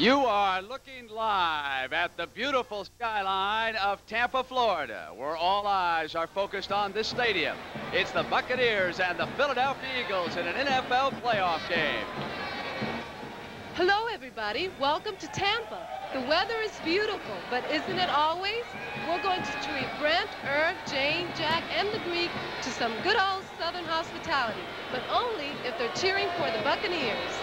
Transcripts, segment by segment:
You are looking live at the beautiful skyline of Tampa, Florida, where all eyes are focused on this stadium. It's the Buccaneers and the Philadelphia Eagles in an NFL playoff game. Hello, everybody. Welcome to Tampa. The weather is beautiful, but isn't it always? We're going to treat Brent, Irv, Jayne, Jack, and the Greek to some good old Southern hospitality, but only if they're cheering for the Buccaneers.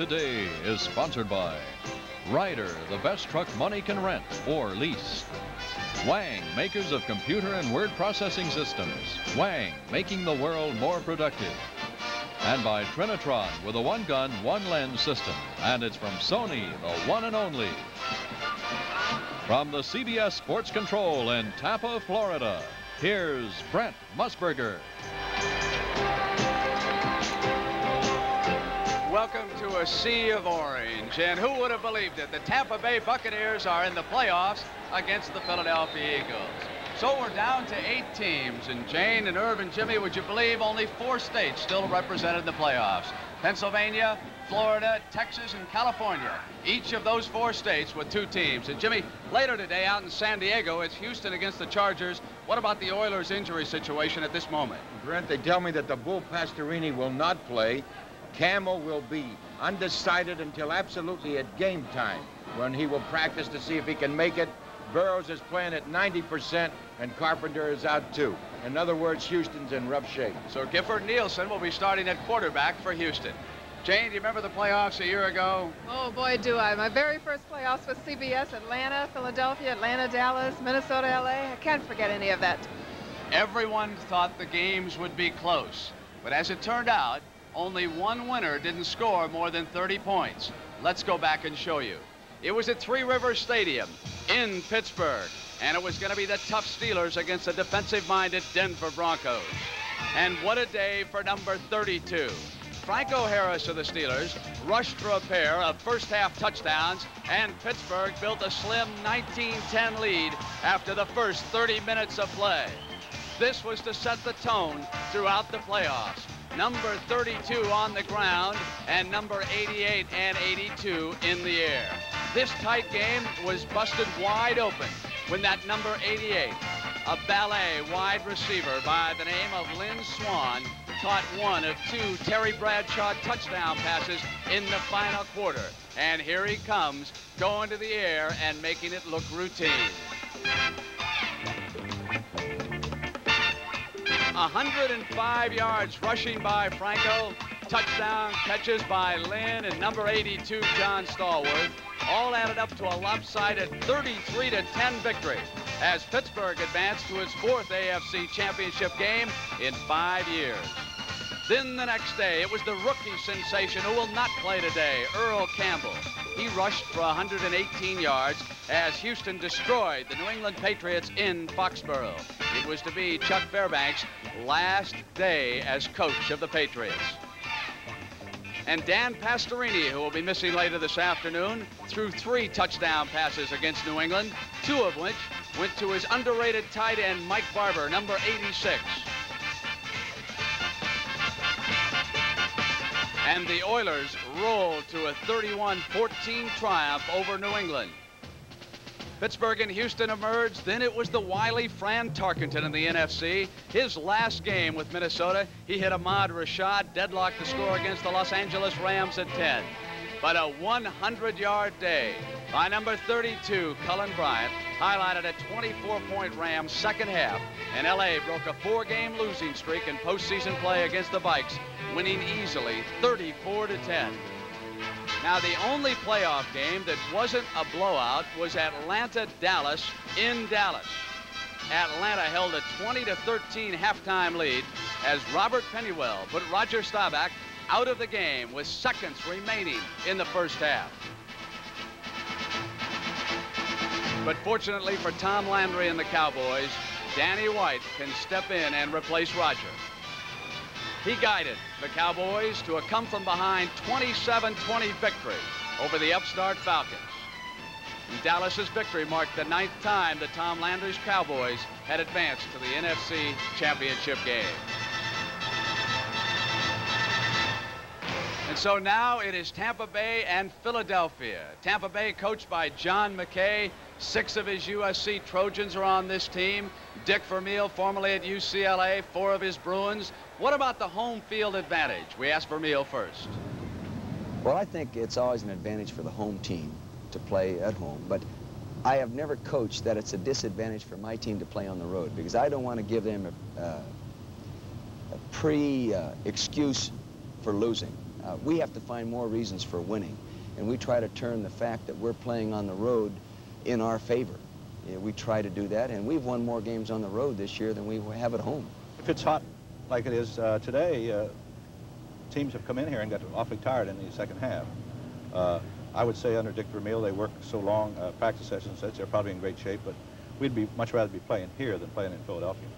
Today is sponsored by Ryder, the best truck money can rent or lease. Wang, makers of computer and word processing systems. Wang, making the world more productive. And by Trinitron with a one gun, one lens system. And it's from Sony, the one and only. From the CBS Sports Control in Tampa, Florida, here's Brent Musburger. A sea of orange. And who would have believed it? The Tampa Bay Buccaneers are in the playoffs against the Philadelphia Eagles. So we're down to eight teams. And Jayne and Irv and Jimmy, would you believe only four states still represented in the playoffs? Pennsylvania, Florida, Texas, and California. Each of those four states with two teams. And Jimmy, later today out in San Diego, it's Houston against the Chargers. What about the Oilers' injury situation at this moment? Grant, they tell me that the Bull Pastorini will not play. Campbell will be undecided until absolutely at game time when he will practice to see if he can make it. Burrows is playing at 90% and Carpenter is out too. In other words, Houston's in rough shape. So Gifford Nielsen will be starting at quarterback for Houston. Jayne, do you remember the playoffs a year ago? Oh, boy, do I. My very first playoffs with CBS, Atlanta, Philadelphia, Atlanta, Dallas, Minnesota, LA. I can't forget any of that. Everyone thought the games would be close. But as it turned out, only one winner didn't score more than 30 points. Let's go back and show you. It was at Three Rivers Stadium in Pittsburgh, and it was going to be the tough Steelers against the defensive-minded Denver Broncos. And what a day for number 32. Franco Harris of the Steelers rushed for a pair of first-half touchdowns, and Pittsburgh built a slim 19-10 lead after the first 30 minutes of play. This was to set the tone throughout the playoffs number 32 on the ground, and number 88 and 82 in the air. This tight game was busted wide open when that number 88, a ballet wide receiver by the name of Lynn Swann, caught one of two Terry Bradshaw touchdown passes in the final quarter. And here he comes, going to the air and making it look routine. 105 yards rushing by Franco. Touchdown catches by Lynn and number 82, John Stallworth. All added up to a lopsided 33 to 10 victory as Pittsburgh advanced to its fourth AFC championship game in five years. Then the next day, it was the rookie sensation who will not play today, Earl Campbell. He rushed for 118 yards as Houston destroyed the New England Patriots in Foxborough. It was to be Chuck Fairbanks' last day as coach of the Patriots. And Dan Pastorini, who will be missing later this afternoon, threw three touchdown passes against New England, two of which went to his underrated tight end, Mike Barber, number 86. And the Oilers rolled to a 31-14 triumph over New England. Pittsburgh and Houston emerged. Then it was the wily Fran Tarkenton in the NFC. His last game with Minnesota, he hit Ahmad Rashad, deadlocked the score against the Los Angeles Rams at 10. But a 100-yard day by number 32, Cullen Bryant, highlighted a 24-point Rams second half, and L.A. broke a four-game losing streak in postseason play against the Vikes, winning easily 34 to 10. Now, the only playoff game that wasn't a blowout was Atlanta-Dallas in Dallas. Atlanta held a 20 to 13 halftime lead as Robert Pennywell put Roger Staubach out of the game with seconds remaining in the first half. But fortunately for Tom Landry and the Cowboys, Danny White can step in and replace Roger. He guided the Cowboys to a come-from-behind 27-20 victory over the upstart Falcons. And Dallas's victory marked the ninth time that Tom Landry's Cowboys had advanced to the NFC Championship game. And so now it is Tampa Bay and Philadelphia. Tampa Bay coached by John McKay. Six of his USC Trojans are on this team. Dick Vermeil, formerly at UCLA, four of his Bruins. What about the home field advantage? We ask Vermeil first. Well, I think it's always an advantage for the home team to play at home, but I have never coached that it's a disadvantage for my team to play on the road because I don't want to give them a, uh, a pre-excuse uh, for losing. Uh, we have to find more reasons for winning, and we try to turn the fact that we're playing on the road in our favor. You know, we try to do that, and we've won more games on the road this year than we have at home. If it's hot like it is uh, today, uh, teams have come in here and got awfully tired in the second half. Uh, I would say under Dick Vermeil, they work so long, uh, practice sessions, that they're probably in great shape, but we'd be much rather be playing here than playing in Philadelphia.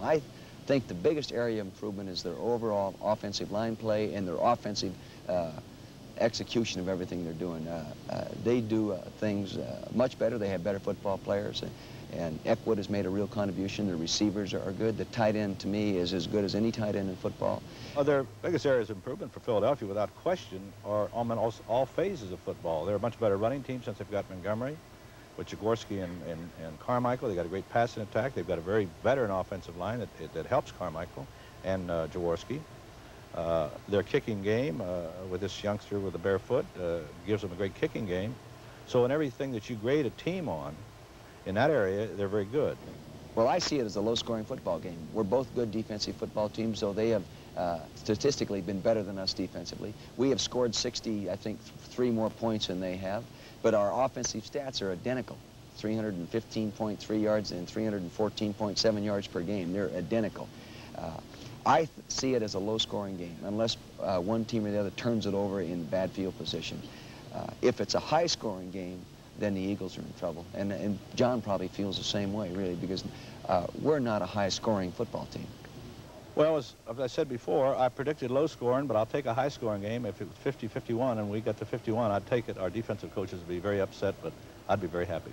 I think the biggest area of improvement is their overall offensive line play and their offensive uh, execution of everything they're doing. Uh, uh, they do uh, things uh, much better. They have better football players. And, and Eckwood has made a real contribution. The receivers are, good. The tight end, to me, is as good as any tight end in football. Well, their biggest areas of improvement for Philadelphia, without question, are all, all phases of football. They're a much better running team since they've got Montgomery with Jaworski and, and, and Carmichael. They got a great passing attack. They've got a very veteran offensive line that, that helps Carmichael and uh, Jaworski. Uh, their kicking game uh, with this youngster with the bare foot uh, gives them a great kicking game. So in everything that you grade a team on, in that area, they're very good. Well, I see it as a low-scoring football game. We're both good defensive football teams, so they have uh, statistically been better than us defensively. We have scored 60, I think, three more points than they have. But our offensive stats are identical. 315.3 yards and 314.7 yards per game. They're identical. Uh, I see it as a low-scoring game, unless uh, one team or the other turns it over in bad field position. Uh, if it's a high-scoring game, then the Eagles are in trouble. And, and John probably feels the same way, really, because uh, we're not a high-scoring football team. Well, as, as, I said before, I predicted low scoring, but I'll take a high scoring game. If it was 50-51 and we got to 51, I'd take it. Our defensive coaches would be very upset, but I'd be very happy.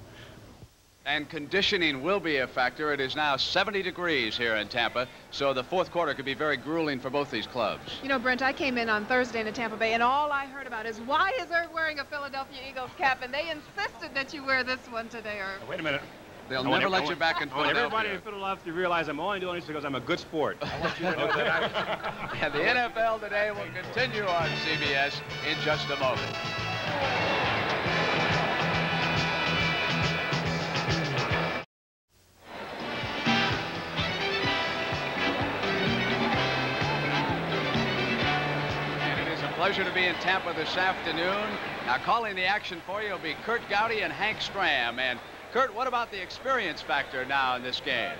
And conditioning will be a factor. It is now 70 degrees here in Tampa, so the fourth quarter could be very grueling for both these clubs. You know, Brent, I came in on Thursday into Tampa Bay, and all I heard about is why is Irv wearing a Philadelphia Eagles cap? And they insisted that you wear this one today, Irv. Wait a minute. They'll never let you back in oh, Philadelphia. everybody in Philadelphia realize I'm only doing this because I'm a good sport. Oh, I want you to know that. And the NFL today will continue on CBS in just a moment. pleasure to be in Tampa this afternoon. Now, calling the action for you will be Curt Gowdy and Hank Stram. And Curt, what about the experience factor now in this game?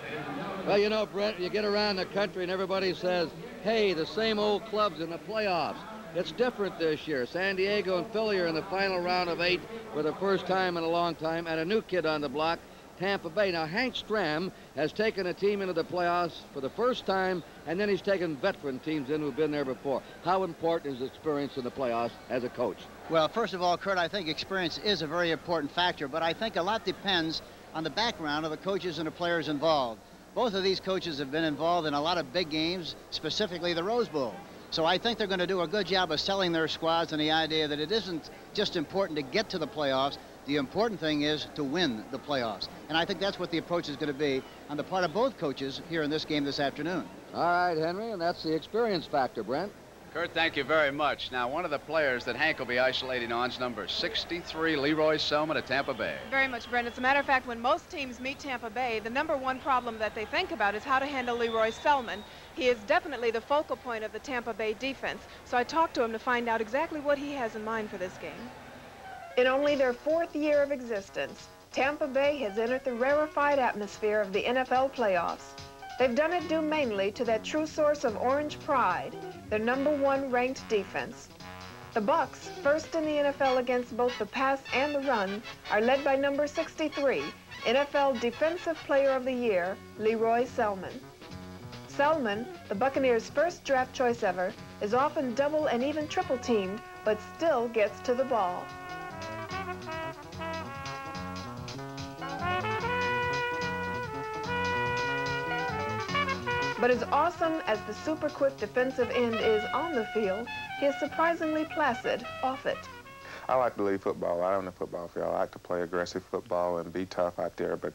Well, you know, Brent, you get around the country and everybody says, hey, the same old clubs in the playoffs. It's different this year. San Diego and Philly are in the final round of eight for the first time in a long time, and a new kid on the block, Tampa Bay. Now, Hank Stram has taken a team into the playoffs for the first time, and then he's taken veteran teams in who've been there before. How important is experience in the playoffs as a coach? Well, first of all, Curt, I think experience is a very important factor, but I think a lot depends on the background of the coaches and the players involved. Both of these coaches have been involved in a lot of big games, specifically the Rose Bowl. So I think they're going to do a good job of selling their squads and the idea that it isn't just important to get to the playoffs. The important thing is to win the playoffs. And I think that's what the approach is going to be on the part of both coaches here in this game this afternoon. All right, Henry, and that's the experience factor, Brent. Curt, thank you very much. Now, one of the players that Hank will be isolating on is number 63, Leroy Selmon of Tampa Bay. Very much, Brent. As a matter of fact, when most teams meet Tampa Bay, the number one problem that they think about is how to handle Leroy Selmon. He is definitely the focal point of the Tampa Bay defense. So I talked to him to find out exactly what he has in mind for this game. In only their fourth year of existence, Tampa Bay has entered the rarefied atmosphere of the NFL playoffs. They've done it due mainly to that true source of orange pride, their number one ranked defense. The Bucks, first in the NFL against both the pass and the run, are led by number 63, NFL Defensive Player of the Year, Leroy Selmon. Selmon, the Buccaneers' first draft choice ever, is often double and even triple teamed, but still gets to the ball. But as awesome as the super quick defensive end is on the field, he is surprisingly placid off it. I like to leave football I out on the football field. I like to play aggressive football and be tough out there. But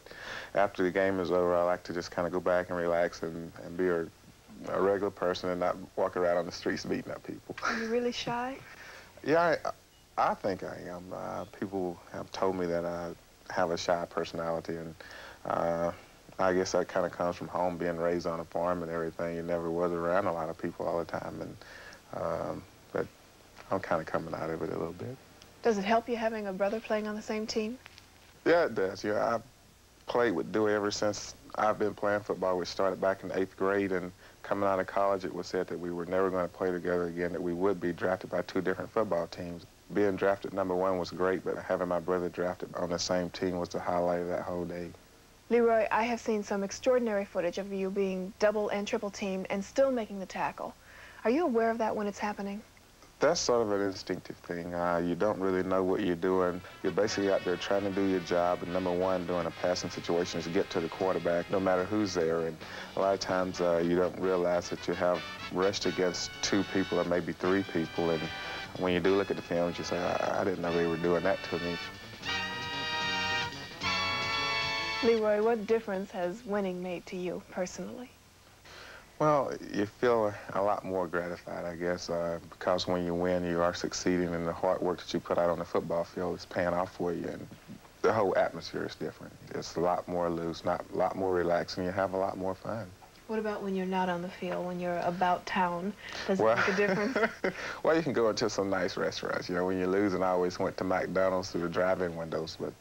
after the game is over, I like to just kind of go back and relax and, and be a, a regular person and not walk around on the streets beating up people. Are you really shy? yeah, I, I think I am. Uh, people have told me that I have a shy personality, and uh, I guess that kind of comes from home, being raised on a farm and everything. You never was around a lot of people all the time, and um, but I'm kind of coming out of it a little bit. Does it help you having a brother playing on the same team? Yeah, it does. Yeah, I played with Dewey ever since I've been playing football. We started back in eighth grade, and coming out of college, it was said that we were never going to play together again, that we would be drafted by two different football teams. Being drafted number one was great, but having my brother drafted on the same team was the highlight of that whole day. Leroy, I have seen some extraordinary footage of you being double and triple teamed and still making the tackle. Are you aware of that when it's happening? That's sort of an instinctive thing. Uh, you don't really know what you're doing. You're basically out there trying to do your job. And number one, doing a passing situation is to get to the quarterback, no matter who's there. And a lot of times uh, you don't realize that you have rushed against two people or maybe three people. And when you do look at the film, you say, I, I didn't know they were doing that to me. Leroy, what difference has winning made to you personally? Well, you feel a lot more gratified, I guess, uh, because when you win, you are succeeding, and the hard work that you put out on the football field is paying off for you, and the whole atmosphere is different. It's a lot more loose, not a lot more relaxed, and you have a lot more fun. What about when you're not on the field, when you're about town? Does well, it make a difference? well, you can go into some nice restaurants. You know, when you're losing, I always went to McDonald's through the drive-in windows, but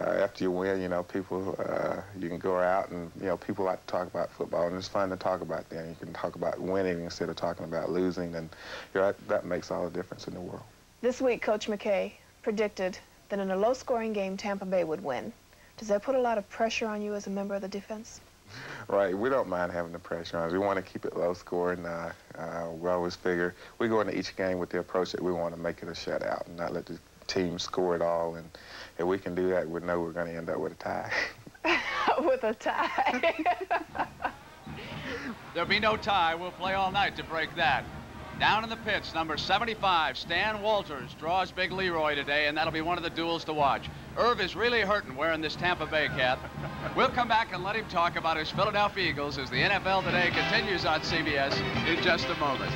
uh, after you win, you know, people, uh, you can go out and, you know, people like to talk about football, and it's fun to talk about that. You can talk about winning instead of talking about losing, and you know, that, that makes all the difference in the world. This week, Coach McKay predicted that in a low-scoring game, Tampa Bay would win. Does that put a lot of pressure on you as a member of the defense? Right, we don't mind having the pressure on us. We want to keep it low scoring. Uh, uh, we always figure we go into each game with the approach that we want to make it a shutout and not let the team score at all. And if we can do that, we know we're going to end up with a tie. with a tie. There'll be no tie. We'll play all night to break that. Down in the pits, number 75, Stan Walters draws Big Leroy today, and that'll be one of the duels to watch. Irv is really hurting wearing this Tampa Bay cap. We'll come back and let him talk about his Philadelphia Eagles as the NFL Today continues on CBS in just a moment.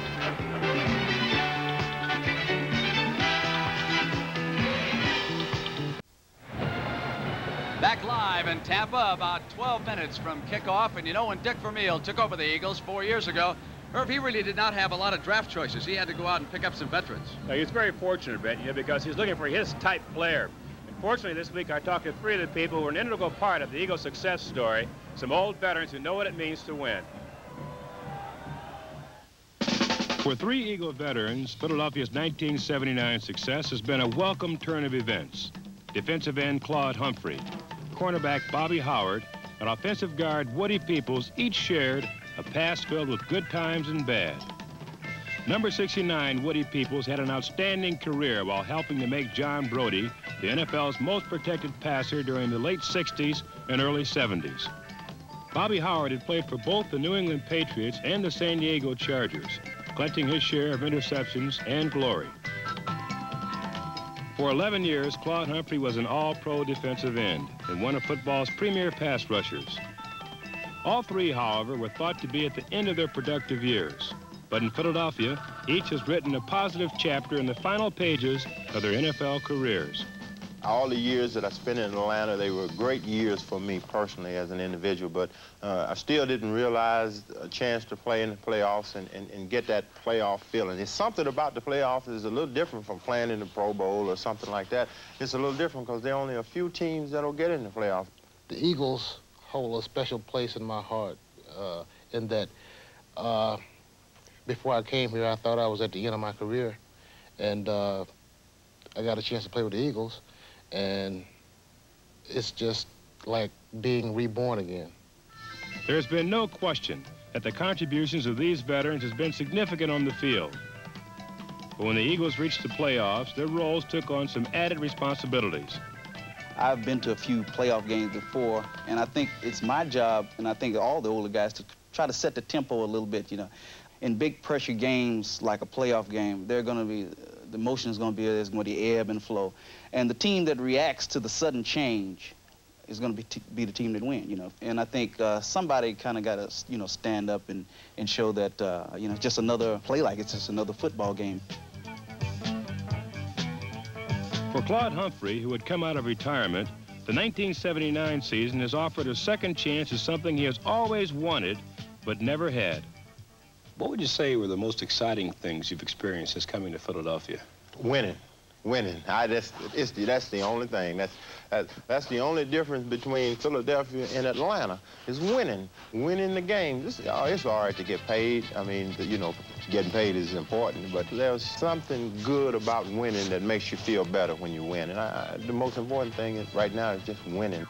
Back live in Tampa, about 12 minutes from kickoff. And you know, when Dick Vermeil took over the Eagles four years ago, Irv, he really did not have a lot of draft choices. He had to go out and pick up some veterans. Now, he's very fortunate, Ben, you know, because he's looking for his type player. And fortunately, this week I talked to three of the people who were an integral part of the Eagles' success story, some old veterans who know what it means to win. For three Eagle veterans, Philadelphia's 1979 success has been a welcome turn of events. Defensive end Claude Humphrey, cornerback Bobby Howard, and offensive guard Woody Peoples each shared a past filled with good times and bad. Number 69, Woody Peoples, had an outstanding career while helping to make John Brodie the NFL's most protected passer during the late 60s and early 70s. Bobby Howard had played for both the New England Patriots and the San Diego Chargers, collecting his share of interceptions and glory. For 11 years, Claude Humphrey was an all-pro defensive end and one of football's premier pass rushers. All three, however, were thought to be at the end of their productive years. But in Philadelphia, each has written a positive chapter in the final pages of their NFL careers. All the years that I spent in Atlanta, they were great years for me personally as an individual, but uh, I still didn't realize a chance to play in the playoffs and, and, and get that playoff feeling. It's something about the playoffs is a little different from playing in the Pro Bowl or something like that. It's a little different because there are only a few teams that'll get in the playoffs. The Eagles hold a special place in my heart uh, in that uh, before I came here, I thought I was at the end of my career. And uh, I got a chance to play with the Eagles. And it's just like being reborn again. There's been no question that the contributions of these veterans has been significant on the field. But when the Eagles reached the playoffs, their roles took on some added responsibilities. I've been to a few playoff games before, and I think it's my job, and I think all the older guys, to try to set the tempo a little bit, you know. In big pressure games like a playoff game, they're going to be, the motion is going to be, there's going to be ebb and flow. And the team that reacts to the sudden change is going to be, be the team that wins, you know. And I think uh, somebody kind of got to, you know, stand up and, and show that, uh, you know, just another play like it's just another football game. For Claude Humphrey, who had come out of retirement, the 1979 season has offered a second chance at something he has always wanted but never had. What would you say were the most exciting things you've experienced since coming to Philadelphia? Winning winning. I just it's the, that's the only thing. That's that, that's the only difference between Philadelphia and Atlanta is winning, winning the game. This, oh, it's all right to get paid. I mean, you know, getting paid is important, but there's something good about winning that makes you feel better when you win. And I, the most important thing right now is just winning.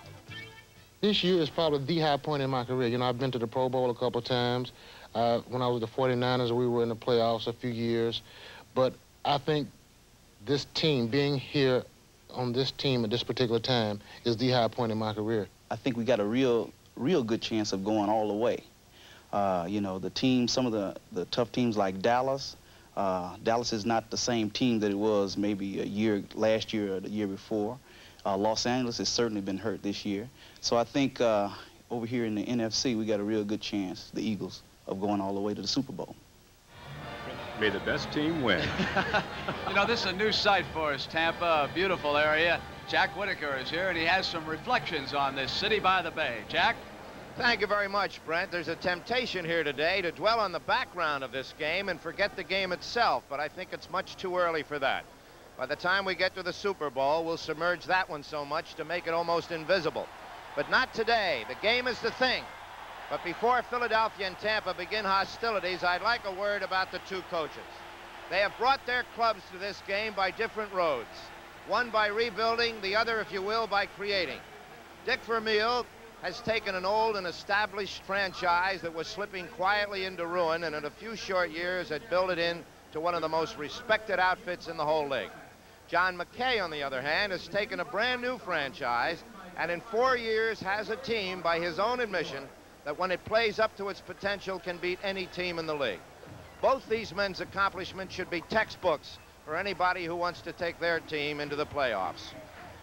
This year is probably the high point in my career. You know, I've been to the Pro Bowl a couple times. Uh, when I was the 49ers, we were in the playoffs a few years. But I think this team, being here on this team at this particular time, is the high point in my career. I think we got a real, real good chance of going all the way. Uh, you know, the team, some of the, the tough teams like Dallas, uh, Dallas is not the same team that it was maybe a year, last year or the year before. Uh, Los Angeles has certainly been hurt this year. So I think uh, over here in the NFC, we got a real good chance, the Eagles, of going all the way to the Super Bowl. May the best team win. you know, this is a new site for us, Tampa, a beautiful area. Jack Whitaker is here, and he has some reflections on this city by the bay. Jack? Thank you very much, Brent. There's a temptation here today to dwell on the background of this game and forget the game itself, but I think it's much too early for that. By the time we get to the Super Bowl, we'll submerge that one so much to make it almost invisible. But not today. The game is the thing. But before Philadelphia and Tampa begin hostilities, I'd like a word about the two coaches. They have brought their clubs to this game by different roads. One by rebuilding, the other, if you will, by creating. Dick Vermeil has taken an old and established franchise that was slipping quietly into ruin and in a few short years had built it into one of the most respected outfits in the whole league. John McKay, on the other hand, has taken a brand new franchise and in four years has a team, by his own admission, that when it plays up to its potential can beat any team in the league. Both these men's accomplishments should be textbooks for anybody who wants to take their team into the playoffs.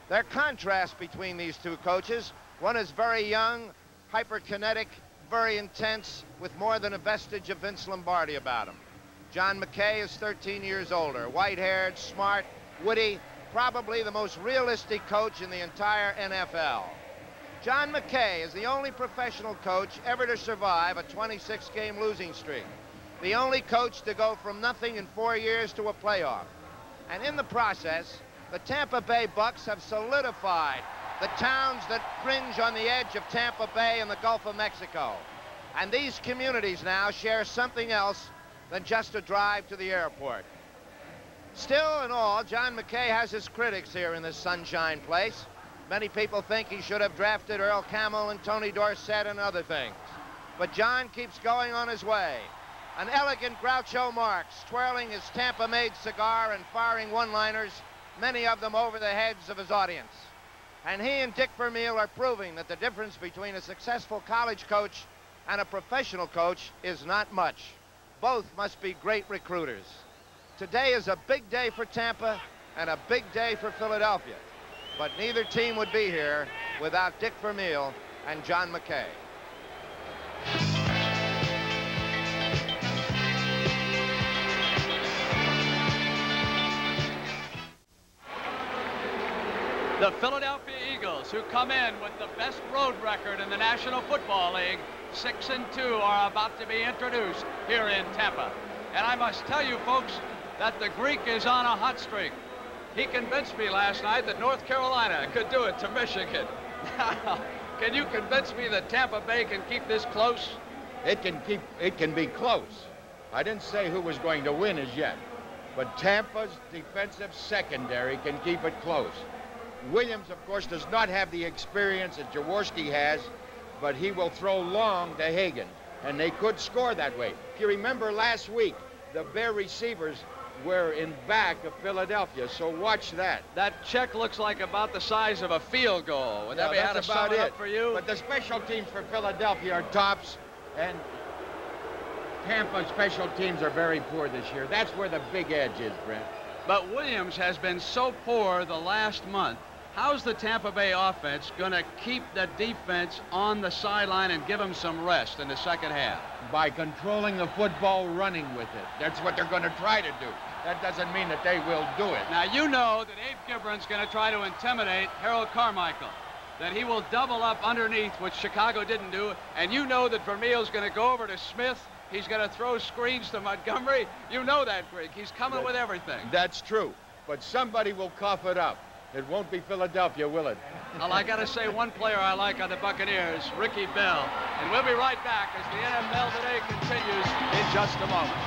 Their contrast between these two coaches, one is very young, hyperkinetic, very intense, with more than a vestige of Vince Lombardi about him. John McKay is 13 years older, white-haired, smart, witty, probably the most realistic coach in the entire NFL. John McKay is the only professional coach ever to survive a 26-game losing streak. The only coach to go from nothing in four years to a playoff. And in the process, the Tampa Bay Bucks have solidified the towns that fringe on the edge of Tampa Bay and the Gulf of Mexico. And these communities now share something else than just a drive to the airport. Still in all, John McKay has his critics here in this sunshine place. Many people think he should have drafted Earl Campbell and Tony Dorsett and other things. But John keeps going on his way. An elegant Groucho Marx, twirling his Tampa-made cigar and firing one-liners, many of them over the heads of his audience. And he and Dick Vermeil are proving that the difference between a successful college coach and a professional coach is not much. Both must be great recruiters. Today is a big day for Tampa, and a big day for Philadelphia. But neither team would be here without Dick Vermeil and John McKay. The Philadelphia Eagles, who come in with the best road record in the National Football League, 6 and 2, are about to be introduced here in Tampa. And I must tell you, folks, that the Greek is on a hot streak. He convinced me last night that North Carolina could do it to Michigan. can you convince me that Tampa Bay can keep this close? It can keep. It can be close. I didn't say who was going to win as yet, but Tampa's defensive secondary can keep it close. Williams, of course, does not have the experience that Jaworski has, but he will throw long to Hagan, and they could score that way. If you remember last week, the Bear receivers were in back of Philadelphia, so watch that. That check looks like about the size of a field goal. Would that Yeah, be how to that's sum about it it. for you? But the special teams for Philadelphia are tops, and Tampa special teams are very poor this year. That's where the big edge is, Brent. But Williams has been so poor the last month. How's the Tampa Bay offense going to keep the defense on the sideline and give them some rest in the second half? By controlling the football, running with it. That's what they're going to try to do. That doesn't mean that they will do it. Now, you know that Abe Gibron's going to try to intimidate Harold Carmichael, that he will double up underneath, which Chicago didn't do, and you know that Vermeil's going to go over to Smith. He's going to throw screens to Montgomery. You know that, Greg. He's coming with everything. That's true. But somebody will cough it up. It won't be Philadelphia, will it? Well, I got to say, one player I like on the Buccaneers, Ricky Bell. And we'll be right back as the NFL Today continues in just a moment.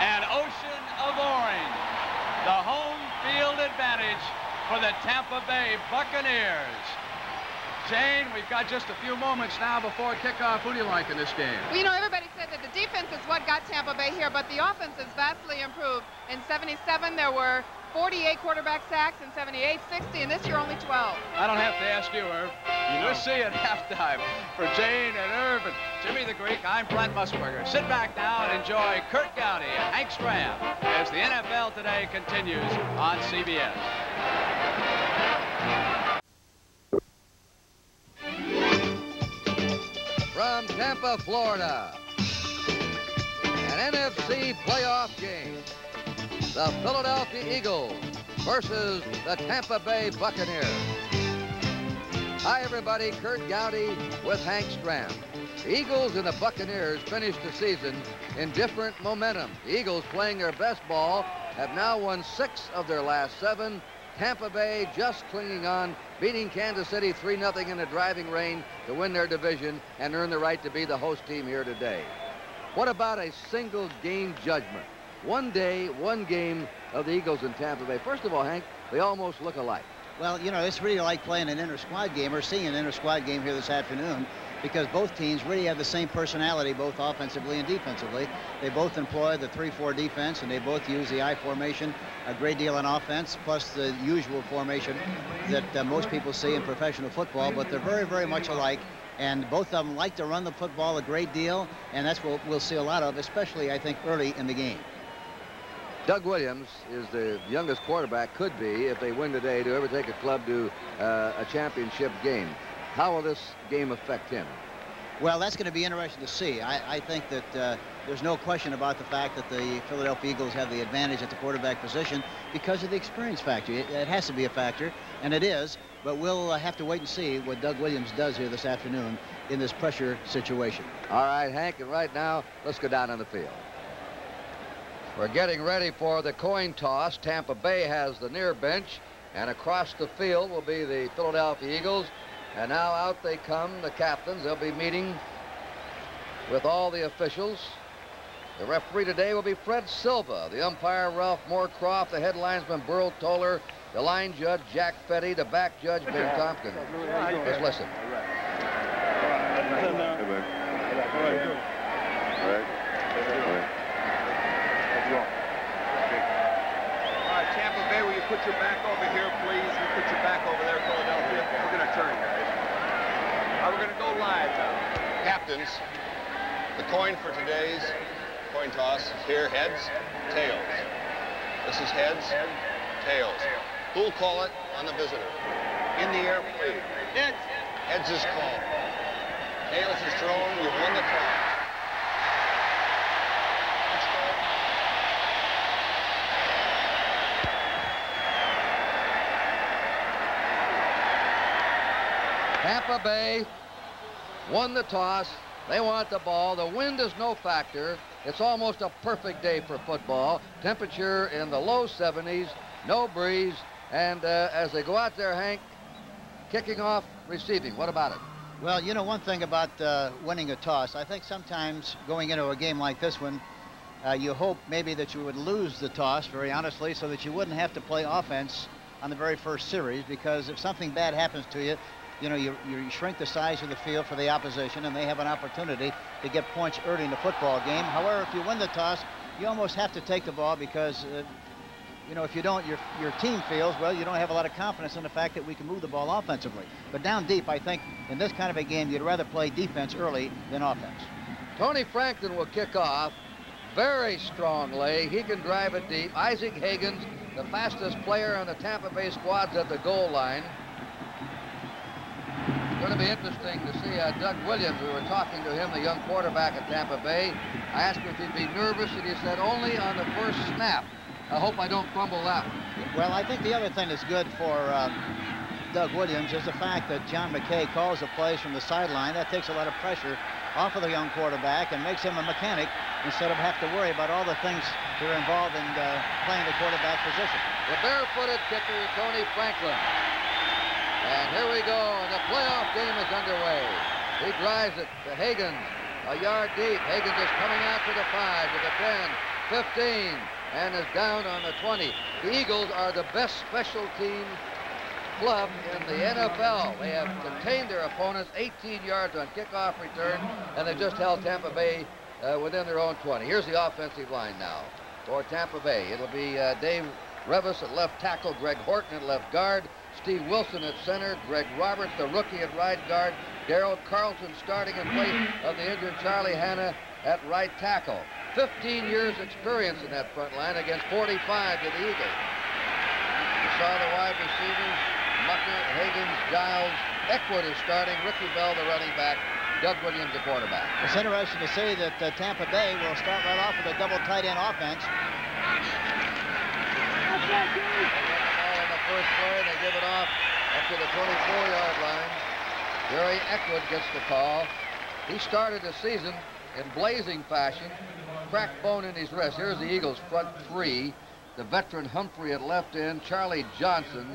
An ocean of orange. The home field advantage for the Tampa Bay Buccaneers. Jayne, we've got just a few moments now before kickoff. Who do you like in this game? Well, you know, everybody said that the defense is what got Tampa Bay here, but the offense has vastly improved. In 77, there were 48 quarterback sacks, in 78, 60, and this year only 12. I don't have to ask you, Irv. You We'll see you at halftime. For Jayne and Irv and Jimmy the Greek, I'm Brent Musburger. Sit back now and enjoy Curt Gowdy and Hank Stram as the NFL Today continues on CBS. From Tampa, Florida, an NFC playoff game. The Philadelphia Eagles versus the Tampa Bay Buccaneers. Hi, everybody. Curt Gowdy with Hank Stram. The Eagles and the Buccaneers finished the season in different momentum. The Eagles, playing their best ball, have now won six of their last seven. Tampa Bay just clinging on, beating Kansas City 3-0 in the driving rain to win their division and earn the right to be the host team here today. What about a single game judgment? One day, one game of the Eagles in Tampa Bay. First of all, Hank, they almost look alike. Well, you know, it's really like playing an inter-squad game or seeing an inter-squad game here this afternoon because both teams really have the same personality, both offensively and defensively. They both employ the 3-4 defense, and they both use the I formation a great deal on offense, plus the usual formation that uh, most people see in professional football, but they're very, very much alike. And both of them like to run the football a great deal, and that's what we'll see a lot of, especially, I think, early in the game. Doug Williams is the youngest quarterback, could be, if they win today, to ever take a club to uh, a championship game. How will this game affect him? Well, that's going to be interesting to see. I, I think that uh, there's no question about the fact that the Philadelphia Eagles have the advantage at the quarterback position because of the experience factor. It, it has to be a factor, and it is, but we'll uh, have to wait and see what Doug Williams does here this afternoon in this pressure situation. All right, Hank, and right now, let's go down on the field. We're getting ready for the coin toss. Tampa Bay has the near bench, and across the field will be the Philadelphia Eagles. And now out they come, the captains. They'll be meeting with all the officials. The referee today will be Fred Silva, the umpire Ralph Morcroft, the head linesman Burl Toler, the line judge Jack Fette, the back judge Ben Tompkins. Let's listen. All right, Tampa Bay, will you put your back over here, please? You put your back over there, Philadelphia. We're going to turn, guys. All right, we're going to go live now. Captains, The coin for today's coin toss is here, heads, tails. This is heads, tails. Who'll call it on the visitor? In the air, please. Heads. Heads is called. Tails is thrown, you've won the toss. Tampa Bay won the toss. They want the ball. The wind is no factor. It's almost a perfect day for football. Temperature in the low 70s, no breeze, and uh, as they go out there, Hank, kicking off, receiving. What about it? Well, you know, one thing about uh, winning a toss, I think sometimes going into a game like this one, uh, you hope maybe that you would lose the toss, very honestly, so that you wouldn't have to play offense on the very first series because if something bad happens to you, you know, you, you shrink the size of the field for the opposition and they have an opportunity to get points early in the football game. However, if you win the toss, you almost have to take the ball because, uh, you know, if you don't, your, your team feels, well, you don't have a lot of confidence in the fact that we can move the ball offensively. But down deep, I think in this kind of a game, you'd rather play defense early than offense. Tony Franklin will kick off. Very strongly. He can drive it deep. Isaac Hagins, the fastest player on the Tampa Bay squad's at the goal line. It's going to be interesting to see uh, Doug Williams. We were talking to him, the young quarterback at Tampa Bay. I asked him if he'd be nervous, and he said only on the first snap. I hope I don't fumble that one. Well, I think the other thing that's good for uh, Doug Williams is the fact that John McKay calls the plays from the sideline. That takes a lot of pressure off of the young quarterback and makes him a mechanic instead of have to worry about all the things that are involved in uh, playing the quarterback position. The barefooted kicker, Tony Franklin. And here we go, the playoff game is underway. He drives it to Hagins, a yard deep. Hagins is coming out to the 5, to the 10, 15, and is down on the 20. The Eagles are the best special team club in the NFL. They have contained their opponents 18 yards on kickoff return, and they just held Tampa Bay uh, within their own 20. Here's the offensive line now for Tampa Bay. It'll be uh, Dave Reavis at left tackle, Greg Horton at left guard, Steve Wilson at center, Greg Roberts, the rookie at right guard, Darryl Carlton starting in place of the injured Charley Hannah at right tackle. 15 years experience in that front line against 45 to the Eagles. You saw the wide receivers, Mucker, Hagins, Giles, Eckwood is starting, Ricky Bell the running back, Doug Williams the quarterback. It's interesting to see that uh, Tampa Bay will start right off with a double tight end offense. First play, they give it off up to the 24-yard line. Jerry Eckwood gets the call. He started the season in blazing fashion, cracked bone in his wrist. Here's the Eagles' front three. The veteran Humphrey at left end. Charlie Johnson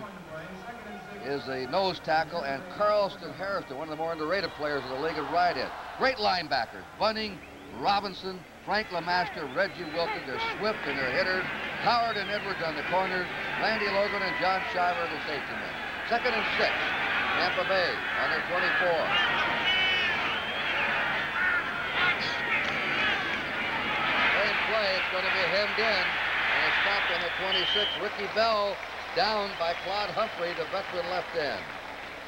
is a nose tackle, and Carl Hairston, one of the more underrated players in the league, at right end. Great linebackers. Bunting, Robinson, Frank LeMaster, Reggie Wilkes. They're swift and they're hitters. Howard and Edwards on the corners. Randy Logan and John Shiver the safety men. Second and six. Tampa Bay on their 24. Same play. It's going to be hemmed in. And it's stopped on the 26. Ricky Bell down by Claude Humphrey, the veteran left end.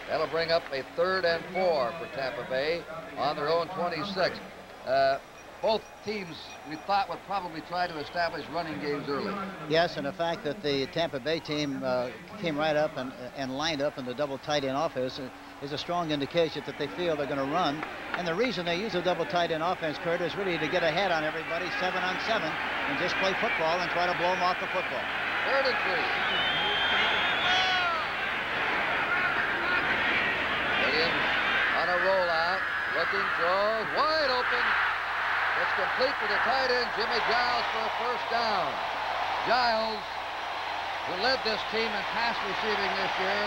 That'll bring up a third and four for Tampa Bay on their own 26. Uh, both teams we thought would probably try to establish running games early. Yes, and the fact that the Tampa Bay team uh, came right up and, and lined up in the double tight end offense is a strong indication that they feel they're going to run. And the reason they use a double tight end offense, Curt, is really to get ahead on everybody, seven on seven, and just play football and try to blow them off the football. Third and three. Williams on a rollout, looking, throws, wide open, it's complete to the tight end, Jimmie Giles, for a first down. Giles, who led this team in pass receiving this year,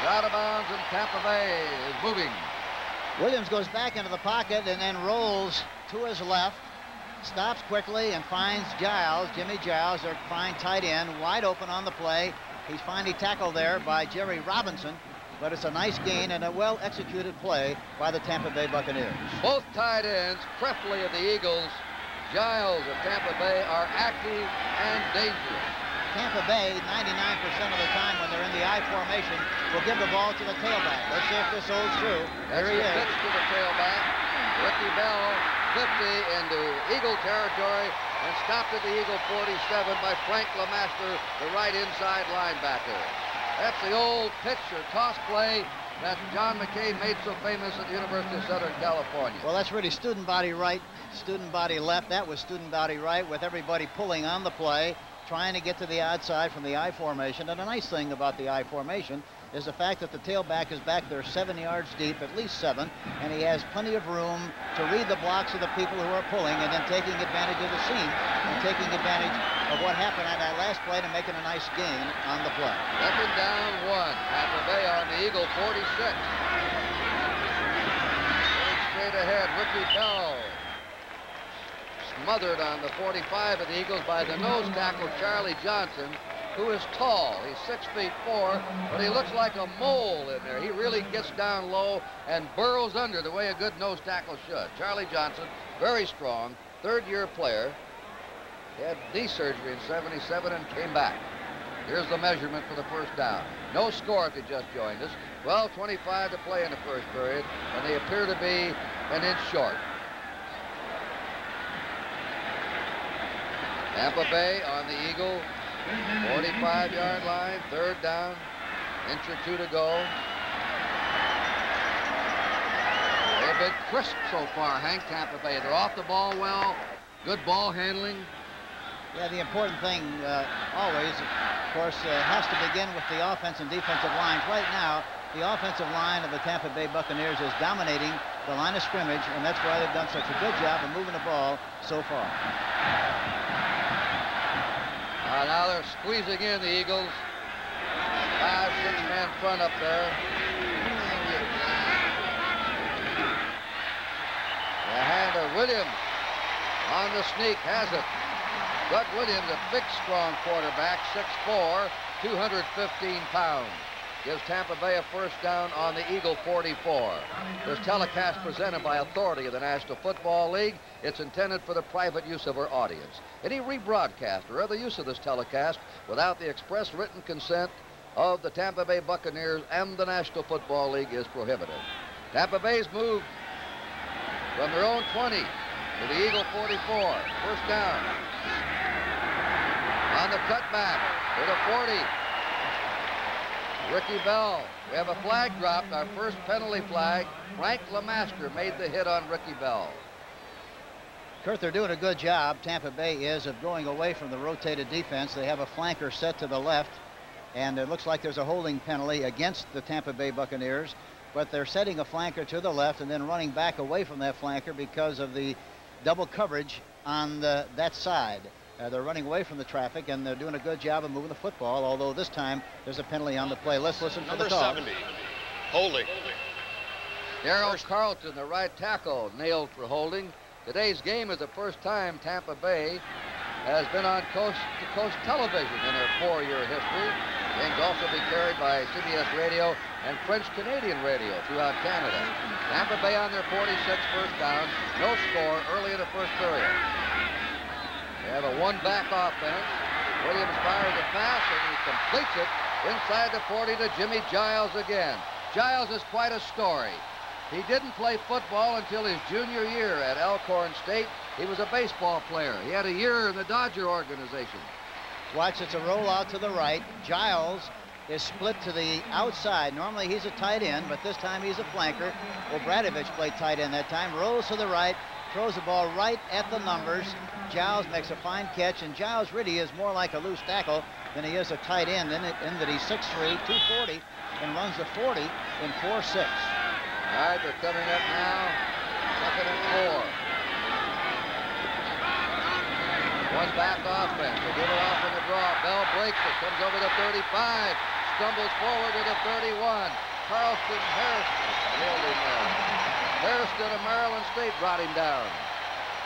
is out of bounds and Tampa Bay is moving. Williams goes back into the pocket and then rolls to his left, stops quickly and finds Giles, Jimmie Giles, their fine tight end, wide open on the play. He's finally tackled there by Jerry Robinson but it's a nice gain and a well-executed play by the Tampa Bay Buccaneers. Both tight ends, Krepfle of the Eagles, Giles of Tampa Bay, are active and dangerous. Tampa Bay, 99% of the time when they're in the I formation, will give the ball to the tailback. Let's see if this holds true. There he is. Pitch to the tailback. Ricky Bell 50 into Eagle territory and stopped at the Eagle 47 by Frank LeMaster, the right inside linebacker. That's the old pitch or toss play that John McKay made so famous at the University of Southern California. Well, that's really student body right, student body left. That was student body right with everybody pulling on the play, trying to get to the outside from the I formation. And a nice thing about the I formation is the fact that the tailback is back there seven yards deep, at least seven, and he has plenty of room to read the blocks of the people who are pulling and then taking advantage of the seam and taking advantage of what happened on that last play to making a nice gain on the play. Second down one. Tampa Bay on the Eagle 46. straight ahead, Ricky Bell. Smothered on the 45 of the Eagles by the nose tackle, Charlie Johnson who is tall. He's six feet four, but he looks like a mole in there. He really gets down low and burrows under the way a good nose tackle should. Charlie Johnson, very strong, third-year player. He had knee surgery in 77 and came back. Here's the measurement for the first down. No score if just joined us. 12.25 to play in the first period, and they appear to be an inch short. Tampa Bay on the Eagle 45-yard line, third down, inch or two to go. They've been crisp so far, Hank Tampa Bay. They're off the ball well, good ball handling. Yeah, the important thing uh, always, of course, uh, has to begin with the offense and defensive lines. Right now, the offensive line of the Tampa Bay Buccaneers is dominating the line of scrimmage, and that's why they've done such a good job of moving the ball so far. Uh, now they're squeezing in the Eagles. Five, six man front up there. The hand of Williams on the sneak has it. Doug Williams, a big, strong quarterback, 6'4", 215 pounds gives Tampa Bay a first down on the Eagle 44. This telecast presented by authority of the National Football League. It's intended for the private use of our audience. Any rebroadcast or other use of this telecast without the express written consent of the Tampa Bay Buccaneers and the National Football League is prohibited. Tampa Bay's moved from their own 20 to the Eagle 44. First down. On the cutback to the 40. Ricky Bell. We have a flag dropped, our first penalty flag. Frank LeMaster made the hit on Ricky Bell. Curt, they're doing a good job, Tampa Bay is, of going away from the rotated defense. They have a flanker set to the left, and it looks like there's a holding penalty against the Tampa Bay Buccaneers, but they're setting a flanker to the left and then running back away from that flanker because of the double coverage on the, that side. Uh, they're running away from the traffic, and they're doing a good job of moving the football, although this time there's a penalty on the play. Let's listen Number to the call. 70, holding. Darryl Carlton, the right tackle, nailed for holding. Today's game is the first time Tampa Bay has been on coast-to-coast television in their four-year history. Games also be carried by CBS Radio and French-Canadian Radio throughout Canada. Tampa Bay on their 46 first down. No score early in the first period. They have a one-back offense. Williams fires a pass, and he completes it inside the 40 to Jimmie Giles again. Giles is quite a story. He didn't play football until his junior year at Alcorn State. He was a baseball player. He had a year in the Dodger organization. Watch, it's a rollout to the right. Giles is split to the outside. Normally he's a tight end, but this time he's a flanker. Well, Bradovich played tight end that time. Rolls to the right, throws the ball right at the numbers. Giles makes a fine catch, and Giles really is more like a loose tackle than he is a tight end, in, in that he's 6'3", 240, and runs the 40 in 4'6". All right, they're coming up now. Second and four. One back offense. They give it off in the draw. Bell breaks it. Comes over the 35. Stumbles forward to the 31. Carl Hairston. Hairston of Maryland State brought him down.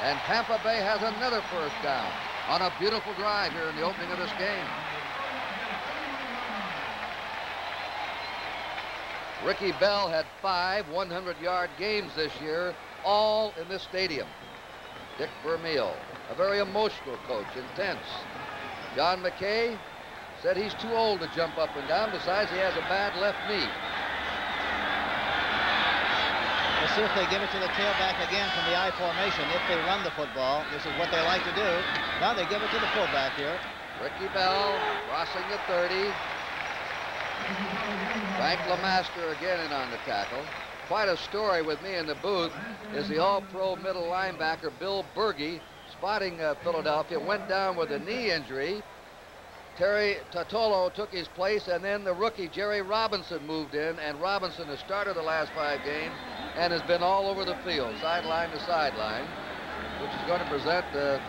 And Tampa Bay has another first down on a beautiful drive here in the opening of this game. Ricky Bell had five 100-yard games this year, all in this stadium. Dick Vermeil, a very emotional coach, intense. John McKay said he's too old to jump up and down. Besides, he has a bad left knee. We'll see if they give it to the tailback again from the I formation. If they run the football, this is what they like to do. Now they give it to the fullback here. Ricky Bell crossing the 30. Frank LeMaster again in on the tackle. Quite a story with me in the booth is the all-pro middle linebacker Bill Bergey spotting uh, Philadelphia, went down with a knee injury. Terry Tautolo took his place, and then the rookie Jerry Robinson moved in, and Robinson has started the last five games and has been all over the field, sideline to sideline, which is going to present uh,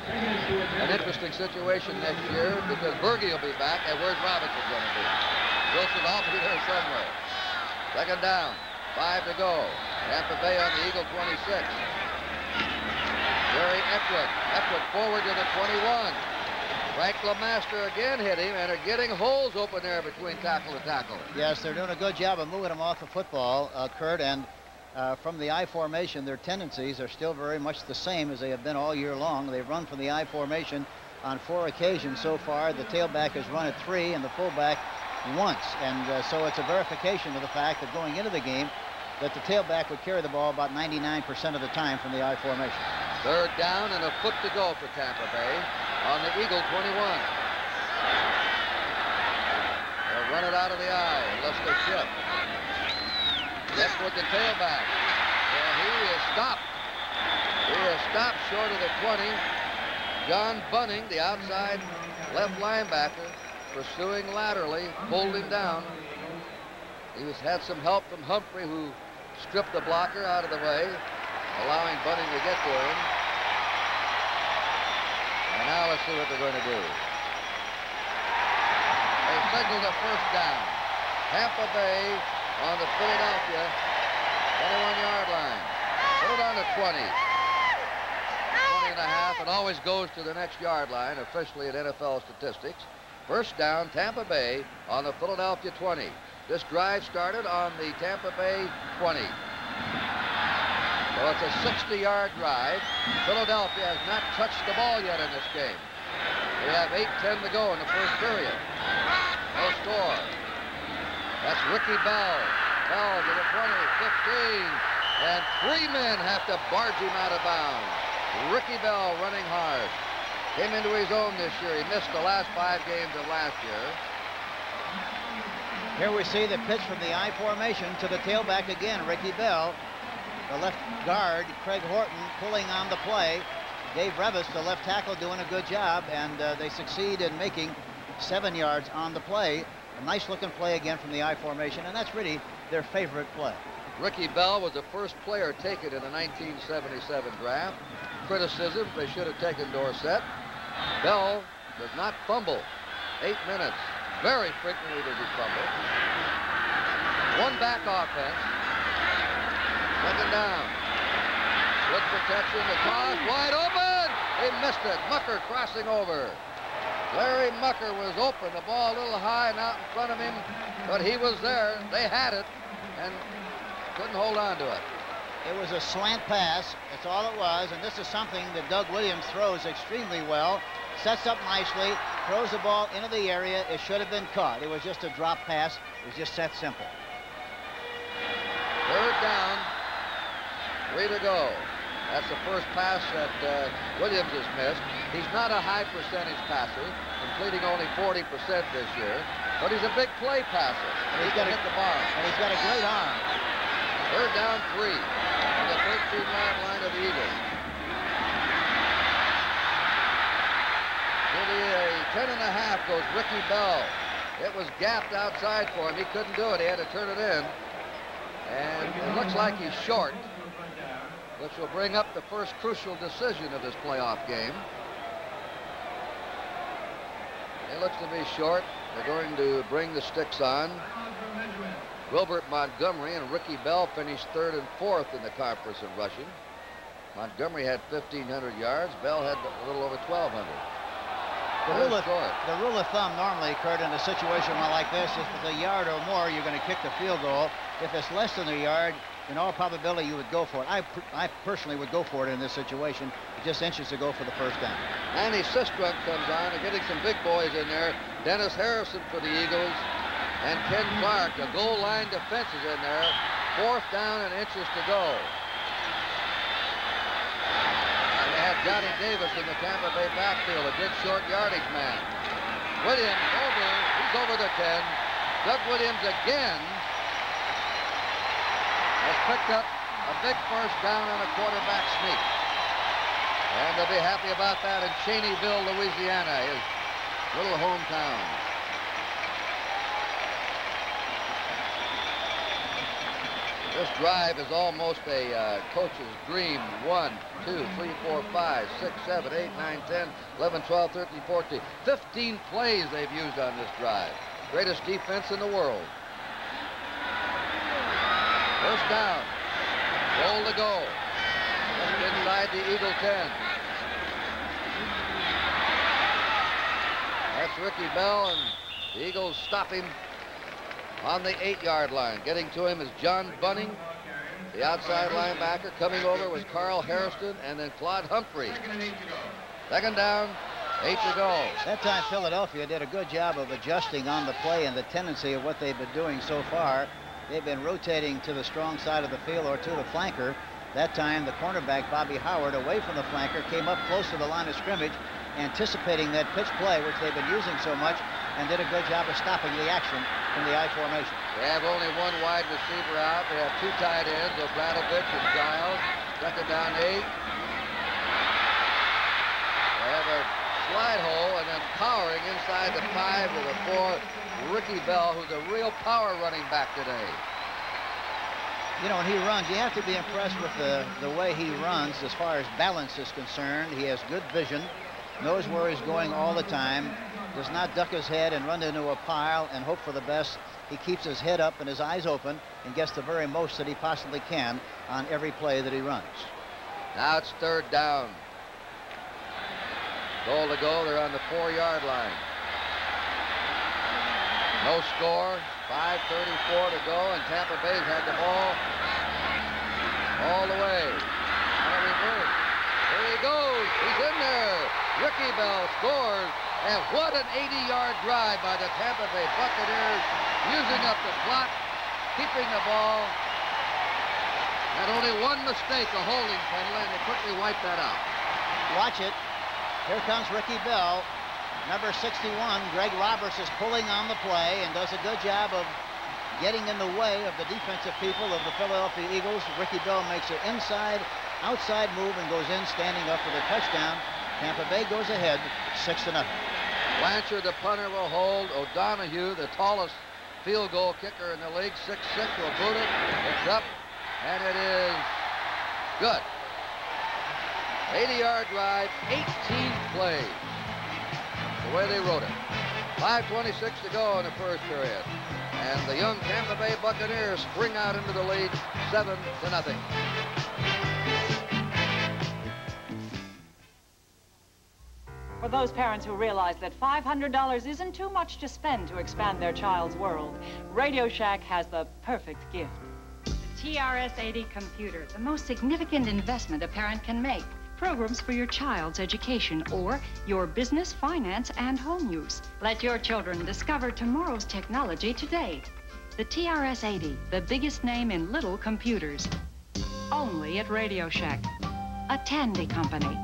an interesting situation next year because Bergey will be back, and where's Robinson going to be? Wilson will be there somewhere. Second down, five to go. Tampa Bay on the Eagle 26. Jerry Eckwood. Eckwood forward to the 21. Frank LeMaster again hit him, and are getting holes open there between tackle and tackle. Yes, they're doing a good job of moving him off the football, uh, Curt, and uh, from the I formation, their tendencies are still very much the same as they have been all year long. They've run from the I formation on four occasions so far. The tailback has run at three, and the fullback once. And uh, so it's a verification of the fact that going into the game, that the tailback would carry the ball about 99% of the time from the I formation. Third down and a foot to go for Tampa Bay on the Eagle 21. They'll run it out of the eye unless they shift. Left with the tailback. He is stopped. He is stopped short of the 20. John Bunting, the outside left linebacker, pursuing laterally, pulled him down. He was had some help from Humphrey, who stripped the blocker out of the way allowing Bunting to get to him. And now let's see what they're going to do. They signaled a first down. Tampa Bay on the Philadelphia 21-yard line. Put it on the 20. 20 and a half. It always goes to the next yard line, officially at NFL statistics. First down, Tampa Bay on the Philadelphia 20. This drive started on the Tampa Bay 20. Well, it's a 60-yard drive. Philadelphia has not touched the ball yet in this game. We have 8-10 to go in the first period. No score. That's Ricky Bell. Bell to the 20, 15, and three men have to barge him out of bounds. Ricky Bell running hard. Came into his own this year. He missed the last five games of last year. Here we see the pitch from the I formation to the tailback again, Ricky Bell. The left guard, Greg Horton, pulling on the play. Dave Reavis, the left tackle, doing a good job, and uh, they succeed in making seven yards on the play. A nice looking play again from the I formation, and that's really their favorite play. Ricky Bell was the first player taken in the 1977 draft. Criticism, they should have taken Dorsett. Bell does not fumble. Eight minutes. Very frequently does he fumble. One back offense. Second down. Good protection. The toss wide open. He missed it. Mucker crossing over. Larry Mucker was open. The ball a little high and out in front of him, but he was there. They had it and couldn't hold on to it. It was a slant pass. That's all it was. And this is something that Doug Williams throws extremely well. Sets up nicely, throws the ball into the area. It should have been caught. It was just a drop pass. It was just that simple. Third down. Three to go. That's the first pass that uh, Williams has missed. He's not a high percentage passer, completing only 40% this year, but he's a big play passer. And he's got to hit the bar. And he's got a great arm. Third down three on the 13-yard line of the Eagles. To the uh, 10 and a half goes Ricky Bell. It was gapped outside for him. He couldn't do it. He had to turn it in. And it looks like he's short which will bring up the first crucial decision of this playoff game. It looks to be short. They're going to bring the sticks on. Wilbert Montgomery and Ricky Bell finished third and fourth in the conference in rushing. Montgomery had 1,500 yards. Bell had a little over 1,200. The rule, of, the rule of thumb normally occurred in a situation like this. If it's a yard or more, you're going to kick the field goal. If it's less than a yard, in all probability, you would go for it. I, I personally would go for it in this situation. Just inches to go for the first down. Manny Sistrunk comes on. They're getting some big boys in there. Dennis Harrison for the Eagles and Ken Clarke. The goal line defense is in there. Fourth down and inches to go. And they have Johnny Davis in the Tampa Bay backfield, a good short yardage man. Williams over. He's over the 10. Doug Williams again has picked up a big first down on a quarterback sneak. And they'll be happy about that in Chaneyville, Louisiana, his little hometown. This drive is almost a uh, coach's dream. 1, 2, 3, 4, 5, 6, 7, 8, 9, 10, 11, 12, 13, 14. 15 plays they've used on this drive. Greatest defense in the world. First down. Goal to go. Just inside the Eagle 10. That's Ricky Bell, and the Eagles stop him on the eight-yard line. Getting to him is John Bunting, the outside linebacker. Coming over was Carl Hairston and then Claude Humphrey. Second down, eight to go. That time Philadelphia did a good job of adjusting on the play and the tendency of what they've been doing so far. They've been rotating to the strong side of the field or to the flanker. That time the cornerback, Bobby Howard, away from the flanker, came up close to the line of scrimmage, anticipating that pitch play, which they've been using so much, and did a good job of stopping the action from the I formation. They have only one wide receiver out. They have two tight ends, Obradovich and Giles. Second down eight. They have a slide hole and then powering inside the five with a four, Ricky Bell, who's a real power running back today. You know, when he runs, you have to be impressed with the, the way he runs as far as balance is concerned. He has good vision, knows where he's going all the time, does not duck his head and run into a pile and hope for the best. He keeps his head up and his eyes open and gets the very most that he possibly can on every play that he runs. Now it's third down. Goal to go. They're on the four-yard line. No score. 5.34 to go, and Tampa Bay's had the ball all the way. There he goes. He's in there. Ricky Bell scores. And what an 80-yard drive by the Tampa Bay Buccaneers, using up the clock, keeping the ball. Had only one mistake, a holding penalty, and they quickly wiped that out. Watch it. Here comes Ricky Bell. Number 61, Greg Roberts, is pulling on the play and does a good job of getting in the way of the defensive people of the Philadelphia Eagles. Ricky Bell makes an inside, outside move and goes in standing up for the touchdown. Tampa Bay goes ahead, six to nothing. Blanchard, the punter, will hold. O'Donoghue, the tallest field goal kicker in the league, 6'6", will boot it. It's up, and it is good. 80-yard drive, 18 plays. The way they wrote it. 5.26 to go in the first period. And the young Tampa Bay Buccaneers spring out into the lead, 7 to nothing. For those parents who realize that $500 isn't too much to spend to expand their child's world, Radio Shack has the perfect gift. The TRS-80 computer, the most significant investment a parent can make. Programs for your child's education or your business, finance, and home use. Let your children discover tomorrow's technology today. The TRS-80, the biggest name in little computers. Only at Radio Shack, a Tandy company.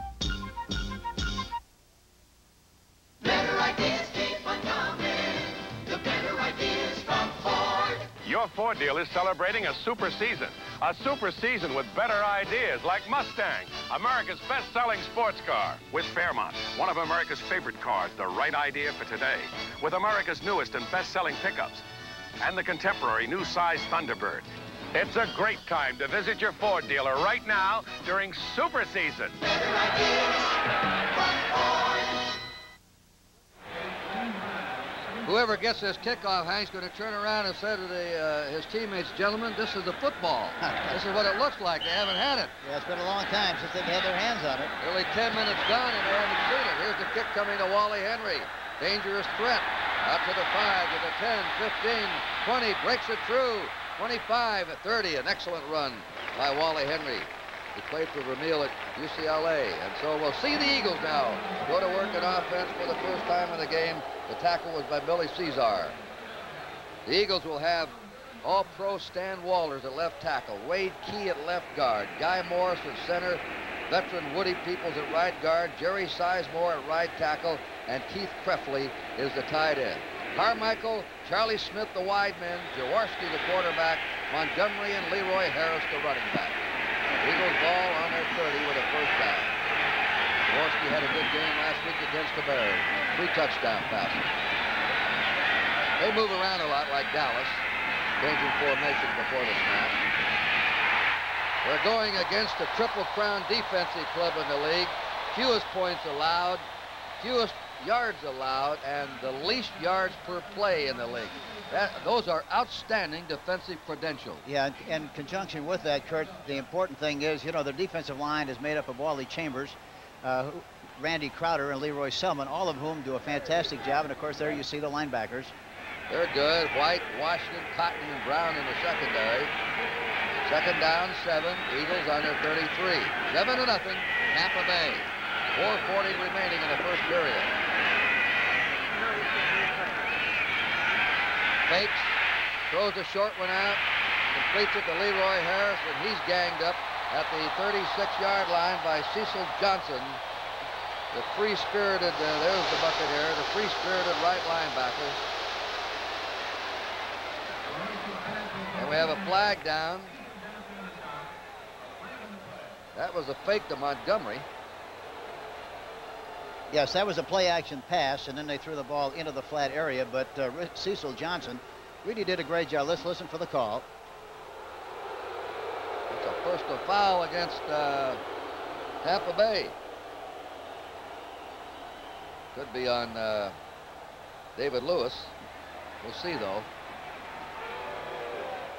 Your Ford deal is celebrating a super season. A super season with better ideas like Mustang, America's best-selling sports car. With Fairmont, one of America's favorite cars, the right idea for today. With America's newest and best-selling pickups. And the contemporary new size Thunderbird. It's a great time to visit your Ford dealer right now during super season. Better ideas Whoever gets this kickoff, Hank's going to turn around and say to the, uh, his teammates, gentlemen, this is the football. this is what it looks like. They haven't had it. Yeah, it's been a long time since they've had their hands on it. Nearly 10 minutes gone and they haven't seen it. Here's the kick coming to Wally Henry. Dangerous threat. Up to the 5, to the 10, 15, 20, breaks it through. 25, 30, an excellent run by Wally Henry. He played for Vermeil at UCLA. And so we'll see the Eagles now go to work in offense for the first time in the game. The tackle was by Billy Cesare. The Eagles will have all-pro Stan Walters at left tackle, Wade Key at left guard, Guy Morriss at center, veteran Woody Peoples at right guard, Jerry Sizemore at right tackle, and Keith Krepfle is the tight end. Carmichael, Charlie Smith, the wide men, Jaworski, the quarterback, Montgomery and Leroy Harris, the running back. Eagles ball on their 30 with a first down. Jaworski had a good game last week against the Bears. Three touchdown passes. They move around a lot like Dallas, changing formation before the snap. We're going against a Triple Crown defensive club in the league. Fewest points allowed, fewest yards allowed, and the least yards per play in the league. That, those are outstanding defensive credentials. Yeah, in, conjunction with that, Curt, the important thing is, you know, the defensive line is made up of Wally Chambers, uh, Randy Crowder, and Lee Roy Selmon, all of whom do a fantastic job. And of course, there you see the linebackers. They're good. White, Washington, Cotney, and Brown in the secondary. Second down, seven. Eagles on their 33. Seven to nothing. Tampa Bay. 4.40 remaining in the first period. Fakes. Throws a short one out. Completes it to Leroy Harris, and he's ganged up at the 36-yard line by Cecil Johnson. The free-spirited, uh, there's the bucket here, the free-spirited right linebacker. And we have a flag down. That was a fake to Montgomery. Yes, that was a play action pass, and then they threw the ball into the flat area. But uh, Cecil Johnson really did a great job. Let's listen for the call. A personal foul against uh, Tampa Bay. Could be on uh, David Lewis. We'll see, though.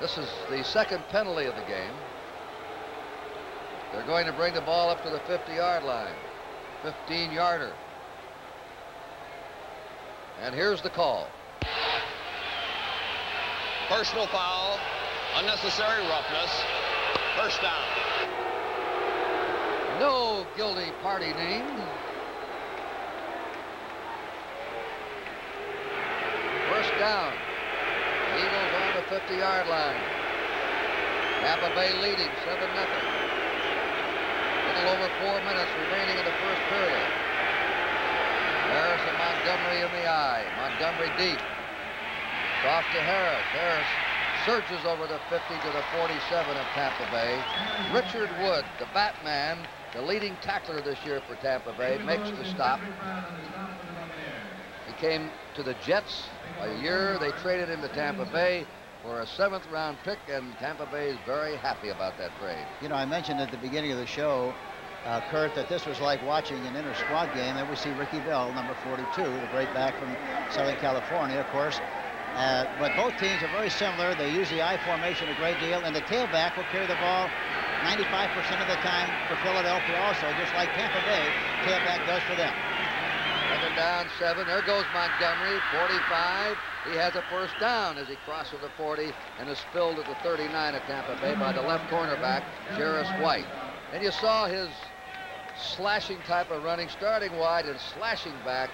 This is the second penalty of the game. They're going to bring the ball up to the 50-yard line. 15-yarder. And here's the call. Personal foul, unnecessary roughness, first down. No guilty party named. First down. Eagles on the 50-yard line. Tampa Bay leading 7 nothing. Little over four minutes remaining in the first period. Harris and Montgomery in the eye. Montgomery deep. Off to Harris. Harris surges over the 50 to the 47 of Tampa Bay. Richard Wood, the Batman, the leading tackler this year for Tampa Bay, makes the stop. He came to the Jets a year. They traded him to Tampa Bay for a seventh round pick, and Tampa Bay is very happy about that trade. You know, I mentioned at the beginning of the show, uh, Curt, that this was like watching an inter-squad game. Then we see Ricky Bell, number 42, the great back from Southern California, of course. Uh, but both teams are very similar. They use the I formation a great deal, and the tailback will carry the ball 95% of the time for Philadelphia also, just like Tampa Bay tailback does for them. Second down, seven. There goes Montgomery, 45. He has a first down as he crosses the 40 and is spilled at the 39 of Tampa Bay by the left cornerback, Jeris White. And you saw his slashing type of running, starting wide and slashing back.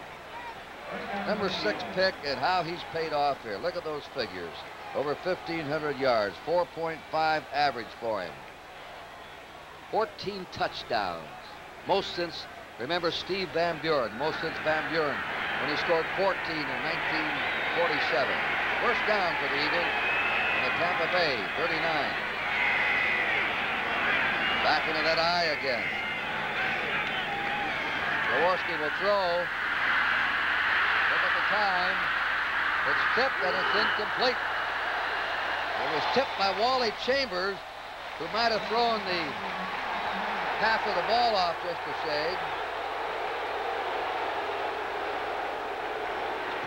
Number six pick and how he's paid off here. Look at those figures. Over 1,500 yards, 4.5 average for him. 14 touchdowns. Most since, remember Steve Van Buren, most since Van Buren when he scored 14 in 1947. First down for the Eagles in the Tampa Bay, 39. Back into that eye again. Jaworski will throw. Time. It's tipped and it's incomplete. It was tipped by Wally Chambers, who might have thrown the half of the ball off just a shade.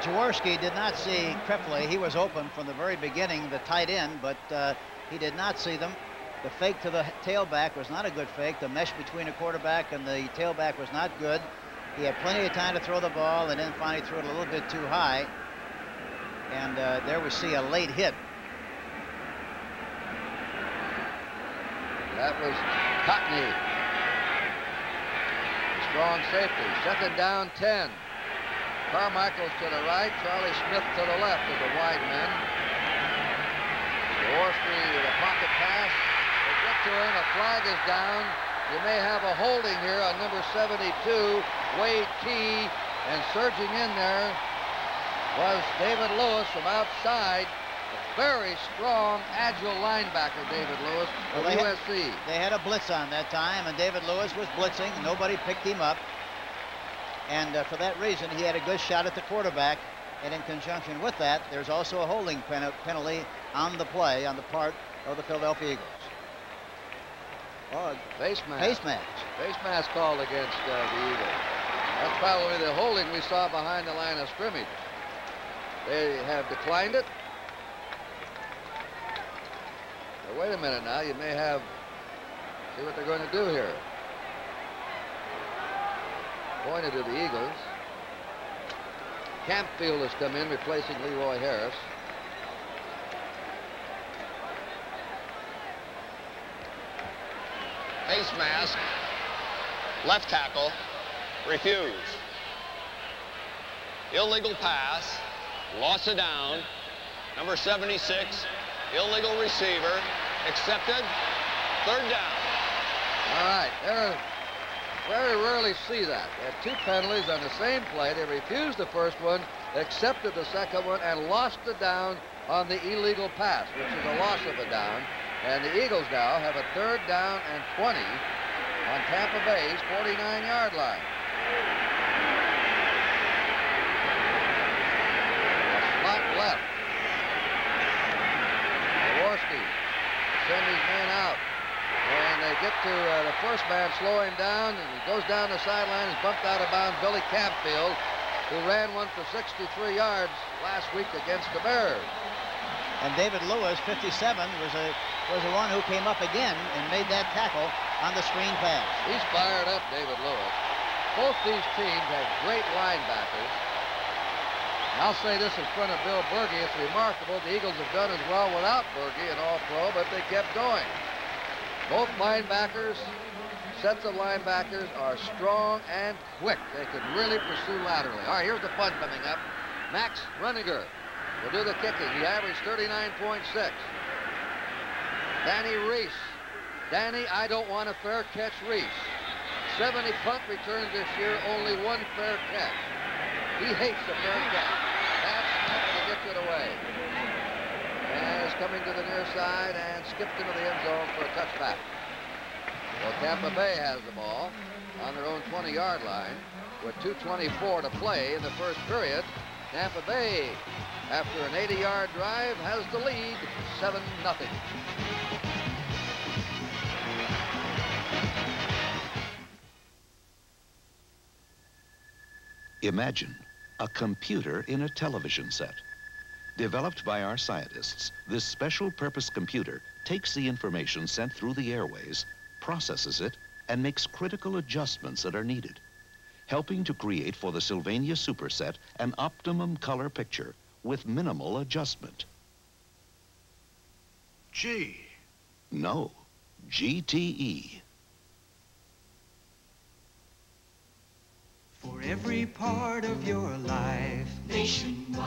Jaworski did not see Krepfle. He was open from the very beginning, the tight end, but uh, he did not see them. The fake to the tailback was not a good fake. The mesh between the quarterback and the tailback was not good. He had plenty of time to throw the ball and then finally threw it a little bit too high. And uh, there we see a late hit. That was Cotney. Strong safety. Second down, 10. Carmichael's to the right, Charlie Smith to the left of the wide men. Jaworski with a pocket pass. They get to him, a flag is down, you may have a holding here on number 72, Wade Key, and surging in there was David Lewis from outside. A very strong, agile linebacker, David Lewis of Well, they had- USC. They had a blitz on that time, and David Lewis was blitzing. Nobody picked him up. And uh, for that reason, he had a good shot at the quarterback. And in conjunction with that, there's also a holding pen- penalty on the play on the part of the Philadelphia Eagles. Oh, face mask. Face mask. Face mask called against uh, the Eagles. That's probably the holding we saw behind the line of scrimmage. They have declined it. Now, wait a minute now. You may have. See what they're going to do here. Pointed to the Eagles. Campfield has come in replacing Leroy Harris. Face mask. Left tackle. Refuse. Illegal pass. Loss of down. Number 76. Illegal receiver. Accepted. Third down. All right, there. Very rarely see that. They had two penalties on the same play. They refused the first one, accepted the second one, and lost the down on the illegal pass, which is a loss of a down. And the Eagles now have a third down and 20 on Tampa Bay's 49-yard line. A slot left. Jaworski send his man out. And they get to uh, the first man, slow him down, and he goes down the sideline, is bumped out of bounds. Billy Campfield, who ran one for 63 yards last week against the Bears. And David Lewis, 57, was a was the one who came up again and made that tackle on the screen pass. He's fired up, David Lewis. Both these teams have great linebackers. And I'll say this in front of Bill Bergey. It's remarkable. The Eagles have done as well without Bergey in all pro, but they kept going. Both linebackers, sets of linebackers, are strong and quick. They could really pursue laterally. All right, here's the fun coming up. Max Runager will do the kicking. He averaged 39.6. Danny Reece. Danny, I don't want a fair catch Reece. 70 punt returns this year, only one fair catch. He hates a fair catch. That's enough to get it away. And is coming to the near side and skipped into the end zone for a touchback. Well, Tampa Bay has the ball on their own 20-yard line with 2.24 to play in the first period. Tampa Bay, after an 80-yard drive, has the lead, 7-0. Imagine a computer in a television set. Developed by our scientists, this special purpose computer takes the information sent through the airways, processes it, and makes critical adjustments that are needed, helping to create for the Sylvania Superset an optimum color picture with minimal adjustment. G. No, E. GTE. For every part of your life, nationwide.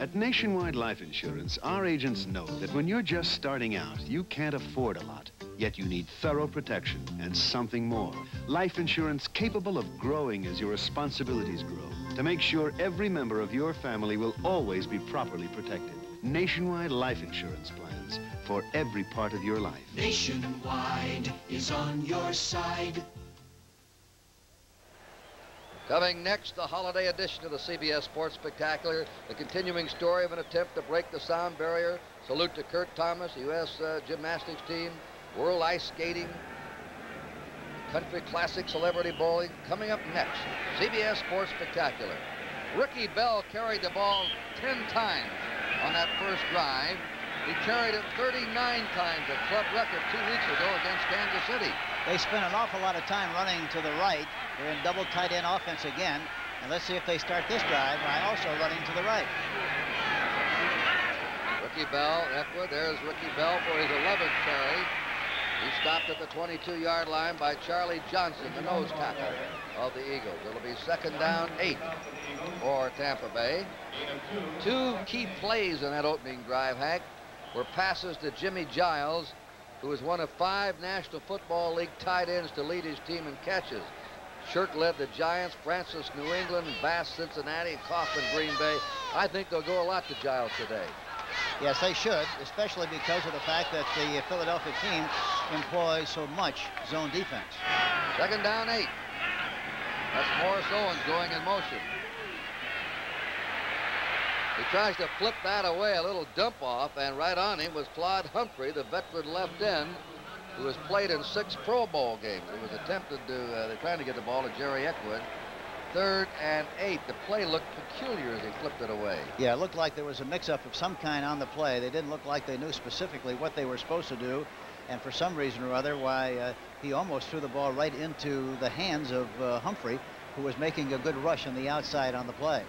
At Nationwide Life Insurance, our agents know that when you're just starting out, you can't afford a lot. Yet you need thorough protection and something more. Life insurance capable of growing as your responsibilities grow to make sure every member of your family will always be properly protected. Nationwide Life Insurance plans for every part of your life. Nationwide is on your side. Coming next, the holiday edition of the CBS Sports Spectacular, the continuing story of an attempt to break the sound barrier. Salute to Kurt Thomas, U.S. Uh, gymnastics team, world ice skating, country classic celebrity bowling. Coming up next, CBS Sports Spectacular. Ricky Bell carried the ball 10 times on that first drive. He carried it 39 times, a club record two weeks ago against Kansas City. They spent an awful lot of time running to the right. They're in double tight end offense again. And let's see if they start this drive by also running to the right. Ricky Bell, Eckwood, there's Ricky Bell for his 11th carry. He stopped at the 22-yard line by Charlie Johnson, the nose tackle of the Eagles. It'll be second down, eight for Tampa Bay. Two key plays in that opening drive, Hank, were passes to Jimmie Giles who is one of five National Football League tight ends to lead his team in catches. Shirk led the Giants, Francis New England, Bass Cincinnati, Coffman Green Bay. I think they'll go a lot to Giles today. Yes, they should, especially because of the fact that the Philadelphia team employs so much zone defense. Second down, eight. That's Morris Owens going in motion. He tries to flip that away, a little dump off, and right on him was Claude Humphrey, the veteran left end, who has played in six Pro Bowl games. It was attempted to, uh, they're trying to get the ball to Jerry Eckwood. Third and eight. The play looked peculiar as he flipped it away. Yeah, it looked like there was a mix-up of some kind on the play. They didn't look like they knew specifically what they were supposed to do. And for some reason or other, why uh, he almost threw the ball right into the hands of uh, Humphrey, who was making a good rush on the outside on the play.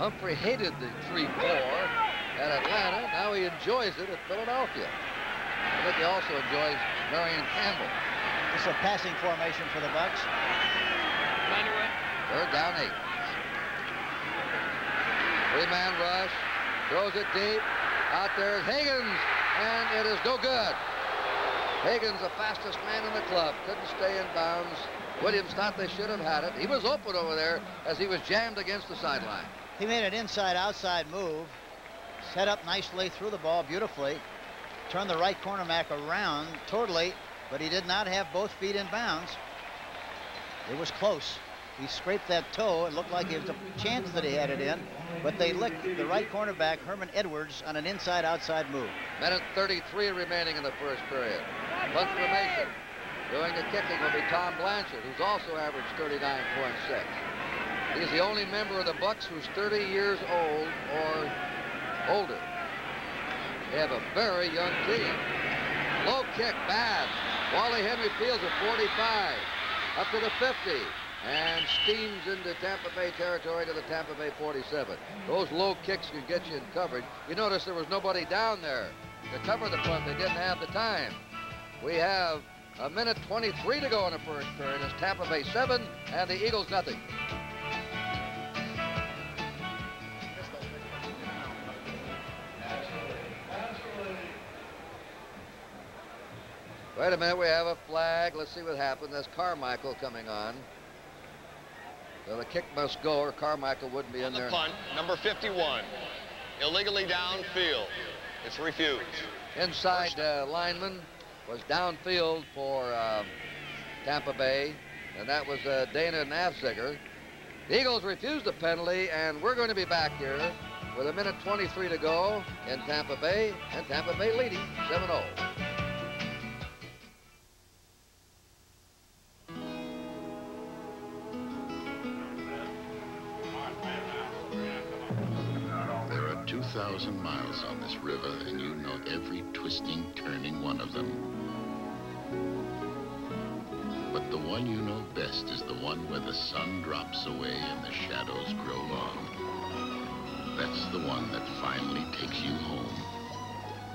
Humphrey hated the 3-4 at Atlanta. Now he enjoys it at Philadelphia. I think he also enjoys Marion Campbell. This is a passing formation for the Bucks. Third down eight. Three-man rush. Throws it deep. Out there is Hagins, and it is no good. Hagins, the fastest man in the club, couldn't stay in bounds. Williams thought they should have had it. He was open over there as he was jammed against the sideline. He made an inside-outside move, set up nicely, threw the ball beautifully, turned the right cornerback around totally, but he did not have both feet in bounds. It was close. He scraped that toe. It looked like there was a chance that he had it in, but they licked the right cornerback, Herman Edwards, on an inside-outside move. Minute 33 remaining in the first period. Punt formation. Doing the kicking will be Tom Blanchard, who's also averaged 39.6. He's the only member of the Bucks who's 30 years old or older. They have a very young team. Low kick, bad. Wally Henry fields at 45. Up to the 50 and steams into Tampa Bay territory to the Tampa Bay 47. Those low kicks can get you in coverage. You notice there was nobody down there to cover the punt. They didn't have the time. We have a minute 23 to go in the first period. It's Tampa Bay 7 and the Eagles nothing. Wait a minute, we have a flag. Let's see what happens. That's Carmichael coming on. So the kick must go or Carmichael wouldn't be in the there. punt, number 51. Illegally downfield. It's refused. Inside uh, lineman was downfield for um, Tampa Bay, and that was uh, Dana Nafziger. The Eagles refused the penalty, and we're going to be back here with a minute 23 to go in Tampa Bay, and Tampa Bay leading 7-0. 2,000 miles on this river, and you know every twisting, turning one of them. But the one you know best is the one where the sun drops away and the shadows grow long. That's the one that finally takes you home.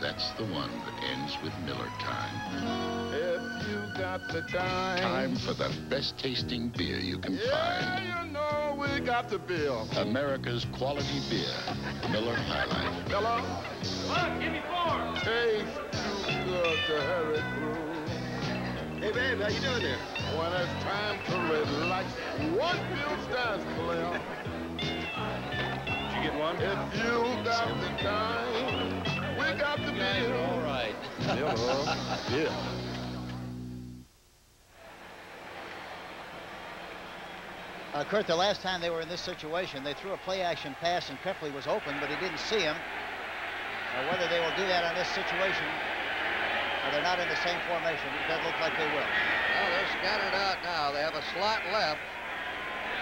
That's the one that ends with Miller time. If you got the time. Time for the best tasting beer you can Yeah, you know we got the bill. find. America's quality beer, Miller High Life. Hello? Look, give me four. Tastes too good to hurry through. Hey, babe, how you doing there? When it's time to relax, one bill stands clear. Did you get one? If you got the time, we got the bill. All right. Miller, yeah. Uh, Curt, the last time they were in this situation, they threw a play-action pass and Krepfle was open, but he didn't see him. Uh, whether they will do that on this situation, or they're not in the same formation, it does look like they will. Well, they're scattered out now. They have a slot left.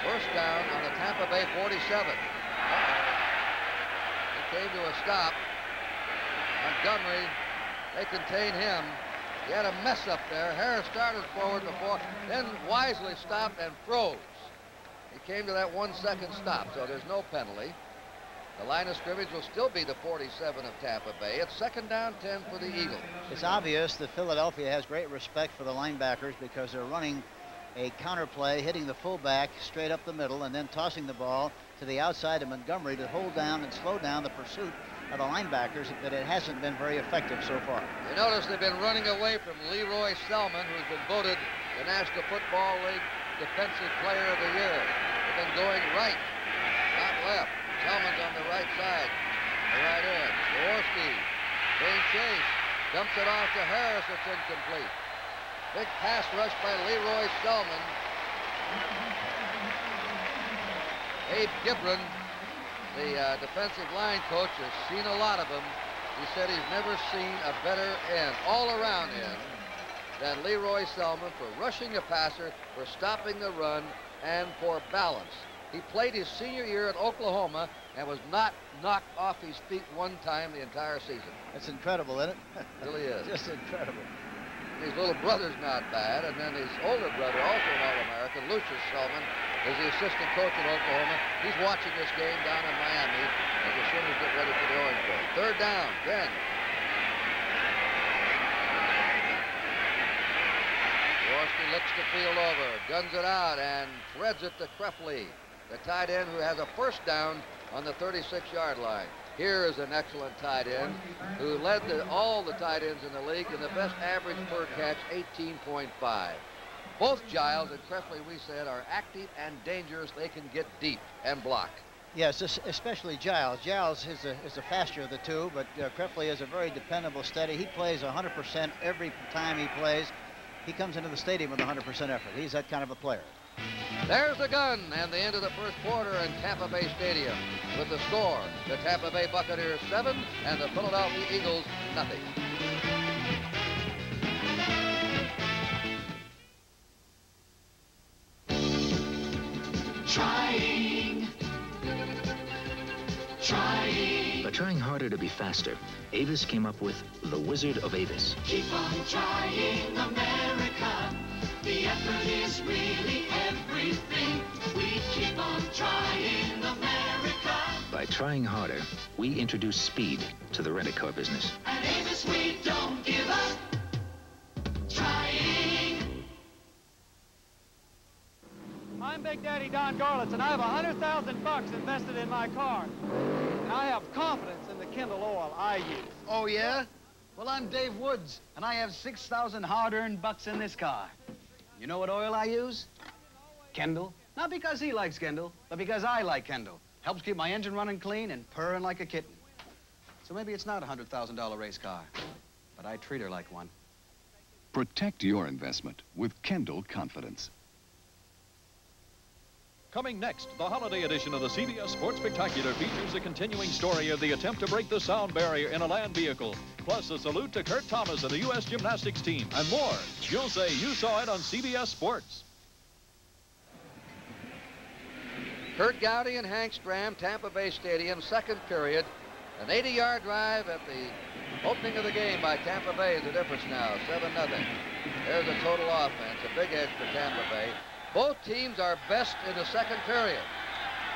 First down on the Tampa Bay 47. He came to a stop. Montgomery, they contain him. He had a mess up there. Harris started forward before, then wisely stopped and froze. He came to that one second stop, so there's no penalty. The line of scrimmage will still be the 47 of Tampa Bay. It's second down 10 for the Eagles. It's obvious that Philadelphia has great respect for the linebackers because they're running a counter play, hitting the fullback straight up the middle, and then tossing the ball to the outside of Montgomery to hold down and slow down the pursuit of the linebackers, but it hasn't been very effective so far. You notice they've been running away from Lee Roy Selmon, who's been voted the National Football League Defensive Player of the Year. They've been going right, not left. Selmon's on the right side, the right end. Jaworski being chased, dumps it off to Harris. It's incomplete. Big pass rush by Leroy Selman. Abe Gibron, the uh, defensive line coach, has seen a lot of them. He said he's never seen a better end, all-around end, than Lee Roy Selmon for rushing a passer, for stopping the run, and for balance. He played his senior year at Oklahoma and was not knocked off his feet one time the entire season. It's incredible, isn't it? it? really is. Just incredible. His little brother's not bad, and then his older brother, also an All-American, Lucius Selmon, is the assistant coach at Oklahoma. He's watching this game down in Miami as the Sooners get ready for the Orange Bowl. Third down, Ben. Jaworski looks the field over, guns it out, and threads it to Krepfle, the tight end who has a first down on the 36-yard line. Here is an excellent tight end who led the, all the tight ends in the league in the best average per catch, 18.5. Both Giles and Krepfle, we said, are active and dangerous. They can get deep and block. Yes, especially Giles. Giles is a, is the faster of the two, but uh, Krepfle is a very dependable, steady. He plays 100% every time he plays. He comes into the stadium with 100% effort. He's that kind of a player. There's the gun and the end of the first quarter in Tampa Bay Stadium with the score, the Tampa Bay Buccaneers 7 and the Philadelphia Eagles nothing. Trying. Trying. By trying harder to be faster, Avis came up with the Wizard of Avis. Keep on trying, America. The effort is really everything. We keep on trying, America. By trying harder, we introduce speed to the rent-a-car business. At Avis, we don't give up. Trying. I'm Big Daddy Don Garlits, and I have a hundred thousand bucks invested in my car. And I have confidence in the Kendall oil I use. Oh, yeah? Well, I'm Dave Woods, and I have 6,000 hard-earned bucks in this car. You know what oil I use? Kendall. Not because he likes Kendall, but because I like Kendall. Helps keep my engine running clean and purring like a kitten. So maybe it's not a $100,000 race car, but I treat her like one. Protect your investment with Kendall Confidence. Coming next, the holiday edition of the CBS Sports Spectacular features a continuing story of the attempt to break the sound barrier in a land vehicle, plus a salute to Kurt Thomas and the U.S. gymnastics team, and more. You'll say you saw it on CBS Sports. Curt Gowdy and Hank Stram, Tampa Bay Stadium, second period. An 80-yard drive at the opening of the game by Tampa Bay is the difference now, 7-0. There's a total offense, a big edge for Tampa Bay. Both teams are best in the second period.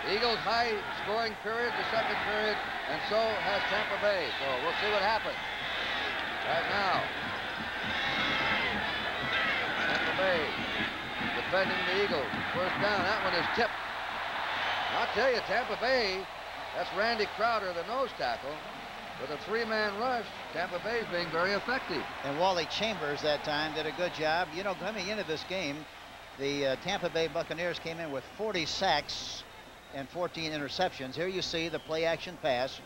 The Eagles high scoring period, the second period, and so has Tampa Bay. So we'll see what happens. Right now. Tampa Bay defending the Eagles. First down, that one is tipped. I'll tell you, Tampa Bay, that's Randy Crowder, the nose tackle. With a three-man rush, Tampa Bay's being very effective. And Wally Chambers that time did a good job. You know, coming into this game, the uh, Tampa Bay Buccaneers came in with 40 sacks and 14 interceptions. Here you see the play-action pass.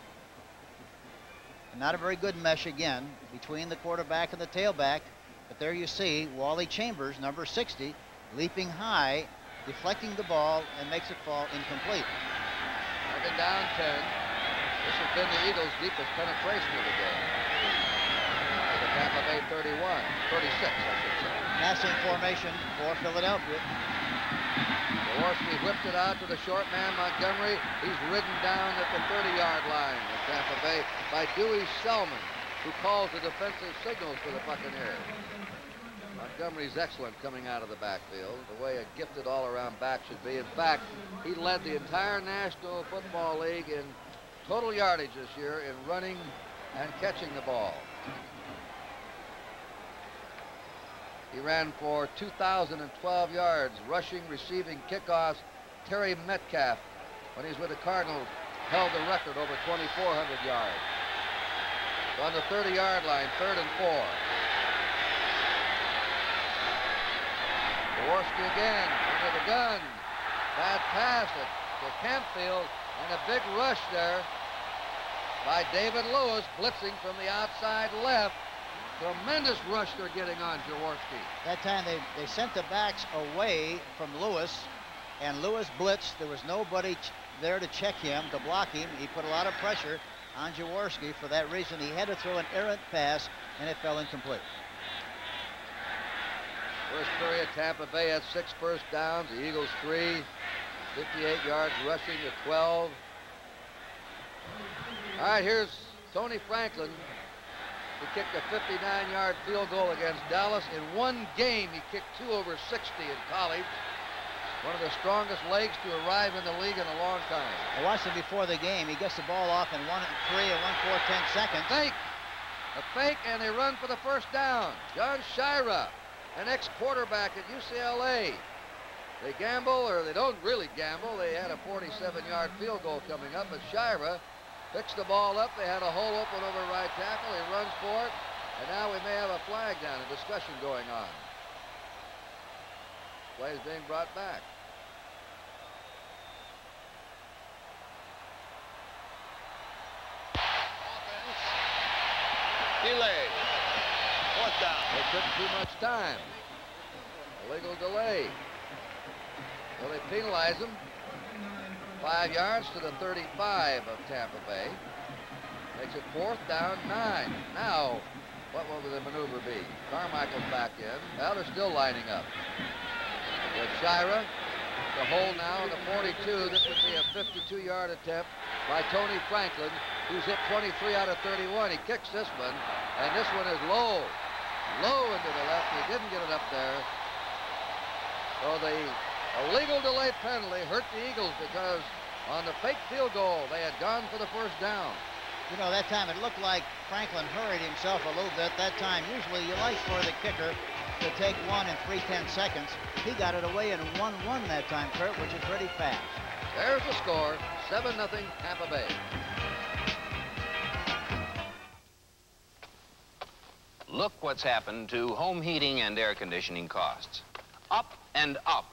Not a very good mesh again between the quarterback and the tailback. But there you see Wally Chambers, number 60, leaping high, deflecting the ball, and makes it fall incomplete. Second down 10. This has been the Eagles' deepest penetration of the game. The Tampa Bay 31, 36, I should say. Passing formation for Philadelphia. Jaworski whipped it out to the short man, Montgomery. He's ridden down at the 30-yard line of Tampa Bay by Dewey Selmon, who calls the defensive signals for the Buccaneers. Montgomery's excellent coming out of the backfield, the way a gifted all-around back should be. In fact, he led the entire National Football League in total yardage this year in running and catching the ball. He ran for 2,012 yards, rushing, receiving, kickoffs. Terry Metcalf when he's with the Cardinals, held the record over 2,400 yards. So on the 30-yard line, third and four. Jaworski again, into the gun. Bad pass to, Campfield, and a big rush there by David Lewis, blitzing from the outside left. Tremendous rush they're getting on Jaworski. That time they, they sent the backs away from Lewis, and Lewis blitzed. There was nobody there to check him, to block him. He put a lot of pressure on Jaworski. For that reason, he had to throw an errant pass, and it fell incomplete. First period, Tampa Bay had six first downs. The Eagles three. 58 yards rushing to 12. All right, here's Tony Franklin. He kicked a 59-yard field goal against Dallas. In one game, he kicked two over 60 in college. One of the strongest legs to arrive in the league in a long time. I watched him before the game. He gets the ball off in one three and one four ten seconds. Fake. A fake, and they run for the first down. John Sciarra, an ex-quarterback at UCLA. They gamble, or they don't really gamble. They had a 47-yard field goal coming up, but Sciarra picks the ball up. They had a hole open over right tackle. He runs for it, and now we may have a flag down, a discussion going on. Play is being brought back. Delay. Fourth down. They took too much time. Illegal delay. So they penalize him. Five yards to the 35 of Tampa Bay. Makes it fourth down, nine. Now, what will the maneuver be? Carmichael's back in. Well, they're still lining up. With Sciarra, the hole now in the 42. This would be a 52-yard attempt by Tony Franklin, who's hit 23 out of 31. He kicks this one, and this one is low. Low into the left. He didn't get it up there. So the illegal delay penalty hurt the Eagles because on the fake field goal, they had gone for the first down. You know, that time it looked like Franklin hurried himself a little bit that time. Usually you like for the kicker to take one in three ten seconds. He got it away in 1-1 that time, Curt, which is pretty fast. There's the score, 7-0 Tampa Bay. Look what's happened to home heating and air conditioning costs. Up and up.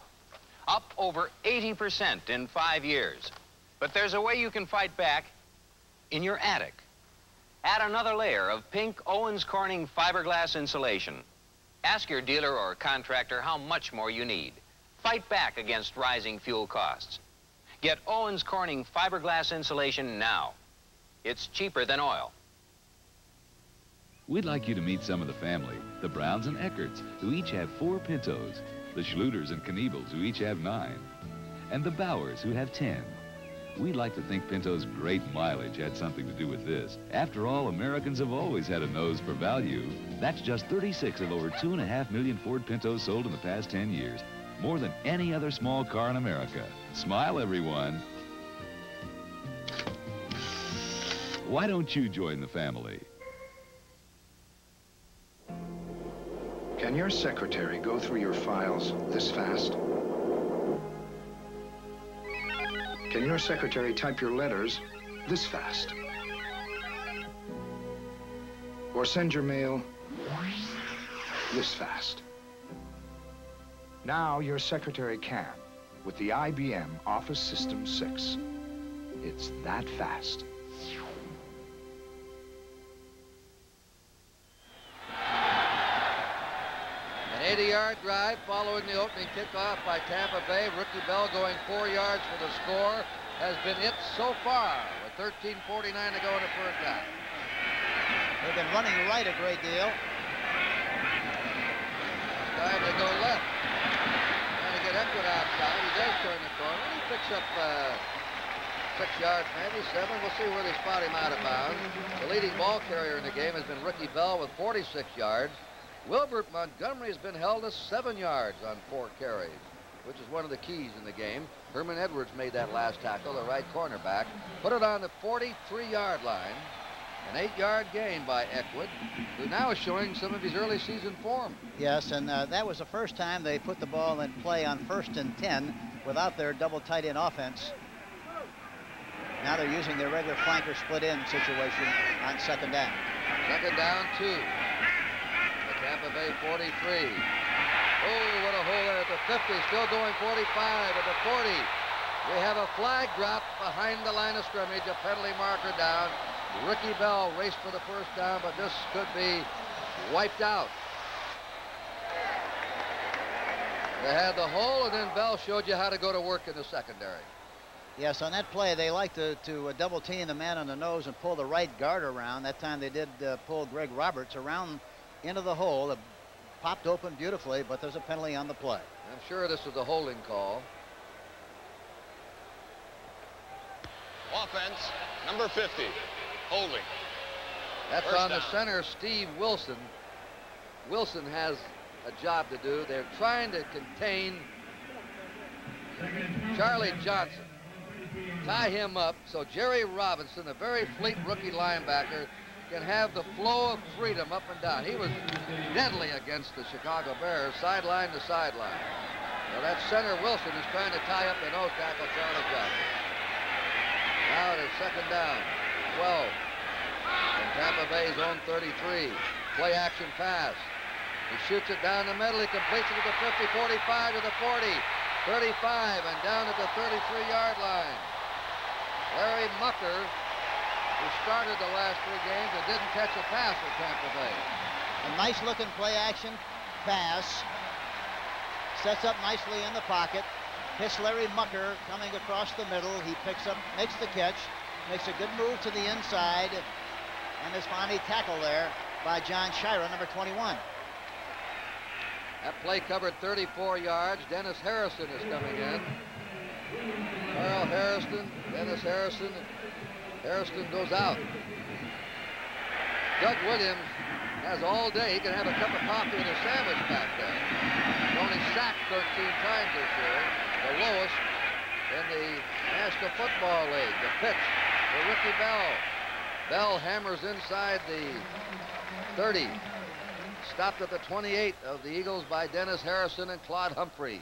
Up over 80% in five years. But there's a way you can fight back in your attic. Add another layer of pink Owens Corning fiberglass insulation. Ask your dealer or contractor how much more you need. Fight back against rising fuel costs. Get Owens Corning fiberglass insulation now. It's cheaper than oil. We'd like you to meet some of the family, the Browns and Eckerts, who each have four Pintos, the Schluters and Kniebels, who each have nine, and the Bowers, who have ten. We'd like to think Pinto's great mileage had something to do with this. After all, Americans have always had a nose for value. That's just 36 of over 2.5 million Ford Pintos sold in the past 10 years. More than any other small car in America. Smile, everyone. Why don't you join the family? Can your secretary go through your files this fast? Can your secretary type your letters this fast? Or send your mail this fast? Now your secretary can with the IBM Office System 6. It's that fast. An 80-yard drive following the opening kickoff by Tampa Bay. Rookie Bell going four yards for the score has been it so far with 13.49 to go in the first half. They've been running right a great deal. Time they go left. Trying to get Eckwood outside. He does turn the corner. He picks up uh, six yards, maybe seven. We'll see where they spot him out of bounds. The leading ball carrier in the game has been Ricky Bell with 46 yards. Wilbert Montgomery has been held to seven yards on four carries, which is one of the keys in the game. Herman Edwards made that last tackle, the right cornerback. Put it on the 43-yard line. An eight-yard gain by Eckwood, who now is showing some of his early season form. Yes, and uh, that was the first time they put the ball in play on first and 10 without their double tight end offense. Now they're using their regular flanker split in situation on second down. Second down, two. Tampa Bay 43. Oh, what a hole there at the 50. Still going 45 at the 40. We have a flag drop behind the line of scrimmage, a penalty marker down. Ricky Bell raced for the first down, but this could be wiped out. They had the hole, and then Bell showed you how to go to work in the secondary. Yes, on that play, they like to, to uh, double team the man on the nose and pull the right guard around. That time they did uh, pull Greg Roberts around into the hole. It popped open beautifully, but there's a penalty on the play. I'm sure this is a holding call. Offense, number 50, holding. That's First on down. the center, Steve Wilson. Wilson has a job to do. They're trying to contain Charlie Johnson. Tie him up so Jerry Robinson, a very fleet rookie linebacker, can have the flow of freedom up and down. He was deadly against the Chicago Bears, sideline to sideline. Now that center Wilson is trying to tie up the nose tackle Charlie Johnson. Now it is second down, 12. From Tampa Bay's own 33. Play action pass. He shoots it down the middle. He completes it to the 50, 45 to the 40, 35, and down at the 33-yard line. Larry Mucker, who started the last three games and didn't catch a pass for Tampa Bay. A nice looking play action pass. Sets up nicely in the pocket. Hits Larry Mucker coming across the middle. He picks up, makes the catch, makes a good move to the inside, and is finally tackled there by John Sciarra, number 21. That play covered 34 yards. Dennis Harrison is coming in. Carl Harrison, Dennis Harrison. Harrison goes out. Doug Williams has all day. He can have a cup of coffee and a sandwich back there. He's only sacked 13 times this year, the lowest in the National Football League. The pitch for Ricky Bell. Bell hammers inside the 30. Stopped at the 28 of the Eagles by Dennis Harrison and Claude Humphrey.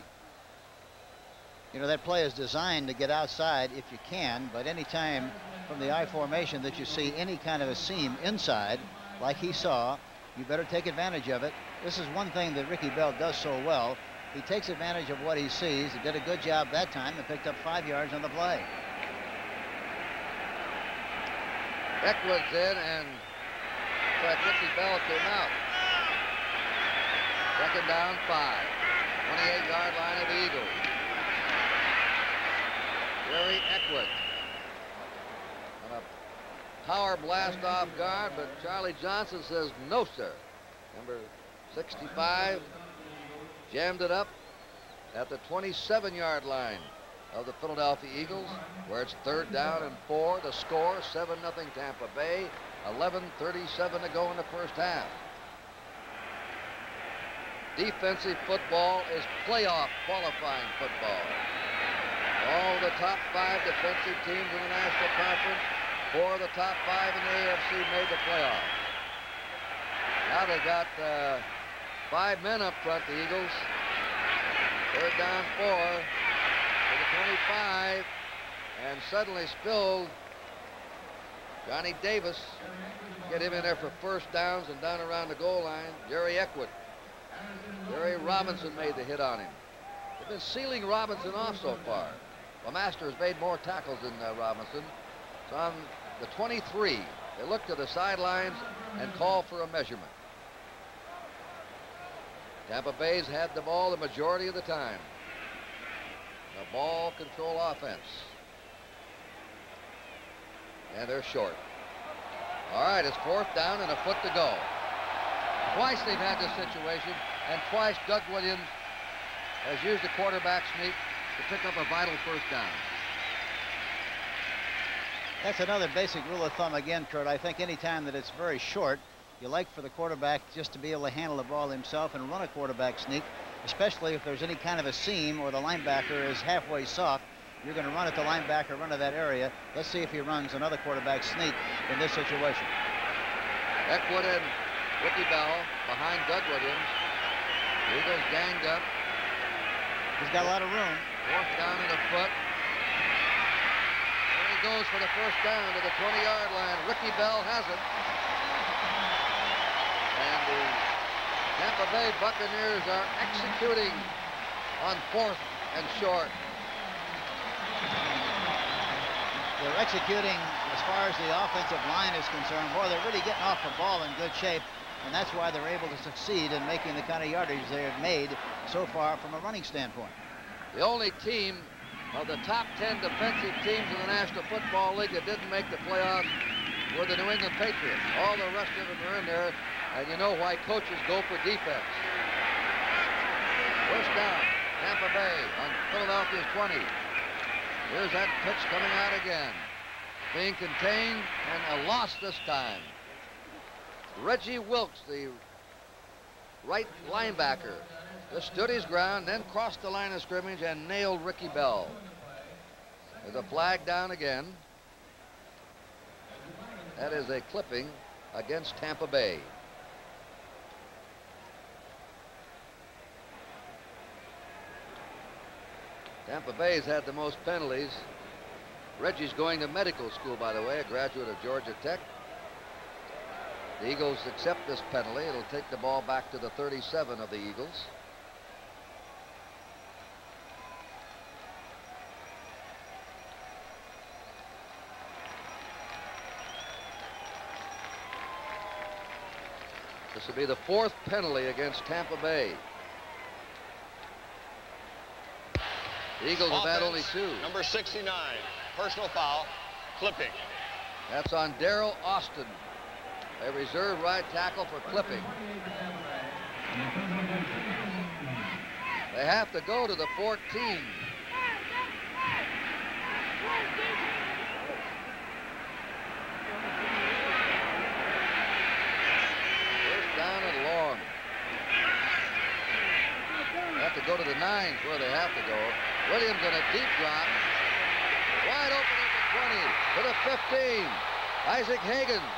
You know, that play is designed to get outside if you can, but anytime from the I formation that you see any kind of a seam inside, like he saw, you better take advantage of it. This is one thing that Ricky Bell does so well. He takes advantage of what he sees. He did a good job that time and picked up five yards on the play. Eckwood's in, and Ricky Bell came out. Second down, five. 28-yard line of the Eagles. Jerry Eckwood. Power blast off guard, but Charlie Johnson says no, sir. Number 65 jammed it up at the 27-yard line of the Philadelphia Eagles, where it's third down and four. The score, 7-0 Tampa Bay, 11.37 to go in the first half. Defensive football is playoff qualifying football. All the top five defensive teams in the National Conference, four of the top five in the AFC made the playoff. Now they got uh, five men up front, the Eagles. Third down four to the 25, and suddenly spilled Johnny Davis. Get him in there for first downs and down around the goal line. Jerry Eckwood. Jerry Robinson made the hit on him. They've been sealing Robinson off so far. LeMaster has made more tackles than uh, Robinson. On the 23. They look to the sidelines and call for a measurement. Tampa Bay's had the ball the majority of the time. The ball control offense. And they're short. All right, it's fourth down and a foot to go. Twice they've had this situation, and twice Doug Williams has used the quarterback sneak to pick up a vital first down. That's another basic rule of thumb again, Curt. I think anytime that it's very short, you like for the quarterback just to be able to handle the ball himself and run a quarterback sneak, especially if there's any kind of a seam or the linebacker is halfway soft. You're going to run at the linebacker, run to that area. Let's see if he runs another quarterback sneak in this situation. Eckwood and Ricky Bell behind Doug Williams. The Eagles ganged up. He's got a lot of room. Fourth down and a foot. Goes for the first down to the 20-yard line. Ricky Bell has it. And the Tampa Bay Buccaneers are executing on fourth and short. They're executing as far as the offensive line is concerned. Boy, they're really getting off the ball in good shape, and that's why they're able to succeed in making the kind of yardage they have made so far from a running standpoint. The only team of the top 10 defensive teams in the National Football League that didn't make the playoffs were the New England Patriots. All the rest of them are in there, and you know why coaches go for defense. First down, Tampa Bay on Philadelphia's 20. Here's that pitch coming out again. Being contained and a loss this time. Reggie Wilkes, the right linebacker, stood his ground, then crossed the line of scrimmage and nailed Ricky Bell. There's a flag down again. That is a clipping against Tampa Bay. Tampa Bay's had the most penalties. Reggie's going to medical school, by the way, a graduate of Georgia Tech. The Eagles accept this penalty. It'll take the ball back to the 37 of the Eagles. This will be the fourth penalty against Tampa Bay. The Eagles have had only two. Number 69, personal foul, clipping. That's on Daryl Austin, a reserve right tackle for clipping. They have to go to the 14. First down and long. They have to go to the nines where they have to go. Williams in a deep drop. Wide open at the 20, to the 15. Isaac Hagins.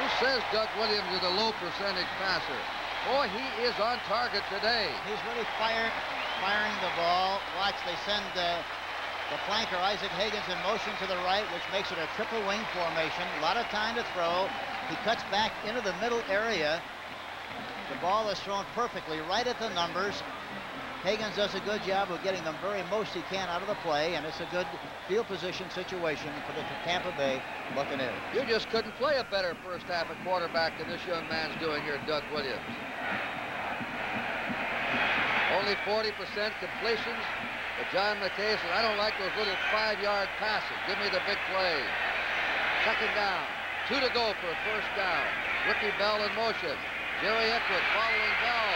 Who says Doug Williams is a low percentage passer? Boy, he is on target today. He's really fire, firing the ball. Watch, they send uh, the flanker Isaac Hagins in motion to the right, which makes it a triple wing formation. A lot of time to throw. He cuts back into the middle area. The ball is thrown perfectly right at the numbers. Hagins does a good job of getting the very most he can out of the play, and it's a good field position situation for the Tampa Bay Buccaneers. You just couldn't play a better first half at quarterback than this young man's doing here, Doug Williams. Only 40% completions, but John McKay says, I don't like those little five-yard passes. Give me the big play. Second down. Two to go for a first down. Ricky Bell in motion. Jerry Eckwood following Bell.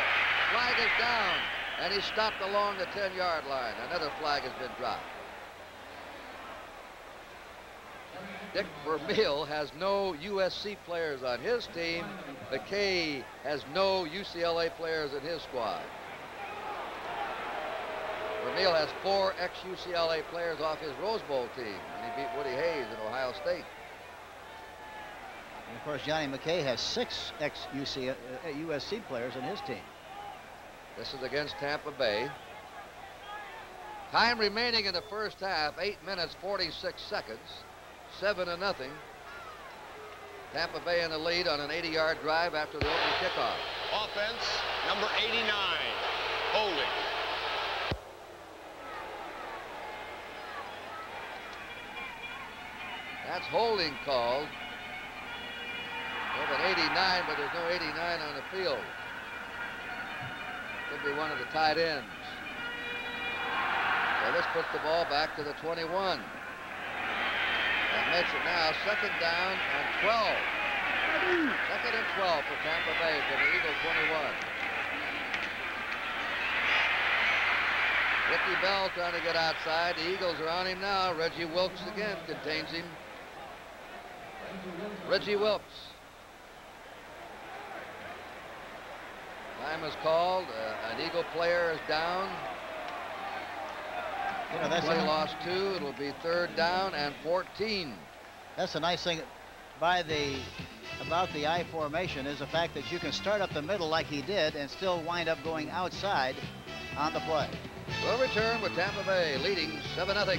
Flag is down. And he stopped along the 10-yard line. Another flag has been dropped. Dick Vermeil has no USC players on his team. McKay has no UCLA players in his squad. Vermeil has four ex-UCLA players off his Rose Bowl team, and he beat Woody Hayes in Ohio State. And of course, Johnny McKay has six ex-USC uh, players in his team. This is against Tampa Bay. Time remaining in the first half, 8 minutes 46 seconds. 7 to nothing. Tampa Bay in the lead on an 80-yard drive after the opening kickoff. Offense, number 89, holding. That's holding called. Have an 89, but there's no 89 on the field. Could be one of the tight ends. This puts the ball back to the 21. That makes it now second down and 12. Second and 12 for Tampa Bay for the Eagle 21. Ricky Bell trying to get outside. The Eagles are on him now. Reggie Wilkes again contains him. Reggie Wilkes. Time is called. Uh, an Eagle player is down. You know, that's Play a- lost two. It'll be third down and 14. That's the nice thing by the about the I formation is the fact that you can start up the middle like he did and still wind up going outside on the play. We'll return with Tampa Bay leading 7 0.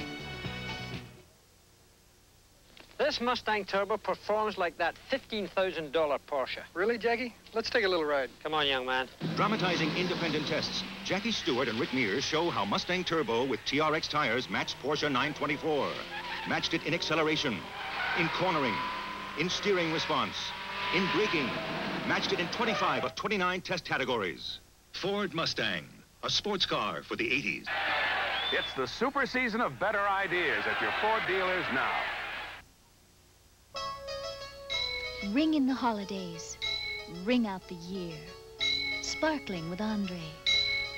This Mustang Turbo performs like that $15,000 Porsche. Really, Jackie? Let's take a little ride. Come on, young man. Dramatizing independent tests, Jackie Stewart and Rick Mears show how Mustang Turbo with TRX tires matched Porsche 924. Matched it in acceleration, in cornering, in steering response, in braking. Matched it in 25 of 29 test categories. Ford Mustang, a sports car for the 80s. It's the super season of better ideas at your Ford dealers now. Ring in the holidays. Ring out the year. Sparkling with Andre.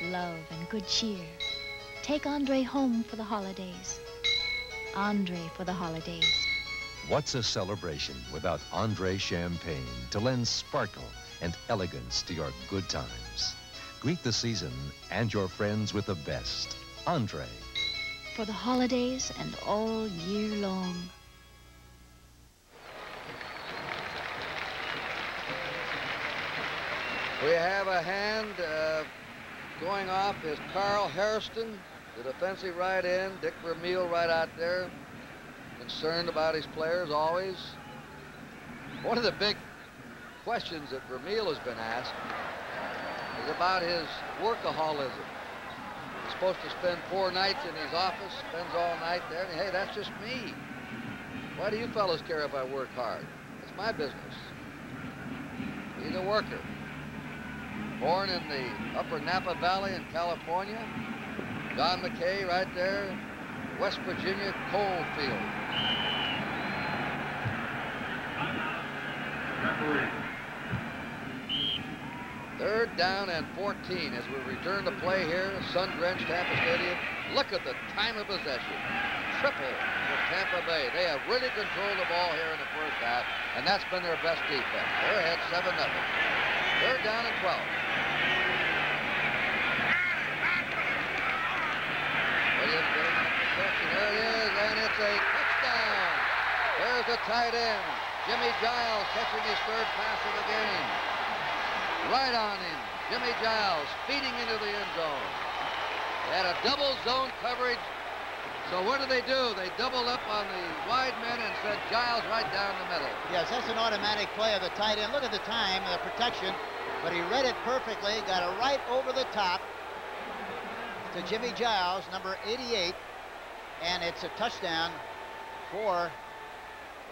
Love and good cheer. Take Andre home for the holidays. Andre for the holidays. What's a celebration without Andre Champagne to lend sparkle and elegance to your good times? Greet the season and your friends with the best. Andre. For the holidays and all year long. We have a hand uh, going off is Carl Hairston, the defensive right end. Dick Vermeil right out there, concerned about his players always. One of the big questions that Vermeil has been asked is about his workaholism. He's supposed to spend four nights in his office, spends all night there, and hey, that's just me. Why do you fellows care if I work hard? It's my business. He's a worker. Born in the upper Napa Valley in California. Don McKay right there, West Virginia coal field. Third down and 14 as we return to play here, sun-drenched Tampa Stadium. Look at the time of possession. Triple for Tampa Bay. They have really controlled the ball here in the first half, and that's been their best defense. They're ahead 7 nothing. Third down and 12. Williams getting that reception. There it is, and it's a touchdown. There's the tight end. Jimmie Giles catching his third pass of the game. Right on him. Jimmie Giles feeding into the end zone. They had a double zone coverage. So what do they do? They doubled up on the wide men and said Giles right down the middle. Yes, that's an automatic play of the tight end. Look at the time, the protection, but he read it perfectly, got it right over the top to Jimmie Giles, number 88, and it's a touchdown for...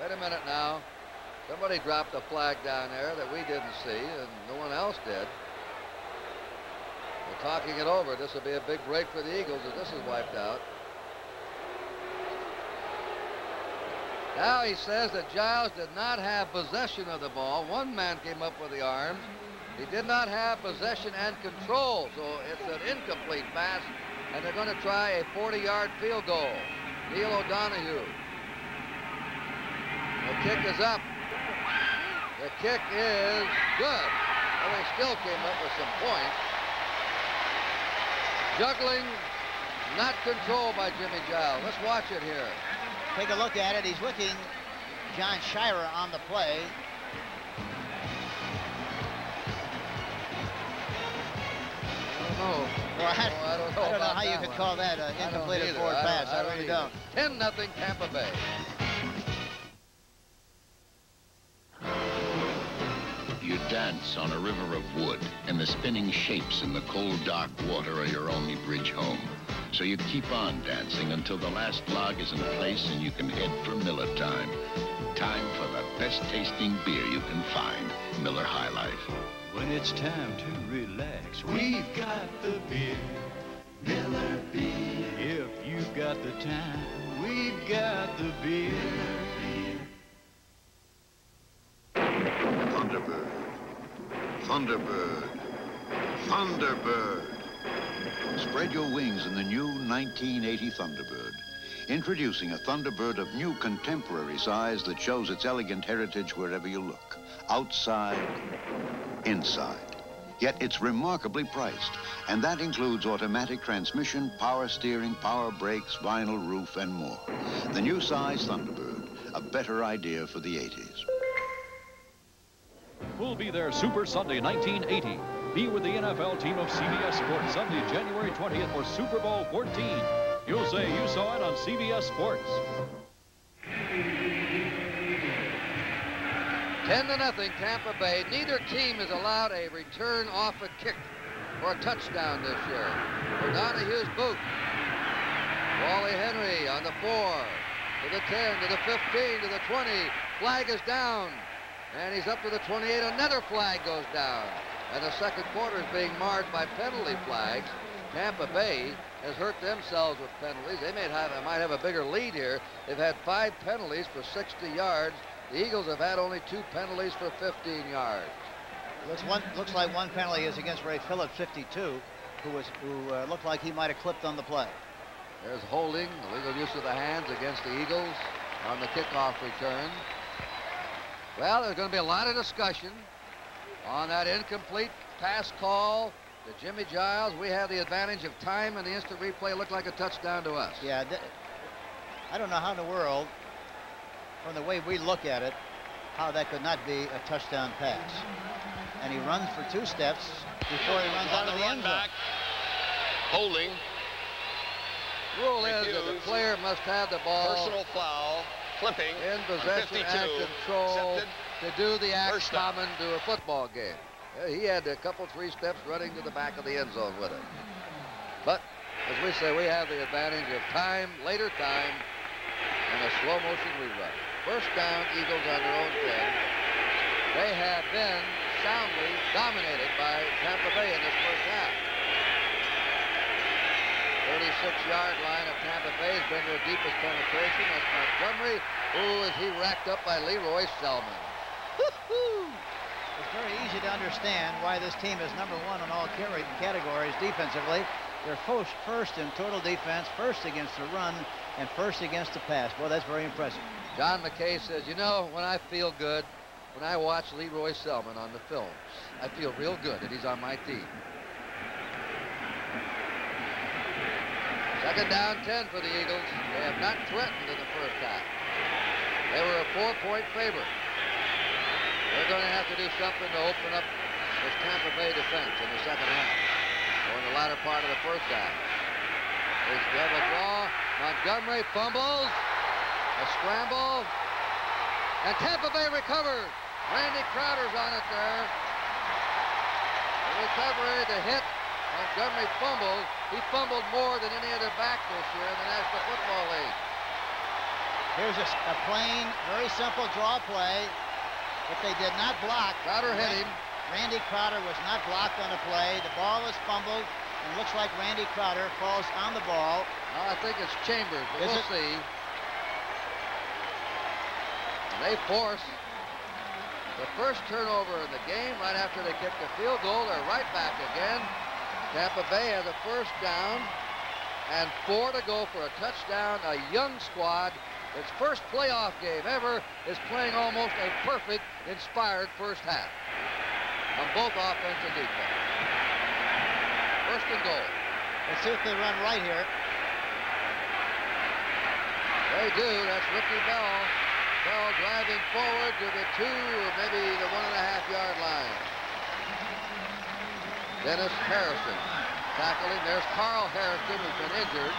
Wait a minute now. Somebody dropped a flag down there that we didn't see, and no one else did. We're talking it over. This will be a big break for the Eagles if this is wiped out. Now he says that Giles did not have possession of the ball. One man came up with the arms. He did not have possession and control, so it's an incomplete pass, and they're going to try a 40-yard field goal. Neil O'Donoghue. The kick is up. The kick is good. Well, they still came up with some points. Juggling, not controlled by Jimmie Giles. Let's watch it here. Take a look at it. He's looking John Sciarra on the play. Know. Well, I, Oh, I don't know, I don't know about how you that could one. call that an I don't incompleted forward I pass. don't- I, I don't really either. don't. 10 nothing Tampa Bay. You dance on a river of wood, and the spinning shapes in the cold, dark water are your only bridge home. So you keep on dancing until the last log is in place and you can head for Miller time. Time for the best tasting beer you can find, Miller High Life. When it's time to relax, we've got the beer. Miller beer. If you've got the time, we've got the beer. Thunderbird. Thunderbird. Thunderbird. Spread your wings in the new 1980 Thunderbird. Introducing a Thunderbird of new contemporary size that shows its elegant heritage wherever you look. Outside, inside. Yet it's remarkably priced, and that includes automatic transmission, power steering, power brakes, vinyl roof, and more. The new size Thunderbird, a better idea for the 80s. We'll be there Super Sunday 1980. Be with the NFL team of CBS Sports Sunday, January 20th for Super Bowl 14. You'll say you saw it on CBS Sports. 10 to nothing, Tampa Bay. Neither team is allowed a return off a kick for a touchdown this year. O'Donoghue's boot. Wally Henry on the four, to the 10, to the 15, to the 20. Flag is down. And he's up to the 28. Another flag goes down. And the second quarter is being marred by penalty flags. Tampa Bay has hurt themselves with penalties. They may have, might have a bigger lead here. They've had five penalties for 60 yards. The Eagles have had only two penalties for 15 yards. Looks, one, looks like one penalty is against Ray Phillips, 52, who was who uh, looked like he might have clipped on the play. There's holding, the legal use of the hands against the Eagles on the kickoff return. Well, there's going to be a lot of discussion on that incomplete pass call to Jimmie Giles. We have the advantage of time, and the instant replay looked like a touchdown to us. Yeah, I don't know how in the world, from the way we look at it, how that could not be a touchdown pass. And he runs for two steps before he runs out of the end zone. Holding. Rule is that the player must have the ball. Personal foul. Clipping. In possession and control Accepted. to do the act First down. common to a football game. Uh, he had a couple, three steps running to the back of the end zone with it. But, as we say, we have the advantage of time, later time, and a slow motion rerun. First down, Eagles on their own 10. They have been soundly dominated by Tampa Bay in this first half. 36-yard line of Tampa Bay has been their deepest penetration. That's Montgomery. Ooh, is he racked up by Leroy Selman. It's very easy to understand why this team is number one in all categories defensively. They're first, first in total defense, first against the run, and first against the pass. Boy, that's very impressive. John McKay says, you know, when I feel good, when I watch Lee Roy Selmon on the films, I feel real good that he's on my team. Second down 10 for the Eagles. They have not threatened in the first half. They were a four-point favorite. They're going to have to do something to open up this Tampa Bay defense in the second half or in the latter part of the first half. Have a draw. Montgomery fumbles. A scramble. And Tampa Bay recovers. Randy Crowder's on it there. The recovery, the hit. Montgomery fumbled. He fumbled more than any other back this year in the National Football League. Here's a plain, very simple draw play, but they did not block. Crowder hit him. Randy Crowder was not blocked on the play. The ball is fumbled, and looks like Randy Crowder falls on the ball. No, I think it's Chambers, but Is we'll it? see. They force the first turnover in the game right after they kick the field goal. They're right back again. Tampa Bay has a first down and four to go for a touchdown. A young squad, its first playoff game ever, is playing almost a perfect, inspired first half on both offense and defense. First and goal. Let's see if they run right here. They do. That's Ricky Bell. Bell driving forward to the two, maybe the one and a half yard line. Dennis Harrison tackling. There's Carl Harrison, who's been injured.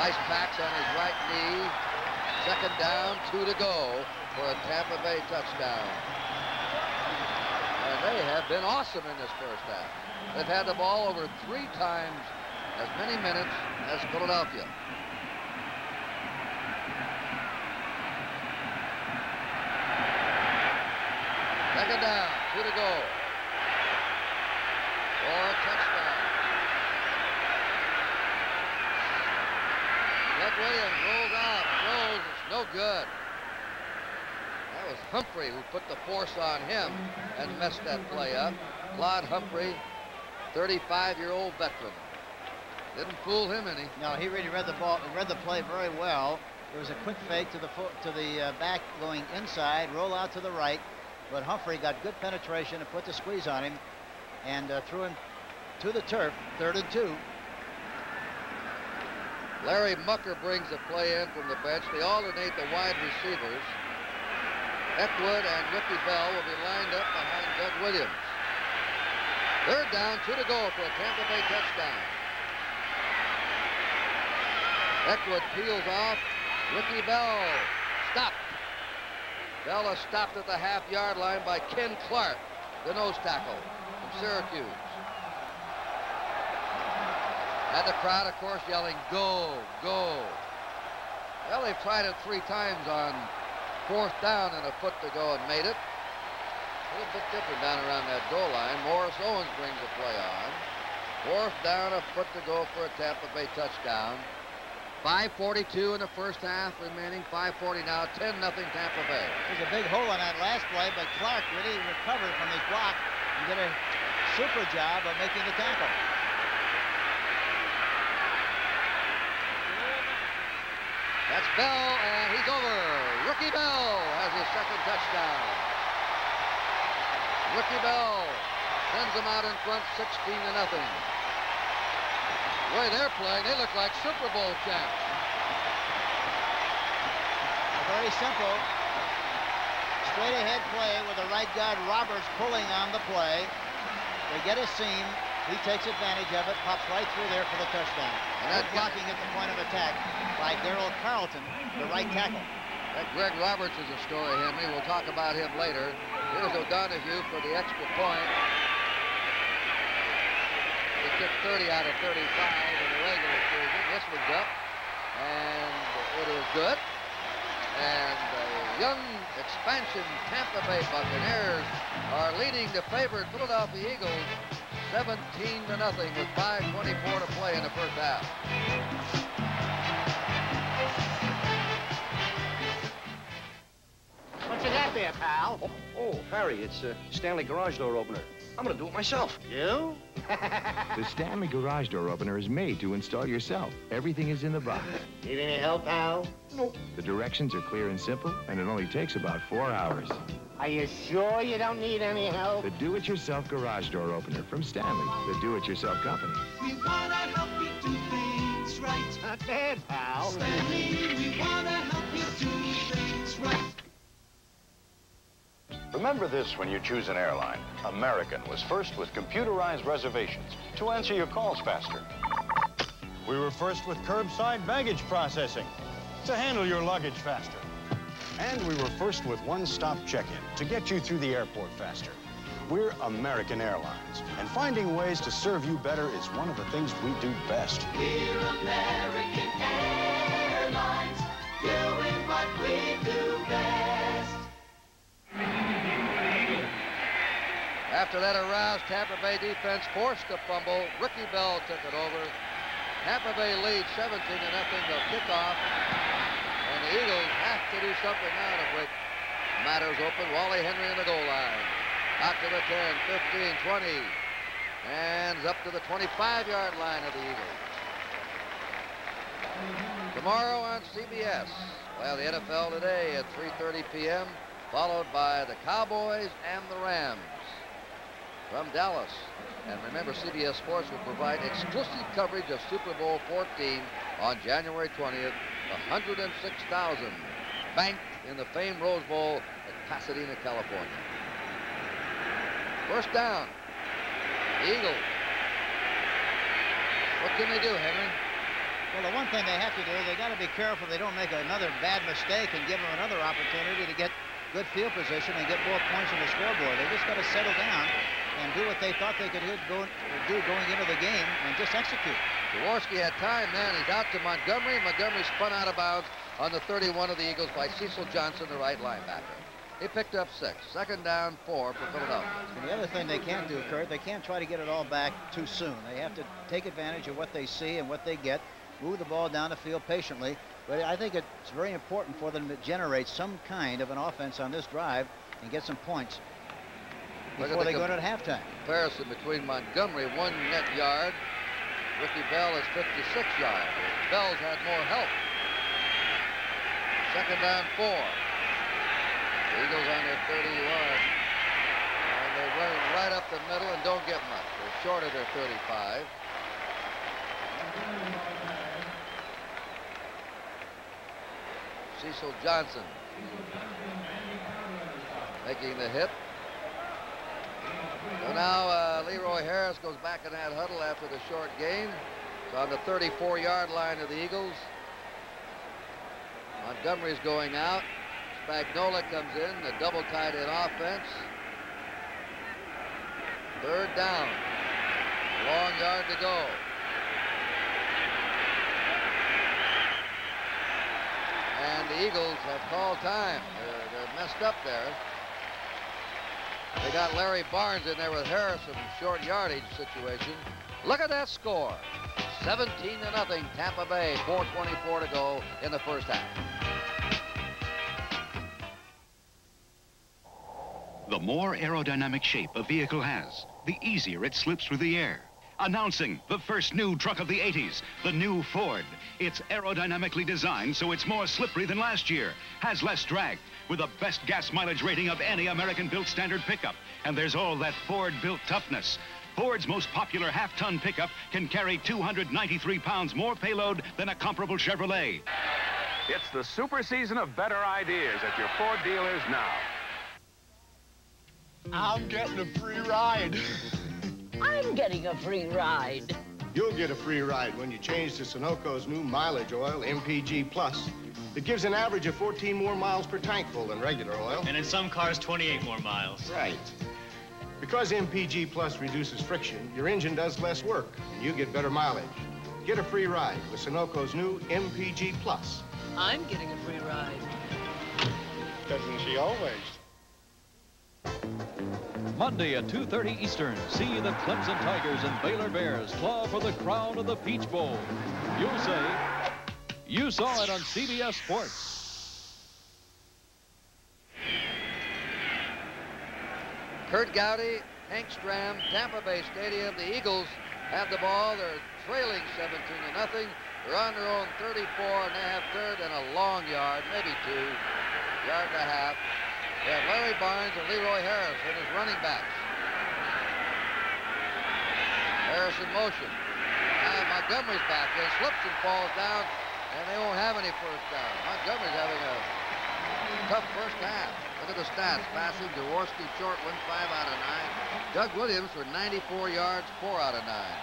Nice packs on his right knee. Second down, two to go for a Tampa Bay touchdown. And they have been awesome in this first half. They've had the ball over three times as many minutes as Philadelphia. Second down, two to go. For a touchdown. Doug Williams rolls out, throws, it's no good. That was Humphrey who put the force on him and messed that play up. Claude Humphrey, 35-year-old veteran. Didn't fool him any. No, he really read the ball, read the play very well. There was a quick fake to the to the uh, back going inside, roll out to the right, but Humphrey got good penetration and put the squeeze on him and uh, threw him to the turf, third and two. Larry Mucker brings the play in from the bench. They alternate the wide receivers. Eckwood and Ricky Bell will be lined up behind Doug Williams. Third down, two to go for a Tampa Bay touchdown. Eckwood peels off. Ricky Bell stopped. Bell is stopped at the half-yard line by Ken Clarke, the nose tackle from Syracuse. And the crowd, of course, yelling, go, go. Well, they've tried it three times on fourth down and a foot to go and made it. A little bit different down around that goal line. Morris Owens brings the play on. Fourth down, a foot to go for a Tampa Bay touchdown. 5.42 in the first half, remaining 5.40 now, 10 nothing Tampa Bay. There's a big hole on that last play, but Clark really recovered from his block and did a super job of making the tackle. That's Bell, and he's over. Rookie Bell has his second touchdown. Rookie Bell sends them out in front 16 to nothing. The way they're playing, they look like Super Bowl champs. A very simple. Straight ahead play with the right guard Roberts pulling on the play. They get a seam. He takes advantage of it, pops right through there for the touchdown. And that blocking at the point of attack by Darryl Carlton, the right tackle. That Greg Roberts is a story, Henry. We'll talk about him later. Here's O'Donoghue for the extra point. He took 30 out of 35 in the regular season. This one's up, and it is good. And the young expansion Tampa Bay Buccaneers are leading the favorite Philadelphia Eagles 17 to nothing with 5.24 to play in the first half. What you got there, pal? Oh, oh Harry, it's a Stanley garage door opener. I'm gonna do it myself. You? the Stanley garage door opener is made to install yourself. Everything is in the box. Need any help, pal? Nope. The directions are clear and simple, and it only takes about four hours. Are you sure you don't need any help? The do-it-yourself garage door opener from Stanley, the do-it-yourself company. We wanna help you do things right. Not bad, pal. Stanley, we wanna help you do Remember this when you choose an airline. American was first with computerized reservations to answer your calls faster. We were first with curbside baggage processing to handle your luggage faster. And we were first with one-stop check-in to get you through the airport faster. We're American Airlines, and finding ways to serve you better is one of the things we do best. We're American Airlines, After that aroused Tampa Bay defense forced a fumble. Ricky Bell took it over. Tampa Bay leads 17 to nothing. They'll kick off. And the Eagles have to do something now to break matters open. Wally Henry in the goal line. Out to the 10, 15, 20. And up to the 25-yard line of the Eagles. Tomorrow on CBS. Well, the NFL today at 3.30 p.m., followed by the Cowboys and the Rams from Dallas. And remember, CBS Sports will provide exclusive coverage of Super Bowl 14 on January 20th. 106,000 banked in the famed Rose Bowl at Pasadena, California. First down. Eagles. What can they do, Henry? Well, the one thing they have to do, is they got to be careful they don't make another bad mistake and give them another opportunity to get good field position and get more points on the scoreboard. They just got to settle down and do what they thought they could do going into the game and just execute. Jaworski had time then. He's out to Montgomery. Montgomery spun out of bounds on the 31 of the Eagles by Cecil Johnson, the right linebacker. He picked up six. Second down, four for Philadelphia. And the other thing they can't do, Curt, they can't try to get it all back too soon. They have to take advantage of what they see and what they get, move the ball down the field patiently. But I think it's very important for them to generate some kind of an offense on this drive and get some points before they go to halftime. Comparison between Montgomery, one net yard. Ricky Bell is 56 yards. Bell's had more help. Second down, four. The Eagles on their 31. And they run right up the middle and don't get much. They're short of their 35. Cecil Johnson making the hit. So now uh, Leroy Harris goes back in that huddle after the short game. It's on the 34-yard line of the Eagles. Montgomery's going out. Spagnola comes in, the double tight end offense. Third down. Long yard to go. And the Eagles have called time. They're, they're messed up there. They got Larry Barnes in there with Harrison, short yardage situation. Look at that score. 17 to nothing, Tampa Bay, 424 to go in the first half. The more aerodynamic shape a vehicle has, the easier it slips through the air. Announcing the first new truck of the 80s, the new Ford. It's aerodynamically designed so it's more slippery than last year, has less drag, with the best gas mileage rating of any American-built standard pickup. And there's all that Ford-built toughness. Ford's most popular half-ton pickup can carry 293 pounds more payload than a comparable Chevrolet. It's the super season of better ideas at your Ford dealers now. I'm getting a free ride. I'm getting a free ride. You'll get a free ride when you change to Sunoco's new mileage oil, MPG Plus. It gives an average of 14 more miles per tankful than regular oil. And in some cars, 28 more miles. Right. Because MPG Plus reduces friction, your engine does less work, and you get better mileage. Get a free ride with Sunoco's new MPG Plus. I'm getting a free ride. Doesn't she always? Monday at 2.30 Eastern, see the Clemson Tigers and Baylor Bears claw for the crown of the Peach Bowl. You'll say, you saw it on CBS Sports. Curt Gowdy, Hank Stram, Tampa Bay Stadium. The Eagles have the ball. They're trailing 17 to nothing. They're on their own 34 and a half third and a long yard, maybe two, yard and a half. They have Larry Barnes and Leroy Harrison his running backs. Harris in motion. Now Montgomery's back there, slips and falls down, and they won't have any first down. Montgomery's having a tough first half. Look at the stats. Passing, Jaworski, short one, five out of nine. Doug Williams for 94 yards, four out of nine.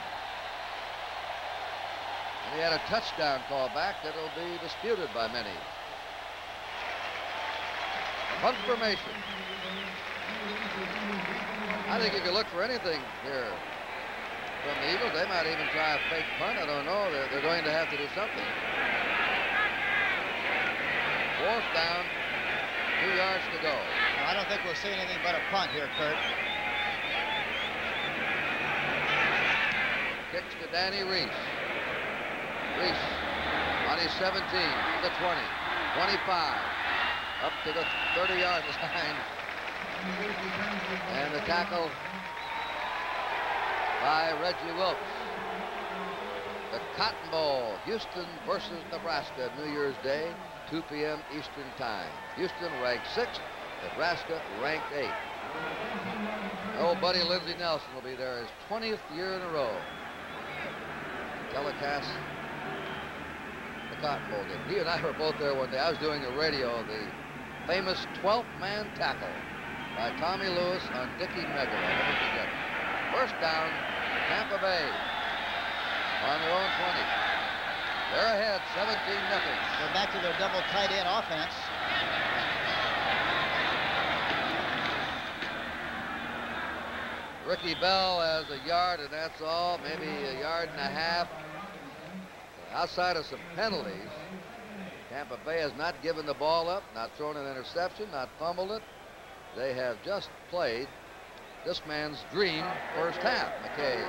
And he had a touchdown call back that'll be disputed by many. Punt formation. I think you look for anything here from the Eagles, they might even try a fake punt. I don't know. They're, they're going to have to do something. Fourth down, two yards to go. I don't think we'll see anything but a punt here, Curt. Kicks to Danny Reece. Reece on his 17, the 20, 25, up to the 30-yard line. And the tackle by Reggie Wilkes. The Cotton Bowl, Houston versus Nebraska, New Year's Day, 2 p.m. Eastern Time. Houston ranked sixth, Nebraska ranked eighth. Old buddy Lindsey Nelson will be there his 20th year in a row. Telecast the Cotton Bowl game. He and I were both there one day. I was doing the radio, the famous 12th man tackle by Tommy Lewis on Dickie forget. First down, Tampa Bay on their own 20. They're ahead, 17 nothing. They're back to their double tight end offense. Ricky Bell has a yard, and that's all, maybe a yard and a half. Outside of some penalties, Tampa Bay has not given the ball up, not thrown an interception, not fumbled it. They have just played this man's dream first half. McKay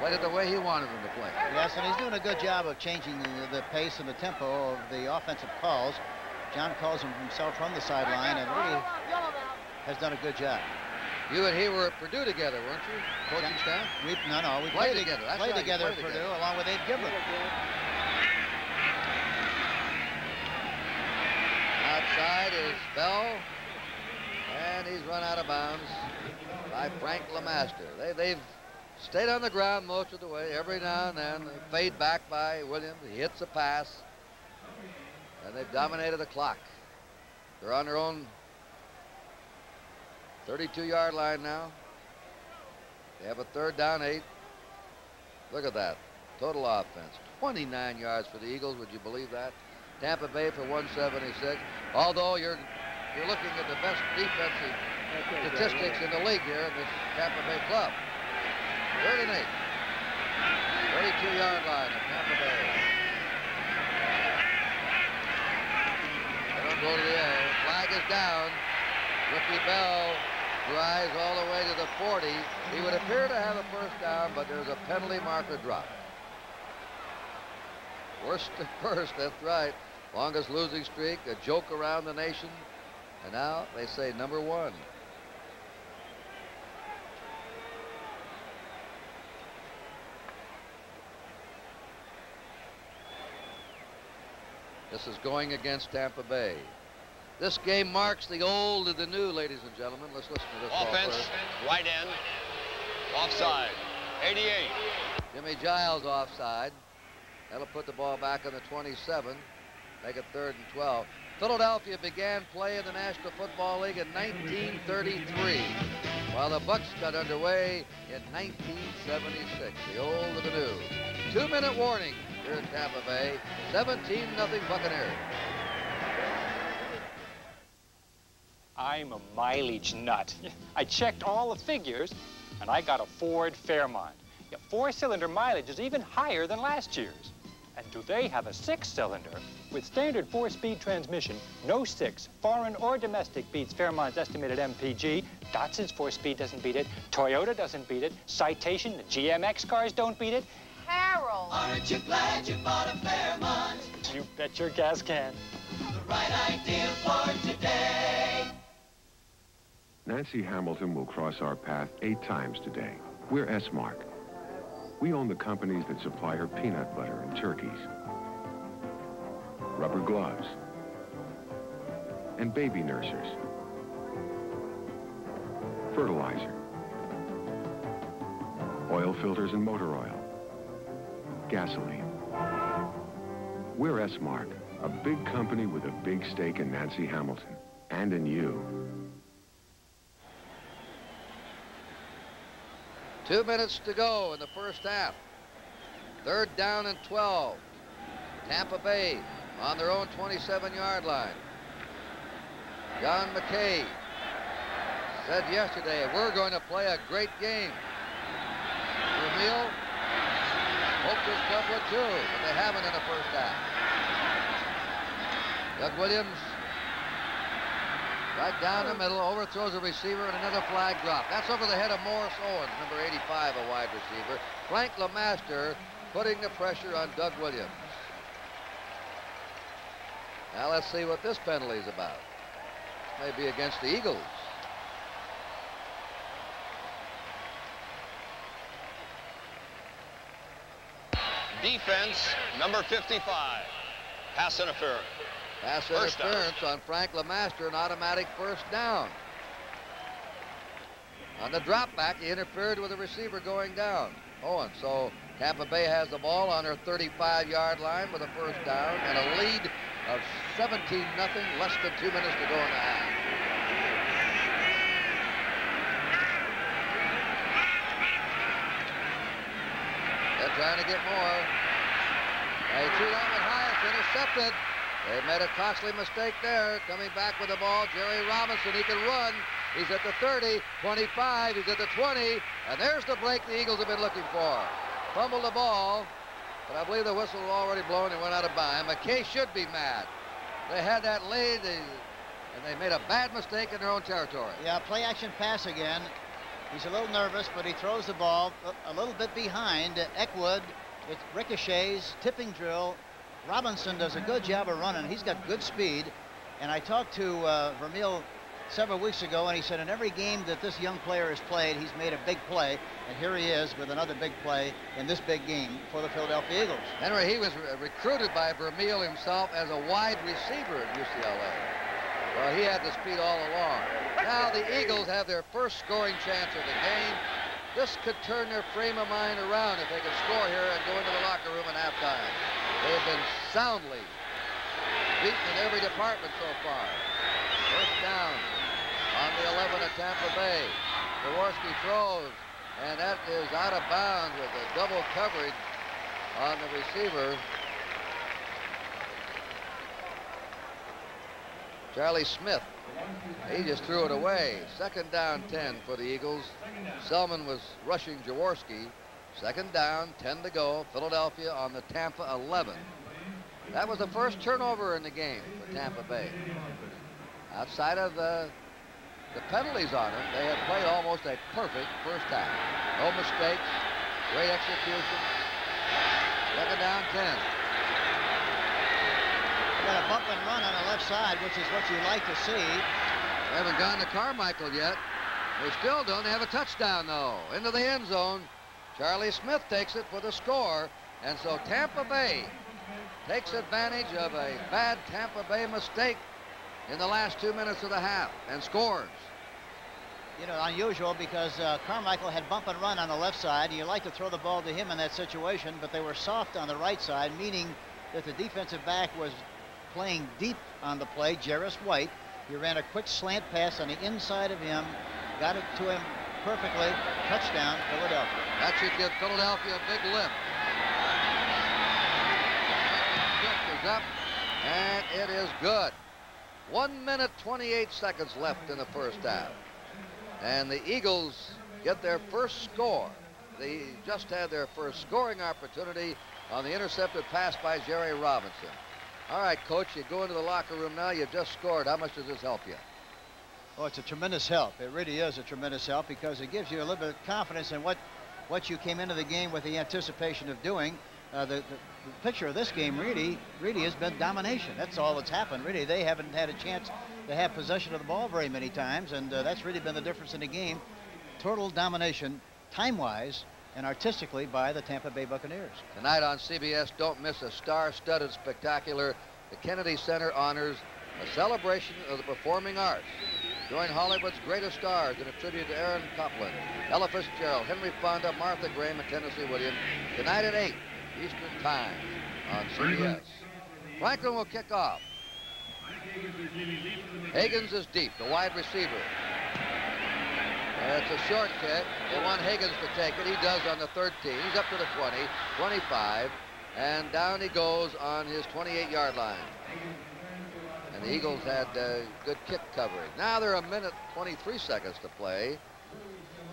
played it the way he wanted them to play. Yes, and he's doing a good job of changing the, the pace and the tempo of the offensive calls. John calls him himself from the sideline and really has done a good job. You and he were at Purdue together, weren't you? Coaching staff? We, no, no, we Played played, together. That's played right, together played at Purdue together. along with Abe Gibron. Outside is Bell, and he's run out of bounds by Frank LeMaster. They, they've stayed on the ground most of the way. Every now and then, they fade back by Williams. He hits a pass, and they've dominated the clock. They're on their own 32-yard line now. They have a third down, eight. Look at that. Total offense. 29 yards for the Eagles. Would you believe that? Tampa Bay for 176. Although you're you're looking at the best defensive statistics in the league here in this Tampa Bay club. Third and eight. 32-yard line of Tampa Bay. They don't go to the air. Flag is down. Ricky Bell drives all the way to the 40. He would appear to have a first down, but there's a penalty marker drop. Worst to first, that's right. Longest losing streak, a joke around the nation. And now they say number one. This is going against Tampa Bay. This game marks the old and the new, ladies and gentlemen. Let's listen to this Offense, right end, offside, 88. Jimmie Giles offside. That'll put the ball back on the 27. Make it third and 12. Philadelphia began play in the National Football League in 1933, while the Bucks got underway in 1976. The old and the new. Two-minute warning here in Tampa Bay. 17 nothing Buccaneers. I'm a mileage nut. I checked all the figures, and I got a Ford Fairmont. Yeah, four-cylinder mileage is even higher than last year's. And do they have a six-cylinder? With standard four-speed transmission, no six, foreign or domestic, beats Fairmont's estimated MPG. Datsun's four-speed doesn't beat it. Toyota doesn't beat it. Citation, the GMX cars don't beat it. Harold. Aren't you glad you bought a Fairmont? You bet your gas can. The right idea for today. Nancy Hamilton will cross our path eight times today. We're Esmark. We own the companies that supply her peanut butter and turkeys, rubber gloves, and baby nursers, fertilizer, oil filters and motor oil, gasoline. We're Esmark, a big company with a big stake in Nancy Hamilton and in you. Two minutes to go in the first half. Third down and 12. Tampa Bay on their own 27-yard line. John McKay said yesterday, we're going to play a great game. Vermeil his club would too, but they haven't in the first half. Doug Williams Right down the middle, overthrows a receiver, and another flag drop. That's over the head of Morris Owens, number 85, a wide receiver. Frank LeMaster putting the pressure on Doug Williams. Now let's see what this penalty is about. Maybe against the Eagles. Defense, number 55. Pass interference. Pass First down. interference on Frank LeMaster, an automatic first down. On the drop back, he interfered with the receiver going down. Oh, Owen, so Tampa Bay has the ball on their 35-yard line with a first down and a lead of 17 nothing, less than two minutes to go in the half. Trying to get more. They threw that one high, intercepted. They made a costly mistake there. Coming back with the ball, Jerry Robinson. He can run. He's at the 30, 25. He's at the 20. And there's the break the Eagles have been looking for. Fumbled the ball, but I believe the whistle was already blown and went out of bounds. McKay should be mad. They had that lead, and they made a bad mistake in their own territory. Yeah, play action pass again. He's a little nervous, but he throws the ball a, little bit behind Eckwood. It ricochets, tipping drill. Robinson does a good job of running. He's got good speed. And I talked to uh, Vermeil several weeks ago, and he said in every game that this young player has played, he's made a big play. And here he is with another big play in this big game for the Philadelphia Eagles. Henry, he was re- recruited by Vermeil himself as a wide receiver at UCLA. Well, he had the speed all along. Now the Eagles have their first scoring chance of the game. This could turn their frame of mind around if they could score here and go into the locker room at halftime. They have been soundly beaten in every department so far. First down on the 11 of Tampa Bay. Jaworski throws, and that is out of bounds with a double coverage on the receiver. Charlie Smith He just threw it away. Second down 10 for the Eagles. Selmon was rushing Jaworski. Second down, 10 to go. Philadelphia on the Tampa 11. That was the first turnover in the game for Tampa Bay. Outside of the, the penalties on them, they had played almost a perfect first half. No mistakes, great execution. Second down, 10. Got a bump and run on the left side, which is what you like to see. They haven't gone to Carmichael yet. They still don't. Have a touchdown, though. Into the end zone. Charlie Smith takes it for the score. And so Tampa Bay takes advantage of a bad Tampa Bay mistake in the last two minutes of the half and scores. You know, unusual because uh, Carmichael had bump and run on the left side. You like to throw the ball to him in that situation, but they were soft on the right side, meaning that the defensive back was playing deep on the play, Jeris White. He ran a quick slant pass on the inside of him, got it to him perfectly. Touchdown, Philadelphia. That should give Philadelphia a big lift. Kick is up, and it is good. One minute, 28 seconds left in the first half. And the Eagles get their first score. They just had their first scoring opportunity on the intercepted pass by Jerry Robinson. All right, Coach, you go into the locker room now. You've just scored. How much does this help you? Oh, it's a tremendous help. It really is a tremendous help because it gives you a little bit of confidence in what, what you came into the game with the anticipation of doing. Uh, the, the, the, picture of this game really, really has been domination. That's all that's happened. Really, they haven't had a chance to have possession of the ball very many times, and uh, that's really been the difference in the game. Total domination, time-wise, and artistically by the Tampa Bay Buccaneers. Tonight on CBS, don't miss a star-studded spectacular. The Kennedy Center honors a celebration of the performing arts. Join Hollywood's greatest stars in a tribute to Aaron Copland, Ella Fitzgerald, Henry Fonda, Martha Graham, and Tennessee Williams tonight at 8 Eastern Time on CBS. Franklin will kick off. Hagins is deep, the wide receiver. It's a short kick. They want Hagins to take it. He does on the 13. He's up to the 20, 25, and down he goes on his 28-yard line. And the Eagles had uh, good kick coverage. Now they're a minute 23 seconds to play.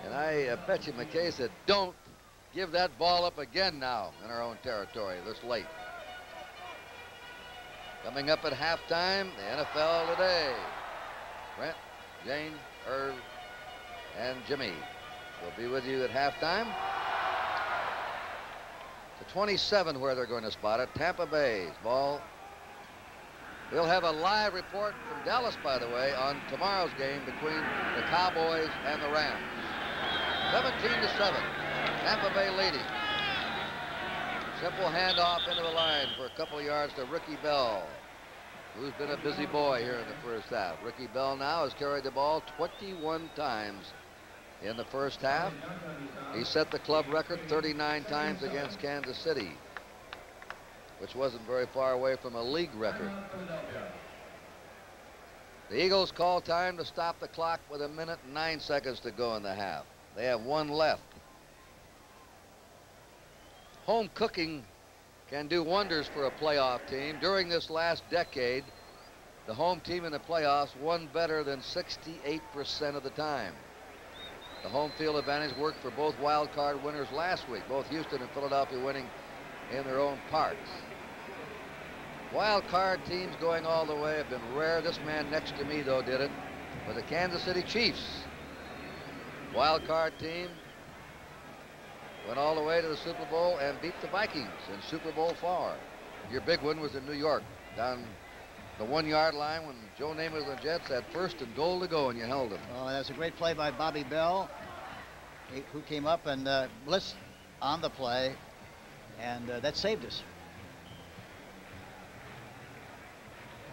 And I uh, bet you McKay said, don't give that ball up again now in our own territory this late. Coming up at halftime, the NFL today. Brent, Jayne, Irv, and Jimmy will be with you at halftime. The 27 where they're going to spot it. Tampa Bay's ball. We'll have a live report from Dallas, by the way, on tomorrow's game between the Cowboys and the Rams. 17 to 7. Tampa Bay leading. Simple handoff into the line for a couple of yards to Ricky Bell, who's been a busy boy here in the first half. Ricky Bell now has carried the ball 21 times in the first half. He set the club record 39 times against Kansas City, which wasn't very far away from a league record. The Eagles call time to stop the clock with a minute and nine seconds to go in the half. They have one left. Home cooking can do wonders for a playoff team. During this last decade, the home team in the playoffs won better than 68% of the time. The home field advantage worked for both wild card winners last week, both Houston and Philadelphia winning in their own parks. Wild card teams going all the way have been rare. This man next to me, though, did it with the Kansas City Chiefs. Wild card team went all the way to the Super Bowl and beat the Vikings in Super Bowl four. Your big one was in New York, down the one-yard line when Joe Namath and the Jets had first and goal to go, and you held them. Oh, that's a great play by Bobby Bell, who came up and uh, blitzed on the play, and uh, that saved us.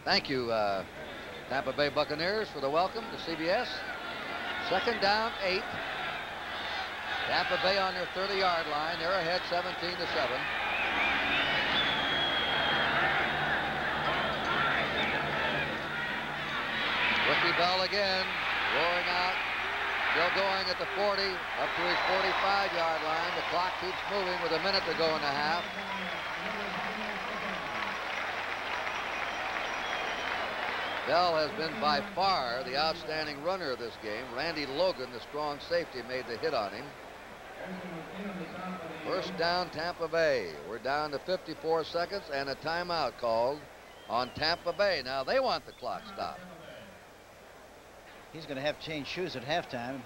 Thank you, uh, Tampa Bay Buccaneers, for the welcome to CBS. Second down, eight. Tampa Bay on their 30-yard line. They're ahead 17 to 7. Ricky Bell again, roaring out. Still going at the 40, up to his 45-yard line. The clock keeps moving with a minute to go and a half. Bell has been by far the outstanding runner of this game. Randy Logan, the strong safety, made the hit on him. First down, Tampa Bay. We're down to 54 seconds and a timeout called on Tampa Bay. Now they want the clock stopped. He's going to have to change shoes at halftime.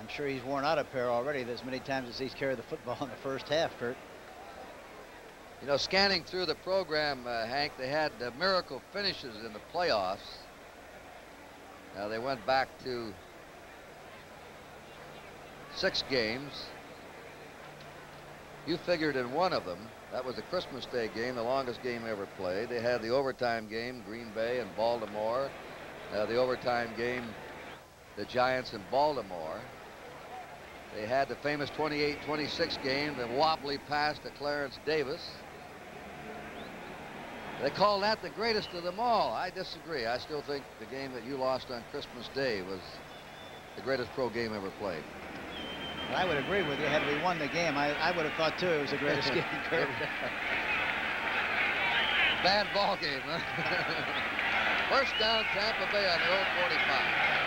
I'm sure he's worn out a pair already as many times as he's carried the football in the first half, Curt. You know, scanning through the program, uh, Hank, they had uh, miracle finishes in the playoffs. Now they went back to six games. You figured in one of them, that was the Christmas Day game, the longest game ever played. They had the overtime game, Green Bay and Baltimore. Uh, the overtime game, the Giants in Baltimore. They had the famous 28-26 game, the wobbly pass to Clarence Davis. They call that the greatest of them all. I disagree. I still think the game that you lost on Christmas Day was the greatest pro game ever played. I would agree with you. Had we won the game, I, I would have thought, too, it was the greatest game. Bad ball game, huh? First down, Tampa Bay on their own 45.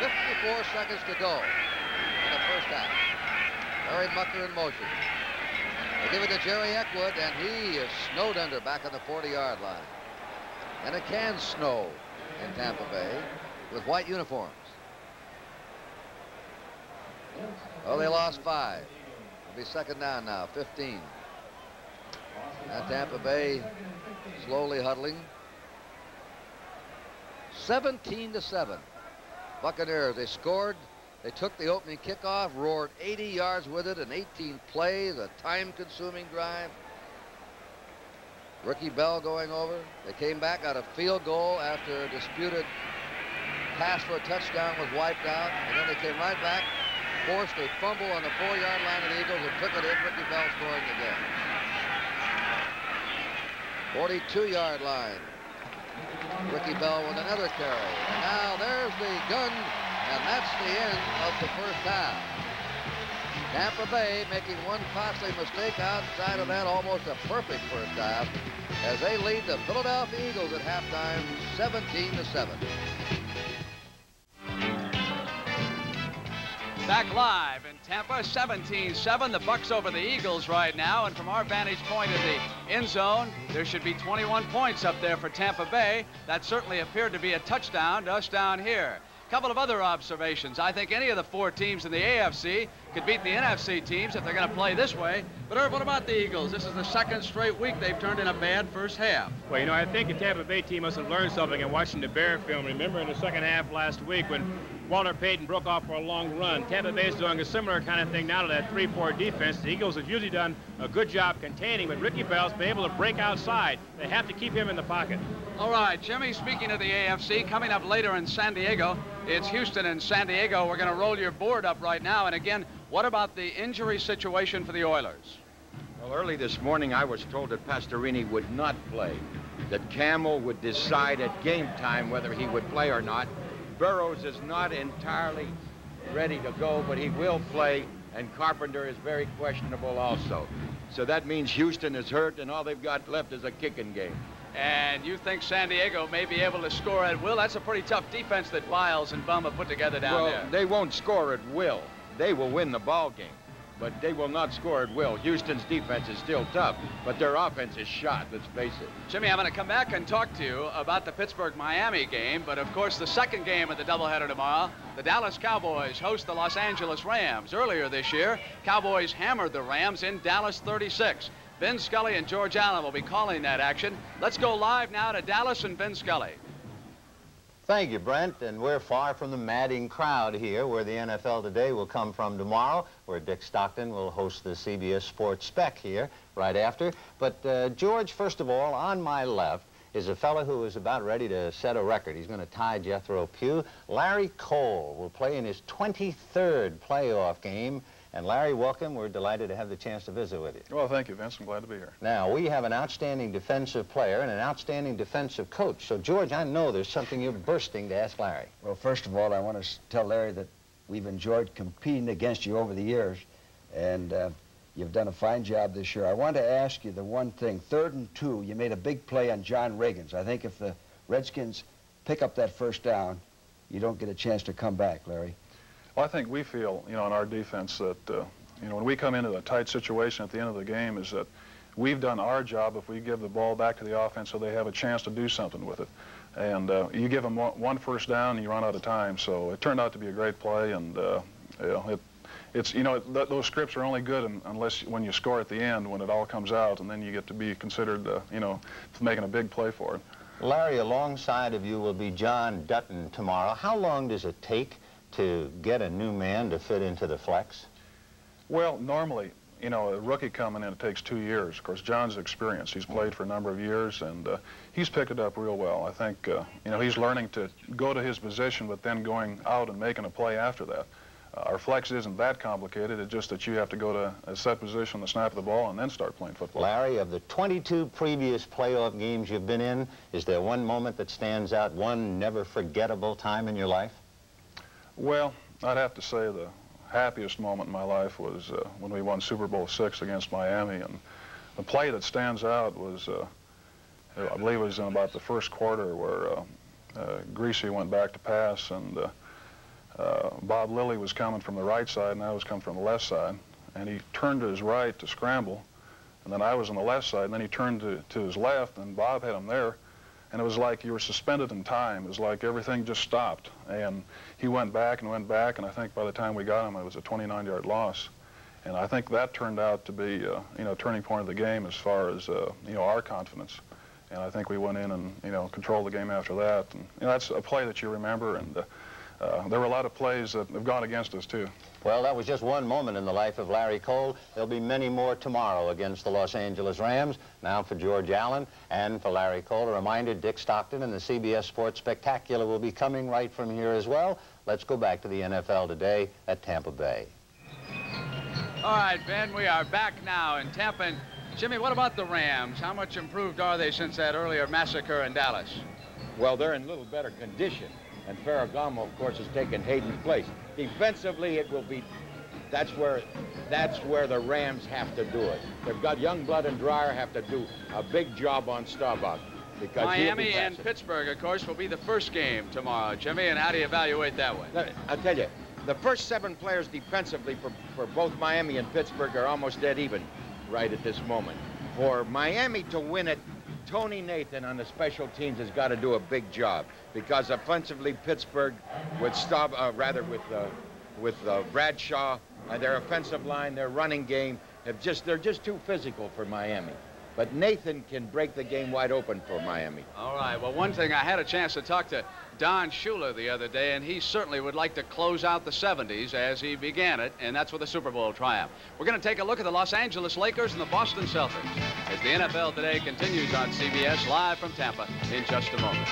54 seconds to go in the first half. Larry Mucker in motion. They give it to Jerry Eckwood, and he is snowed under back on the 40-yard line. And it can snow in Tampa Bay with white uniforms. Well, they lost five. It'll be second down now, 15. And Tampa Bay slowly huddling. 17 to 7. Buccaneers, they scored. They took the opening kickoff, roared 80 yards with it in 18 plays, a time-consuming drive. Ricky Bell going over. They came back, got a field goal after a disputed pass for a touchdown was wiped out, and then they came right back, forced a fumble on the four-yard line of the Eagles and took it in. Ricky Bell scoring again. 42-yard line. Ricky Bell with another carry. And now there's the gun, and that's the end of the first half. Tampa Bay making one costly mistake outside of that, almost a perfect first half, as they lead the Philadelphia Eagles at halftime, 17 to 7. Back live in Tampa, 17-7. The Bucks over the Eagles right now, and from our vantage point in the end zone, there should be 21 points up there for Tampa Bay. That certainly appeared to be a touchdown to us down here. A couple of other observations. I think any of the four teams in the AFC could beat the NFC teams if they're going to play this way. But Irv, what about the Eagles? This is the second straight week they've turned in a bad first half. Well, you know, I think the Tampa Bay team must have learned something in watching the Bear film. Remember in the second half last week when Walter Payton broke off for a long run. Tampa Bay is doing a similar kind of thing now to that 3-4 defense. The Eagles have usually done a good job containing, but Ricky Bell's been able to break outside. They have to keep him in the pocket. All right, Jimmy, speaking of the AFC, coming up later in San Diego, it's Houston and San Diego. We're going to roll your board up right now. And again, what about the injury situation for the Oilers? Well, early this morning, I was told that Pastorini would not play, that Campbell would decide at game time whether he would play or not. Burroughs is not entirely ready to go, but he will play, and Carpenter is very questionable also. So that means Houston is hurt, and all they've got left is a kicking game. And you think San Diego may be able to score at will? That's a pretty tough defense that Biles and Bum have put together down well, there. they won't score at will. They will win the ball game, but they will not score at will. Houston's defense is still tough, but their offense is shot, let's face it. Jimmy, I'm going to come back and talk to you about the Pittsburgh-Miami game, but of course the second game of the doubleheader tomorrow, the Dallas Cowboys host the Los Angeles Rams. Earlier this year, Cowboys hammered the Rams in Dallas 36. Vin Scully and George Allen will be calling that action. Let's go live now to Dallas and Vin Scully. Thank you, Brent. And we're far from the madding crowd here, where the NFL Today will come from tomorrow, where Dick Stockton will host the CBS Sports Spec here right after. But, uh, George, first of all, on my left is a fellow who is about ready to set a record. He's going to tie Jethro Pugh. Larry Cole will play in his 23rd playoff game and Larry, welcome. We're delighted to have the chance to visit with you. Well, thank you, Vince. I'm glad to be here. Now, we have an outstanding defensive player and an outstanding defensive coach. So, George, I know there's something you're bursting to ask Larry. Well, first of all, I want to tell Larry that we've enjoyed competing against you over the years, and uh, you've done a fine job this year. I want to ask you the one thing. Third and two, you made a big play on John Riggins. I think if the Redskins pick up that first down, you don't get a chance to come back, Larry. Well, I think we feel, you know, in our defense that, uh, you know, when we come into a tight situation at the end of the game is that we've done our job if we give the ball back to the offense so they have a chance to do something with it. And uh, you give them one first down, and you run out of time. So it turned out to be a great play, and uh, you know, it, it's you know th those scripts are only good in, unless when you score at the end when it all comes out, and then you get to be considered uh, you know making a big play for it. Larry, alongside of you will be John Dutton tomorrow. How long does it take to get a new man to fit into the flex? Well, normally, you know, a rookie coming in, it takes two years. Of course, John's experienced. He's played for a number of years, and uh, he's picked it up real well. I think, uh, you know, he's learning to go to his position, but then going out and making a play after that. Uh, our flex isn't that complicated. It's just that you have to go to a set position, the snap of the ball, and then start playing football. Larry, of the 22 previous playoff games you've been in, is there one moment that stands out, one never forgettable time in your life? Well, I'd have to say the happiest moment in my life was uh, when we won Super Bowl six against Miami, and the play that stands out was, uh, I believe it was in about the first quarter where uh, uh Griese went back to pass, and uh, uh, Bob Lilly was coming from the right side, and I was coming from the left side, and he turned to his right to scramble, and then I was on the left side, and then he turned to, to his left, and Bob had him there, and it was like you were suspended in time. It was like everything just stopped, and he went back and went back, and I think by the time we got him, it was a 29-yard loss. And I think that turned out to be, uh, you know, a turning point of the game as far as, uh, you know, our confidence. And I think we went in and, you know, controlled the game after that. And, you know, that's a play that you remember, and uh, uh, there were a lot of plays that have gone against us, too. Well, that was just one moment in the life of Larry Cole. There'll be many more tomorrow against the Los Angeles Rams. Now for George Allen and for Larry Cole, a reminder, Dick Stockton and the CBS Sports Spectacular will be coming right from here as well. Let's go back to the NFL today at Tampa Bay. All right, Ben, we are back now in Tampa. And Jimmy, what about the Rams? How much improved are they since that earlier massacre in Dallas? Well, they're in a little better condition and Ferragamo, of course, has taken Haden's place. Defensively, it will be, that's where, that's where the Rams have to do it. They've got Youngblood and Dryer have to do a big job on Staubach. Because Miami and Pittsburgh, of course, will be the first game tomorrow. Jimmy, and how do you evaluate that one? I'll tell you, the first seven players defensively for, for both Miami and Pittsburgh are almost dead even right at this moment. For Miami to win it, Tony Nathan on the special teams has got to do a big job because offensively Pittsburgh would stop, uh, rather with uh, with uh, Bradshaw, uh, their offensive line, their running game, have just they're just too physical for Miami. But Nathan can break the game wide open for Miami. All right. Well, one thing, I had a chance to talk to Don Shula the other day, and he certainly would like to close out the 70s as he began it, and that's with a Super Bowl triumph. We're going to take a look at the Los Angeles Lakers and the Boston Celtics as the NFL Today continues on CBS live from Tampa in just a moment.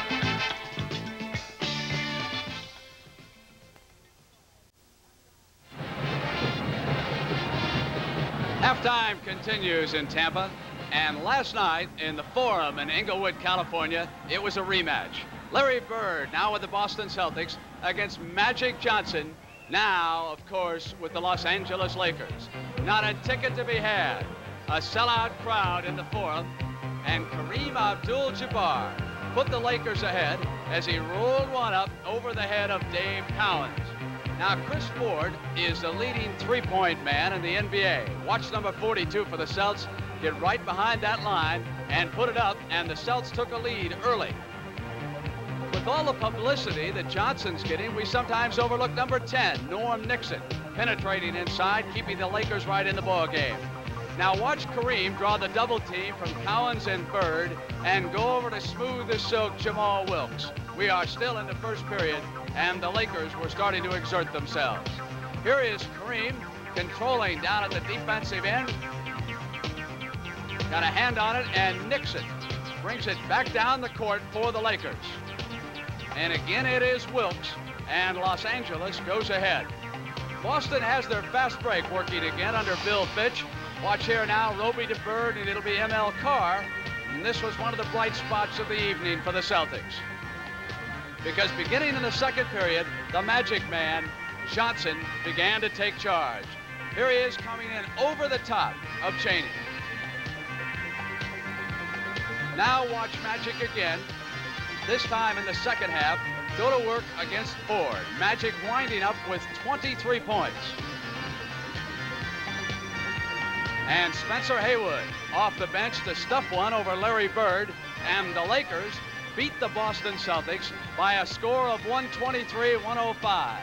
Halftime continues in Tampa. And last night in the Forum in Inglewood, California, it was a rematch. Larry Bird, now with the Boston Celtics, against Magic Johnson, now, of course, with the Los Angeles Lakers. Not a ticket to be had. A sellout crowd in the Forum, and Kareem Abdul-Jabbar put the Lakers ahead as he rolled one up over the head of Dave Cowens. Now, Chris Ford is the leading three-point man in the NBA. Watch number 42 for the Celts get right behind that line and put it up, and the Celts took a lead early. With all the publicity that Johnson's getting, we sometimes overlook number 10, Norm Nixon, penetrating inside, keeping the Lakers right in the ball game. Now watch Kareem draw the double team from Cowens and Bird and go over to smooth as silk Jamal Wilkes. We are still in the first period, and the Lakers were starting to exert themselves. Here is Kareem controlling down at the defensive end, Got a hand on it, and Nixon brings it back down the court for the Lakers. And again, it is Wilkes, and Los Angeles goes ahead. Boston has their fast break working again under Bill Fitch. Watch here now, Robey to Bird, and it'll be ML Carr. And this was one of the bright spots of the evening for the Celtics. Because beginning in the second period, the Magic Man, Johnson, began to take charge. Here he is coming in over the top of Chaney. Now watch Magic again. this time in the second half, go to work against Ford. Magic winding up with 23 points. And Spencer Haywood off the bench to stuff one over Larry Bird. And the Lakers beat the Boston Celtics by a score of 123-105,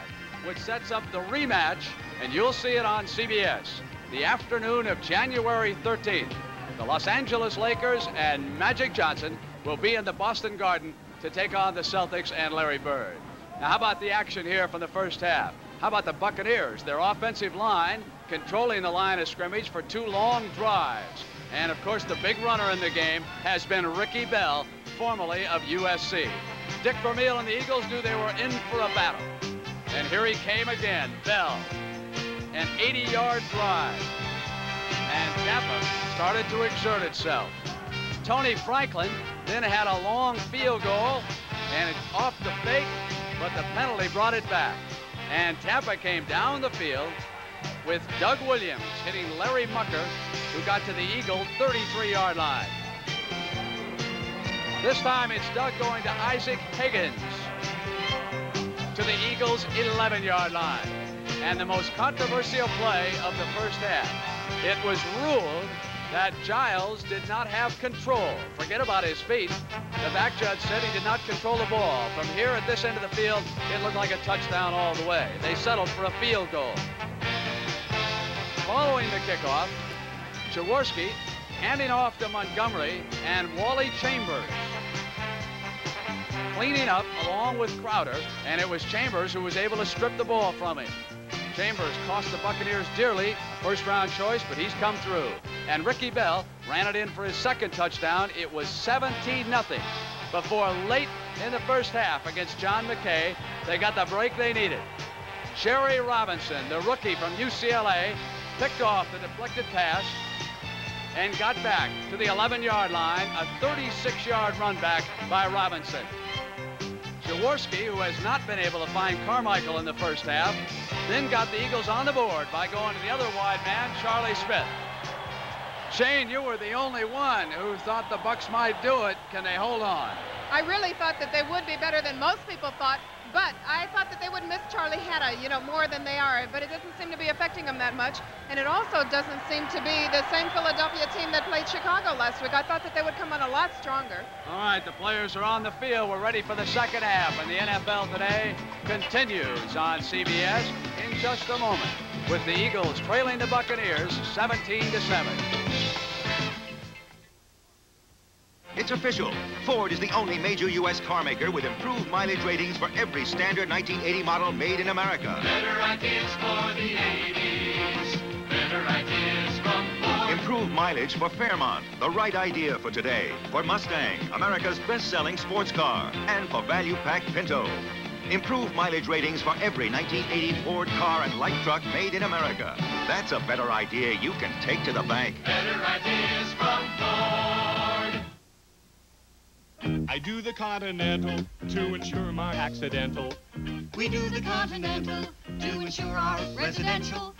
which sets up the rematch, and you'll see it on CBS, the afternoon of January 13th. The Los Angeles Lakers and Magic Johnson will be in the Boston Garden to take on the Celtics and Larry Bird. Now, how about the action here from the first half? How about the Buccaneers? Their offensive line controlling the line of scrimmage for two long drives. And of course, the big runner in the game has been Ricky Bell, formerly of USC. Dick Vermeil and the Eagles knew they were in for a battle. And here he came again, Bell. An 80-yard drive. And Tampa started to exert itself. Tony Franklin then had a long field goal, and it's off the fake, but the penalty brought it back. And Tampa came down the field with Doug Williams hitting Larry Mucker, who got to the Eagle 33-yard line. This time it's Doug going to Isaac Hagins to the Eagles' 11-yard line. And the most controversial play of the first half. It was ruled that Giles did not have control. Forget about his feet. The back judge said he did not control the ball. From here at this end of the field, it looked like a touchdown all the way. They settled for a field goal. Following the kickoff, Jaworski handing off to Montgomery and Wally Chambers. Cleaning up along with Crowder, and it was Chambers who was able to strip the ball from him. Chambers cost the Buccaneers dearly, first round choice, but he's come through. And Ricky Bell ran it in for his second touchdown. It was 17 0 before late in the first half against John McKay, they got the break they needed. Jerry Robinson, the rookie from UCLA, picked off the deflected pass and got back to the 11-yard line, a 36-yard run back by Robinson. Jaworski, who has not been able to find Carmichael in the first half, then got the Eagles on the board by going to the other wide man, Charlie Smith. Shane, you were the only one who thought the Bucks might do it. Can they hold on? I really thought that they would be better than most people thought, but I thought that they would miss Charlie Hetta, you know, more than they are. But it doesn't seem to be affecting them that much. And it also doesn't seem to be the same Philadelphia team that played Chicago last week. I thought that they would come on a lot stronger. All right, the players are on the field. We're ready for the second half. And the NFL today continues on CBS in just a moment with the Eagles trailing the Buccaneers 17 to 7. It's official. Ford is the only major U.S. car maker with improved mileage ratings for every standard 1980 model made in America. Better ideas for the 80s. Better ideas from Ford. Improved mileage for Fairmont, the right idea for today. For Mustang, America's best-selling sports car. And for value-packed Pinto. Improved mileage ratings for every 1980 Ford car and light truck made in America. That's a better idea you can take to the bank. Better ideas from Ford. I do the Continental to ensure my accidental. We do the Continental to ensure our residential.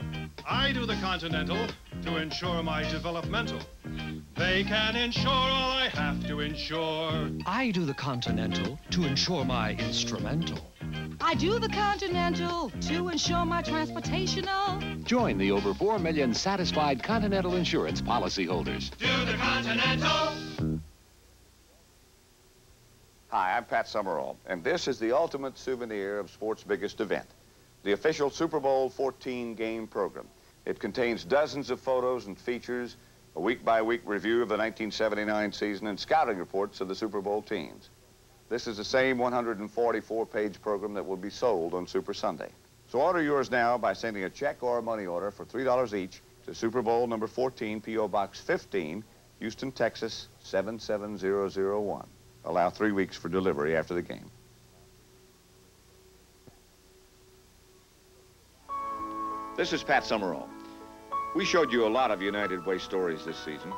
I do the Continental to ensure my developmental. They can insure all I have to insure. I do the Continental to ensure my instrumental. I do the Continental to ensure my transportational. Join the over 4 million satisfied Continental Insurance policyholders. Do the Continental. Hi, I'm Pat Summerall, and this is the ultimate souvenir of sports' biggest event, the official Super Bowl 14 game program. It contains dozens of photos and features, a week-by-week review of the 1979 season, and scouting reports of the Super Bowl teams. This is the same 144-page program that will be sold on Super Sunday. So order yours now by sending a check or a money order for $3 each to Super Bowl number 14, P.O. Box 15, Houston, Texas 77001. Allow three weeks for delivery after the game. This is Pat Summerall. We showed you a lot of United Way stories this season,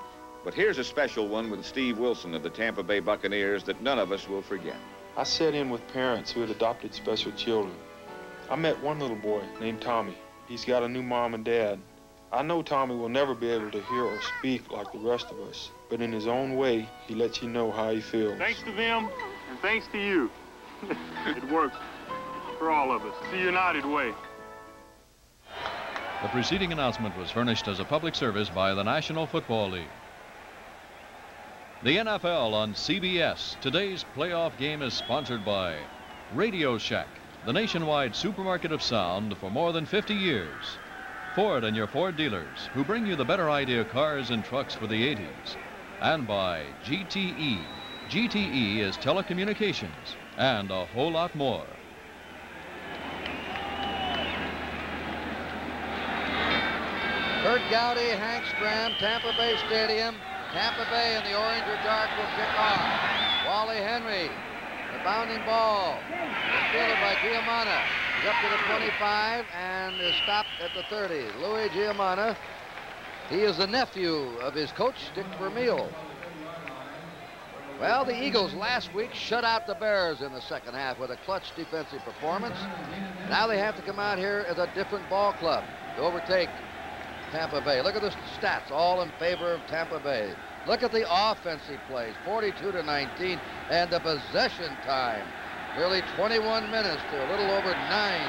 but here's a special one with Steve Wilson of the Tampa Bay Buccaneers that none of us will forget. I sat in with parents who had adopted special children. I met one little boy named Tommy. He's got a new mom and dad. I know Tommy will never be able to hear or speak like the rest of us, but in his own way, he lets you know how he feels. Thanks to them and thanks to you. it works for all of us. The United way. The preceding announcement was furnished as a public service by the National Football League. The NFL on CBS. Today's playoff game is sponsored by Radio Shack, the nationwide supermarket of sound for more than 50 years. Ford and your Ford dealers, who bring you the better idea cars and trucks for the 80s. And by GTE. GTE is telecommunications and a whole lot more. Curt Gowdy, Hank Stram, Tampa Bay Stadium. Tampa Bay in the orange or dark will kick off. Wally Henry, the bounding ball, fielded by Giammona. He's up to the 25 and is stopped at the 30. Louis Giammona, he is the nephew of his coach, Dick Vermeil. Well, the Eagles last week shut out the Bears in the second half with a clutch defensive performance. Now they have to come out here as a different ball club to overtake Tampa Bay. Look at the stats, all in favor of Tampa Bay. Look at the offensive plays, 42 to 19, and the possession time, nearly 21 minutes to a little over nine.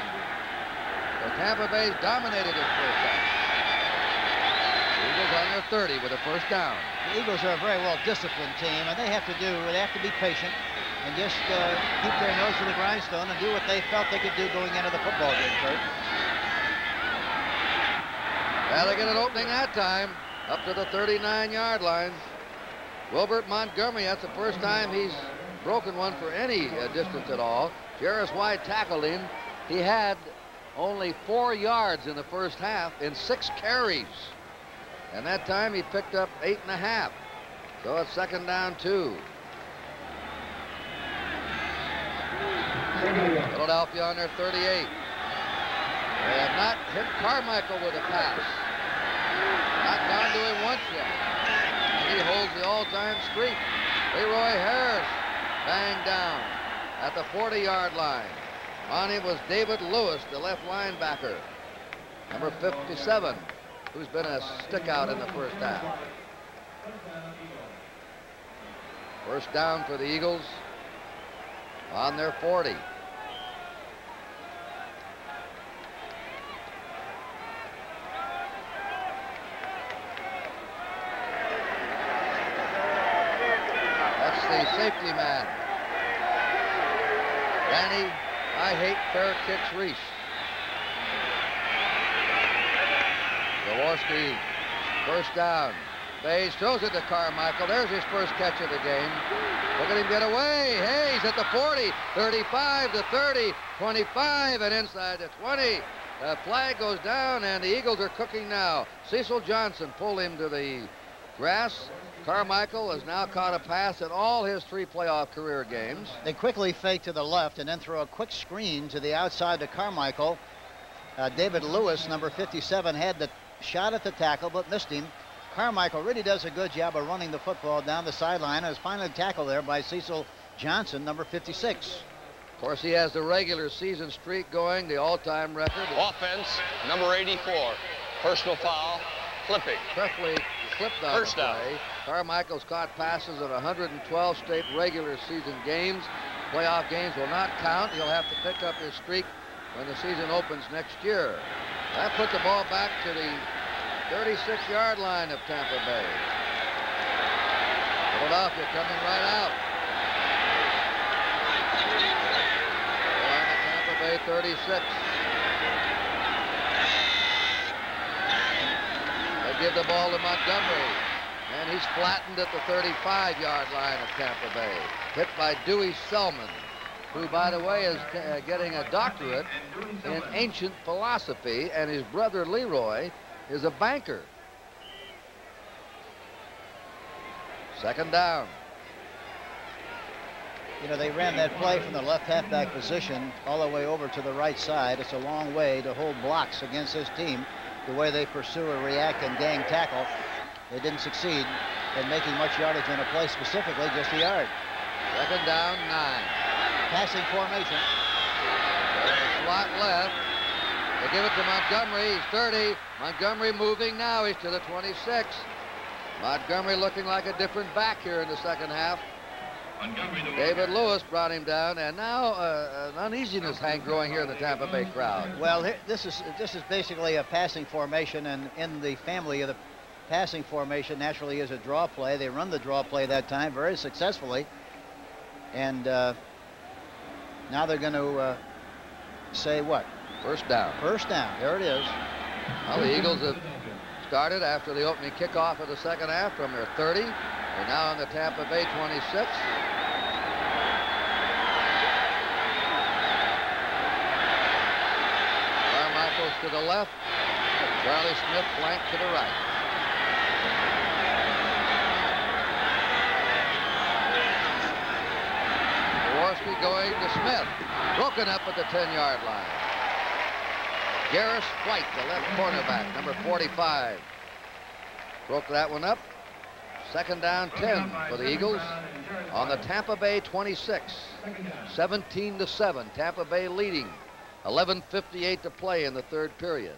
The Tampa Bay dominated this first half. Eagles on their 30 with a first down. The Eagles are a very well disciplined team, and they have to do, they have to be patient and just uh, keep their nose to the grindstone and do what they felt they could do going into the football game, Curt. Well, they get an opening that time, up to the 39-yard line. Wilbert Montgomery, that's the first time he's broken one for any uh, distance at all. Jeris White tackled him. He had only four yards in the first half in six carries. And that time he picked up eight and a half. So it's second down two. Philadelphia on their 38. They have not hit Carmichael with a pass. Not gone to him once yet. He holds the all-time streak. Leroy Harris banged down at the 40-yard line. On him was David Lewis, the left linebacker. Number 57 who's been a stickout in the first half. First down for the Eagles on their 40. That's the safety man. Danny, I hate fair kicks Reese. Jaworski, first down. Bays throws it to Carmichael. There's his first catch of the game. Look at him get away. Hayes at the 40, 35 to 30, 25, and inside the 20. The flag goes down, and the Eagles are cooking now. Cecil Johnson pulled him to the grass. Carmichael has now caught a pass in all his three playoff career games. They quickly fake to the left and then throw a quick screen to the outside to Carmichael. Uh, David Lewis, number 57, had the shot at the tackle but missed him. Carmichael really does a good job of running the football down the sideline and is finally tackled there by Cecil Johnson, number 56. Of course, he has the regular season streak going, the all-time record. Offense, number 84. Personal foul, flipping. Presley clipped on First the down. Carmichael's caught passes in 112 state regular season games. Playoff games will not count. He'll have to pick up his streak when the season opens next year. That put the ball back to the 36-yard line of Tampa Bay. Philadelphia coming right out. Tampa Bay 36. They give the ball to Montgomery. And he's flattened at the 35-yard line of Tampa Bay. Hit by Dewey Selmon, who, by the way, is uh, getting a doctorate in ancient philosophy, and his brother Lee Roy is a banker. Second down. You know, they ran that play from the left halfback position all the way over to the right side. It's a long way to hold blocks against this team, the way they pursue a react and gang tackle. They didn't succeed in making much yardage on a play, specifically just a yard. Second down, nine. Passing formation. Slot left. They give it to Montgomery. He's 30. Montgomery moving now. He's to the 26. Montgomery looking like a different back here in the second half. David Lewis brought him down, and now uh, an uneasiness hang growing here in the Tampa Bay crowd. Well, this is this is basically a passing formation, and in the family of the passing formation, naturally is a draw play. They run the draw play that time very successfully, and uh, now they're going to uh, say what? First down. First down. There it is. Well, the Eagles have started after the opening kickoff of the second half from their 30. They're now on the Tampa Bay 26. Carmichael's to the left. Charlie Smith flank to the right. Jaworski going to Smith. Broken up at the 10-yard line. Jeris White, the left cornerback, number 45. Broke that one up. Second down 10 for the Eagles on the Tampa Bay 26. 17 to 7. Tampa Bay leading. 11.58 to play in the third period.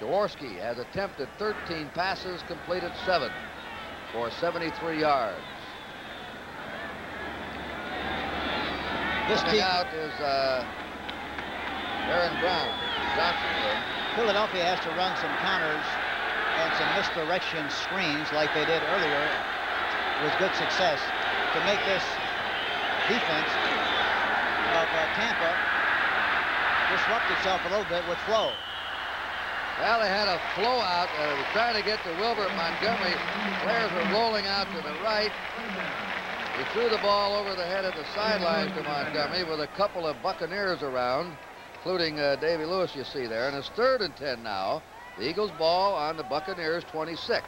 Jaworski has attempted 13 passes, completed 7 for 73 yards. This team- out is uh, Aaron Brown. Philadelphia has to run some counters and some misdirection screens like they did earlier with good success to make this defense of uh, Tampa disrupt itself a little bit with flow. Well, they had a flow out. Uh, trying to get to Wilbert Montgomery. Players were rolling out to the right. He threw the ball over the head of the sidelines to Montgomery with a couple of Buccaneers around, including uh, Davy Lewis, you see there. And it's third and 10 now. The Eagles ball on the Buccaneers 26.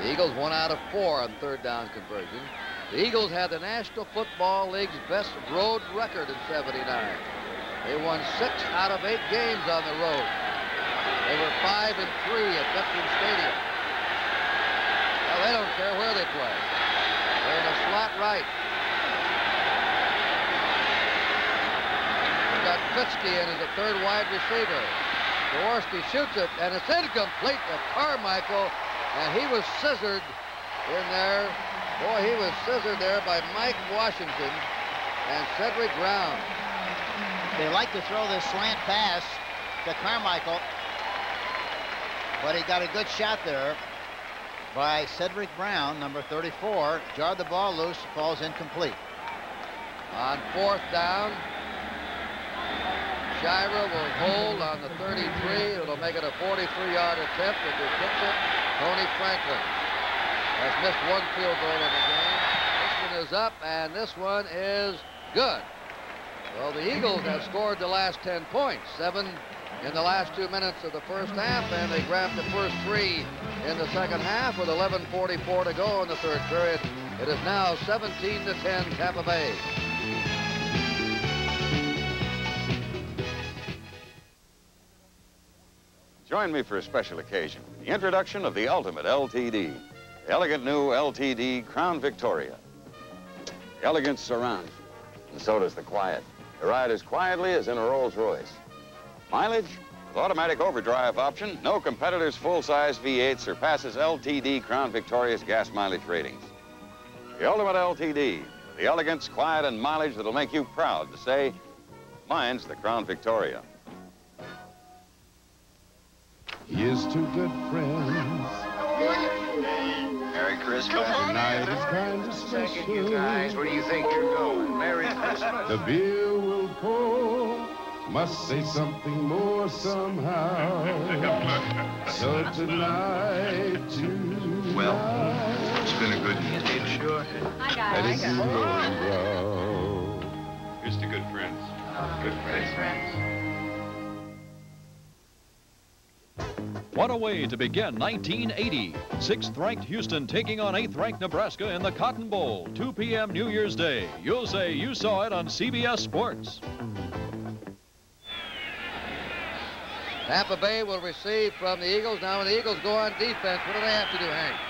The Eagles one out of four on third down conversion. The Eagles had the National Football League's best road record in 79. They won six out of eight games on the road. They were five and three at Veterans Stadium. They don't care where they play. They're in the slot right. We've got Fitzkee in as a third wide receiver. Jaworski shoots it, and it's incomplete to Carmichael, and he was scissored in there. Boy, he was scissored there by Mike Washington and Cedric Brown. They like to throw this slant pass to Carmichael, but he got a good shot there by Cedric Brown, number 34. Jarred the ball loose, falls incomplete. On fourth down, Sciarra will hold on the 33. It'll make it a 43-yard attempt. If he kicks it, Tony Franklin has missed one field goal in the game. This one is up, and this one is good. Well, the Eagles have scored the last 10 points, seven in the last two minutes of the first half, and they grabbed the first three in the second half with 11.44 to go in the third period. It is now 17 to 10 Tampa Bay. Join me for a special occasion, the introduction of the ultimate LTD, the elegant new LTD Crown Victoria. The elegance surrounds and so does the quiet. You ride as quietly as in a Rolls Royce. Mileage? With automatic overdrive option, no competitor's full-size V8 surpasses LTD Crown Victoria's gas mileage ratings. The ultimate LTD, with the elegance, quiet, and mileage that'll make you proud to say, mine's the Crown Victoria. Here's to good friends. Merry Christmas. Tonight is kind of special. you guys. Where do you think you're going? Merry Christmas. The beer will pour. Must say something more somehow. so tonight, tonight. Well, it's been a good year. Sure. Let it be Löwenbräu. Here's to good friends. Good friends. What a way to begin 1980. Sixth ranked Houston taking on eighth ranked Nebraska in the Cotton Bowl, 2 p.m. New Year's Day. You'll say you saw it on CBS Sports. Tampa Bay will receive from the Eagles. Now, when the Eagles go on defense, what do they have to do, Hank?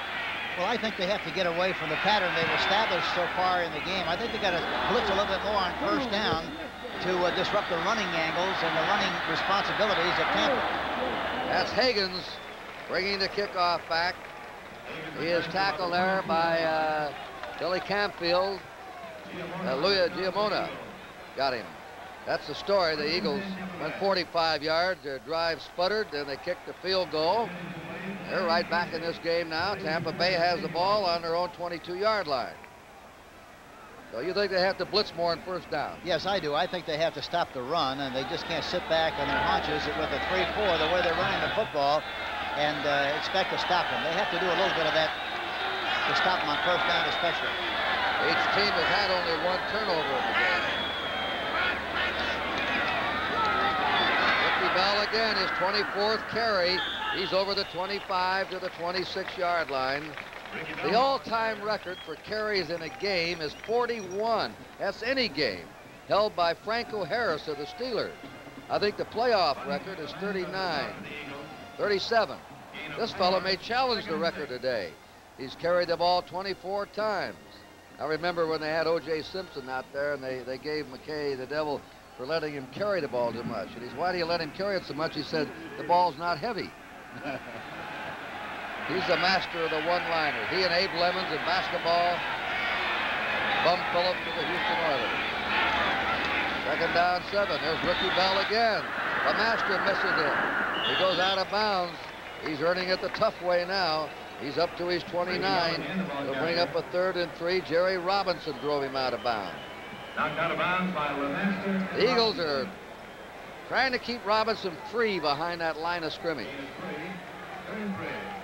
Well, I think they have to get away from the pattern they've established so far in the game. I think they got to blitz a little bit more on first down to uh, disrupt the running angles and the running responsibilities of Tampa. That's Hagins bringing the kickoff back. He is tackled there by uh, Billy Campfield. Uh, Louie Giammona got him. That's the story. The Eagles went 45 yards. Their drive sputtered, then they kicked the field goal. They're right back in this game now. Tampa Bay has the ball on their own 22-yard line. So you think they have to blitz more on first down? Yes, I do. I think they have to stop the run, and they just can't sit back on their haunches with a 3-4, the way they're running the football, and uh, expect to stop them. They have to do a little bit of that to stop them on first down especially. Each team has had only one turnover in the game. Again, his 24th carry. He's over the 25 to the 26-yard line. The all-time record for carries in a game is 41. That's any game, held by Franco Harris of the Steelers. I think the playoff record is 39, 37. This fellow may challenge the record today. He's carried the ball 24 times. I remember when they had O.J. Simpson out there and they, they gave McKay the devil for letting him carry the ball too much. And he's, why do you let him carry it so much? He said, the ball's not heavy. He's the master of the one-liner. He and Abe Lemons in basketball. Bum Phillips for the Houston Oilers. Second down, seven. There's Ricky Bell again. The master misses it. He goes out of bounds. He's earning it the tough way now. He's up to his 29. He'll bring up a third and three. Jerry Robinson drove him out of bounds. Knocked out of bounds by LeMaster. The Eagles are trying to keep Robinson free behind that line of scrimmage.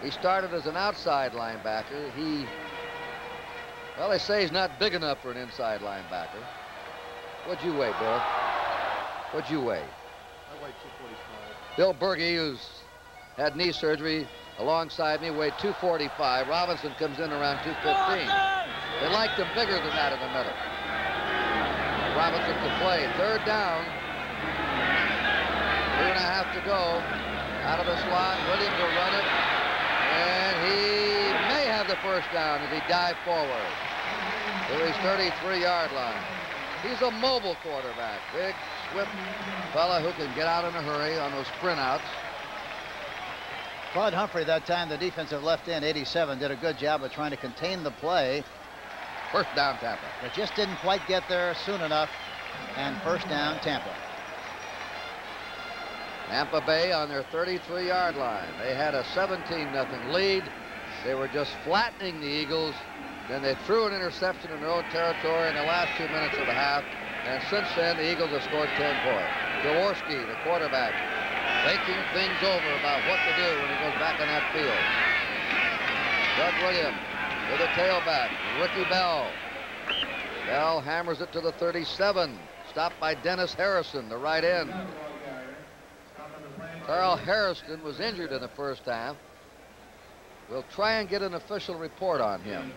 He started as an outside linebacker. He, well, they say he's not big enough for an inside linebacker. What'd you weigh, Bill? What'd you weigh? I weigh 245. Bill Bergey, who's had knee surgery alongside me, weighed 245. Robinson comes in around 215. They liked him bigger than that in the middle. Robinson to play. Third down. Two and a half to go. Out of the slot. Williams will run it. And he may have the first down as he dived forward to his 33-yard line. He's a mobile quarterback. Big, swift fella who can get out in a hurry on those sprint outs. Claude Humphrey that time, the defensive left end, 87, did a good job of trying to contain the play. First down Tampa. But just didn't quite get there soon enough. And first down Tampa. Tampa Bay on their 33-yard line. They had a 17-0 lead. They were just flattening the Eagles. Then they threw an interception in their own territory in the last two minutes of the half. And since then, the Eagles have scored 10 points. Jaworski, the quarterback, thinking things over about what to do when he goes back on that field. Doug Williams to the tailback, Ricky Bell. Bell hammers it to the 37. Stopped by Dennis Harrison, the right end. Carl Hairston was injured in the first half. We'll try and get an official report on him.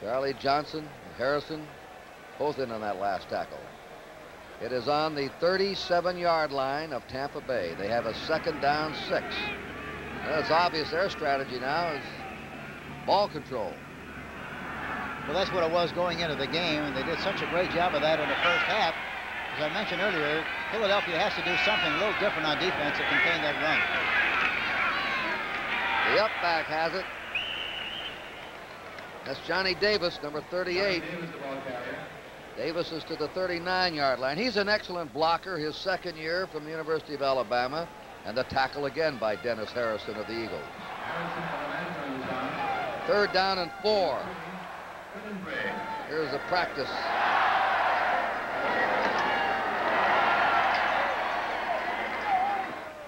Charlie Johnson and Harrison both in on that last tackle. It is on the 37-yard line of Tampa Bay. They have a second down six. Well, it's obvious their strategy now is ball control. Well, that's what it was going into the game, and they did such a great job of that in the first half. As I mentioned earlier, Philadelphia has to do something a little different on defense to contain that run. The up back has it. That's Johnny Davis, number 38. Davis is to the 39-yard line. He's an excellent blocker, his second year from the University of Alabama. And the tackle again by Dennis Harrison of the Eagles. Third down and four. Here's the practice.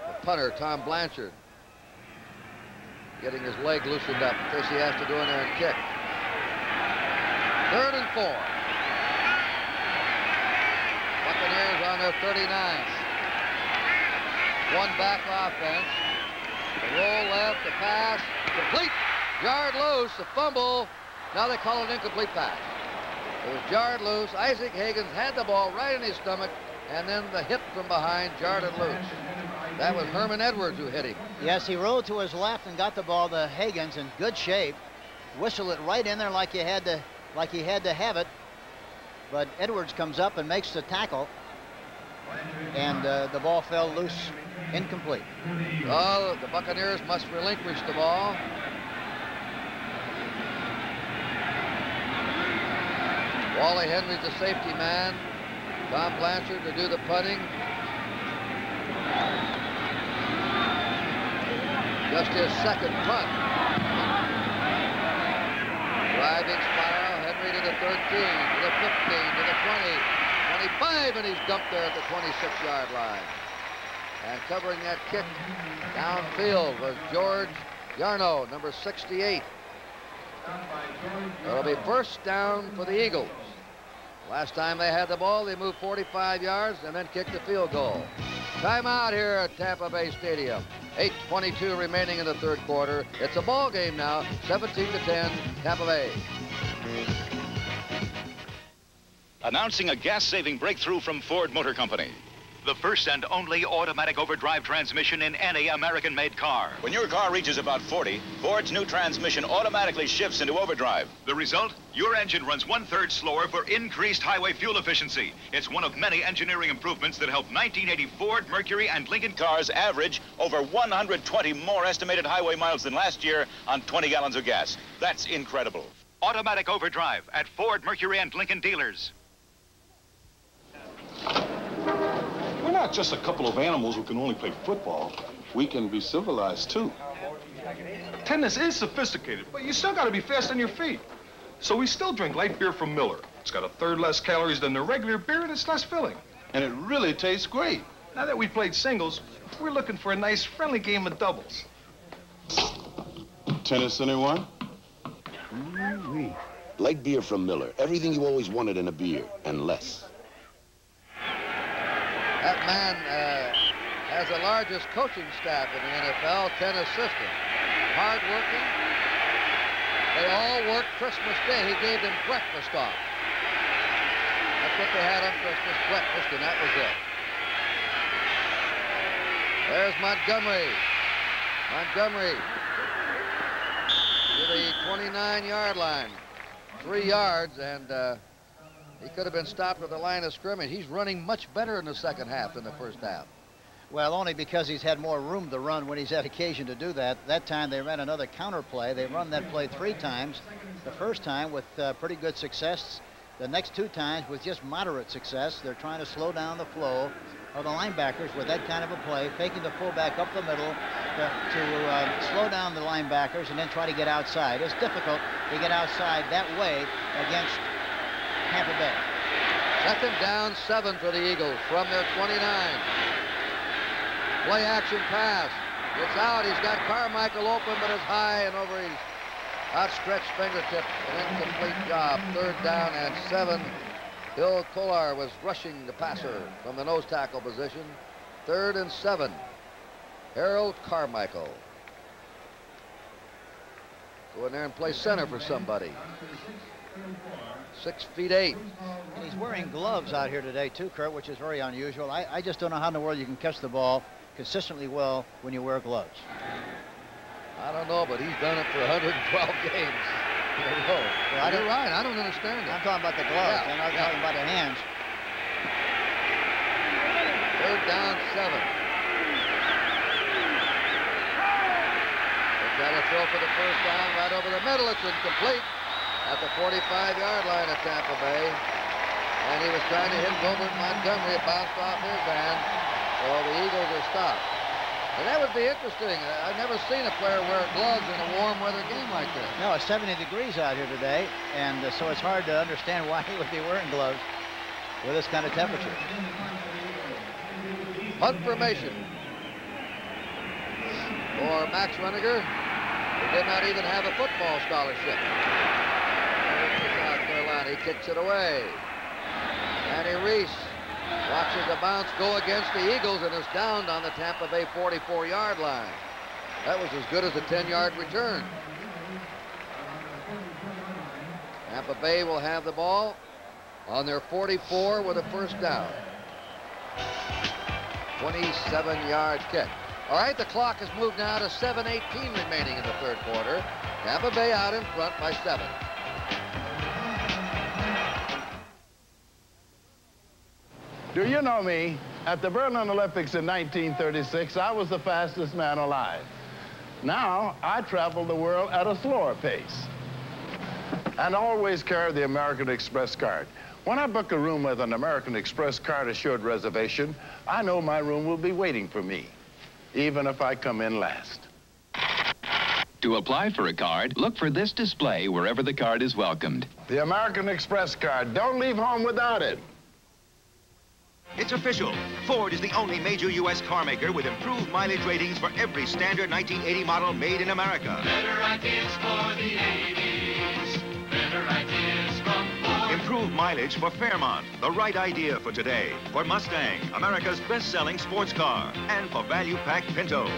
The punter, Tom Blanchard, getting his leg loosened up in case he has to go in there and kick. Third and four. Buccaneers on their 39. One back offense. The roll left, the pass, complete. Yard loose, the fumble. Now they call it an incomplete pass. It was jarred loose. Isaac Hagins had the ball right in his stomach, and then the hit from behind jarred it loose. That was Herman Edwards who hit him. Yes, he rolled to his left and got the ball to Hagins in good shape. Whistled it right in there like you had to, like he had to have it. But Edwards comes up and makes the tackle. and uh, the ball fell loose, incomplete. Well, the Buccaneers must relinquish the ball. Wally Henry's the safety man. Tom Blanchard to do the punting. Just his second punt. Driving spiral, Henry to the 13, to the 15, to the 20, 25, and he's dumped there at the 26-yard line. And covering that kick downfield was George Yarno, number 68. It'll be first down for the Eagles. Last time they had the ball, they moved 45 yards and then kicked the field goal. Timeout here at Tampa Bay Stadium. 8.22 remaining in the third quarter. It's a ball game now, 17 to 10, Tampa Bay. Announcing a gas-saving breakthrough from Ford Motor Company. The first and only automatic overdrive transmission in any American-made car. When your car reaches about 40, Ford's new transmission automatically shifts into overdrive. The result? Your engine runs one-third slower for increased highway fuel efficiency. It's one of many engineering improvements that helped 1980 Ford, Mercury, and Lincoln cars average over 120 more estimated highway miles than last year on 20 gallons of gas. That's incredible. Automatic overdrive at Ford, Mercury, and Lincoln dealers. We're not just a couple of animals who can only play football. We can be civilized, too. Tennis is sophisticated, but you still got to be fast on your feet. So we still drink light beer from Miller. It's got a third less calories than the regular beer, and it's less filling. And it really tastes great. Now that we've played singles, we're looking for a nice, friendly game of doubles. Tennis, anyone? Ooh-wee. Light beer from Miller. Everything you always wanted in a beer, and less. That man uh, has the largest coaching staff in the NFL, 10 assistants. Hard-working. They all work Christmas Day. He gave them breakfast off. That's what they had on Christmas, breakfast, and that was it. There's Montgomery. Montgomery to the 29-yard line. Three yards, and uh, he could have been stopped at the line of scrimmage. He's running much better in the second half than the first half. Well, only because he's had more room to run when he's had occasion to do that. That time they ran another counter play. They run that play three times. The first time with uh, pretty good success. The next two times with just moderate success. They're trying to slow down the flow of the linebackers with that kind of a play, faking the fullback up the middle to, to uh, slow down the linebackers and then try to get outside. It's difficult to get outside that way against Tampa Bay. Second down, seven for the Eagles from their 29. Play action pass. It's out. He's got Carmichael open, but it's high and over his outstretched fingertip. An incomplete job. Third down and seven. Bill Kollar was rushing the passer from the nose tackle position. Third and seven. Harold Carmichael. Go in there and play center for somebody. Six feet eight. And he's wearing gloves out here today, too, Curt, which is very unusual. I, I just don't know how in the world you can catch the ball consistently well when you wear gloves. I don't know, but he's done it for 112 games a. Well, I You're don't- right. I don't understand it. I'm talking about the gloves. Yeah, I'm not yeah. talking about the hands. Third down, seven. They try to throw for the first down right over the middle. It's incomplete at the 45-yard line of Tampa Bay. And he was trying to hit Wilbert Montgomery. It bounced off his hand. So the Eagles are stopped. And that would be interesting. I've never seen a player wear gloves in a warm weather game like this. No, it's 70 degrees out here today, and uh, so it's hard to understand why he would be wearing gloves with this kind of temperature. Punt formation for Max Runager, who did not even have a football scholarship. He kicks it away. Danny Reece watches the bounce go against the Eagles and is downed on the Tampa Bay 44-yard line. That was as good as a 10-yard return. Tampa Bay will have the ball on their 44 with a first down. 27-yard kick. All right, the clock has moved now to 7.18 remaining in the third quarter. Tampa Bay out in front by seven. Do you know me? At the Berlin Olympics in 1936, I was the fastest man alive. Now, I travel the world at a slower pace. And always carry the American Express card. When I book a room with an American Express card assured reservation, I know my room will be waiting for me, even if I come in last. To apply for a card, look for this display wherever the card is welcomed. The American Express card. Don't leave home without it. It's official. Ford is the only major U.S. car maker with improved mileage ratings for every standard 1980 model made in America. Better ideas for the 80s. Better ideas from Ford. Improved mileage for Fairmont, the right idea for today. For Mustang, America's best-selling sports car. And for value-packed Pinto.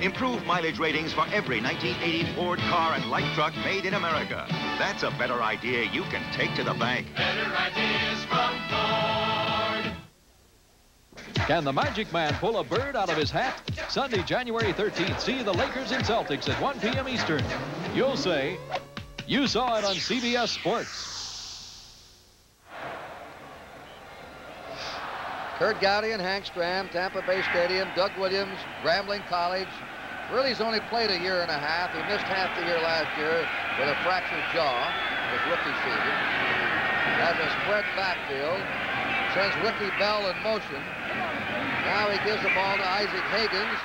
Improved mileage ratings for every 1980 Ford car and light truck made in America. That's a better idea you can take to the bank. Better ideas from Ford. Can the Magic Man pull a bird out of his hat? Sunday, January 13th, see the Lakers and Celtics at 1 p.m. Eastern. You'll say, you saw it on CBS Sports. Curt Gowdy and Hank Stram, Tampa Bay Stadium, Doug Williams, Grambling College. Really, he's only played a year and a half. He missed half the year last year with a fractured jaw his rookie season. Has a spread backfield. Sends Ricky Bell in motion. Now he gives the ball to Isaac Hagins.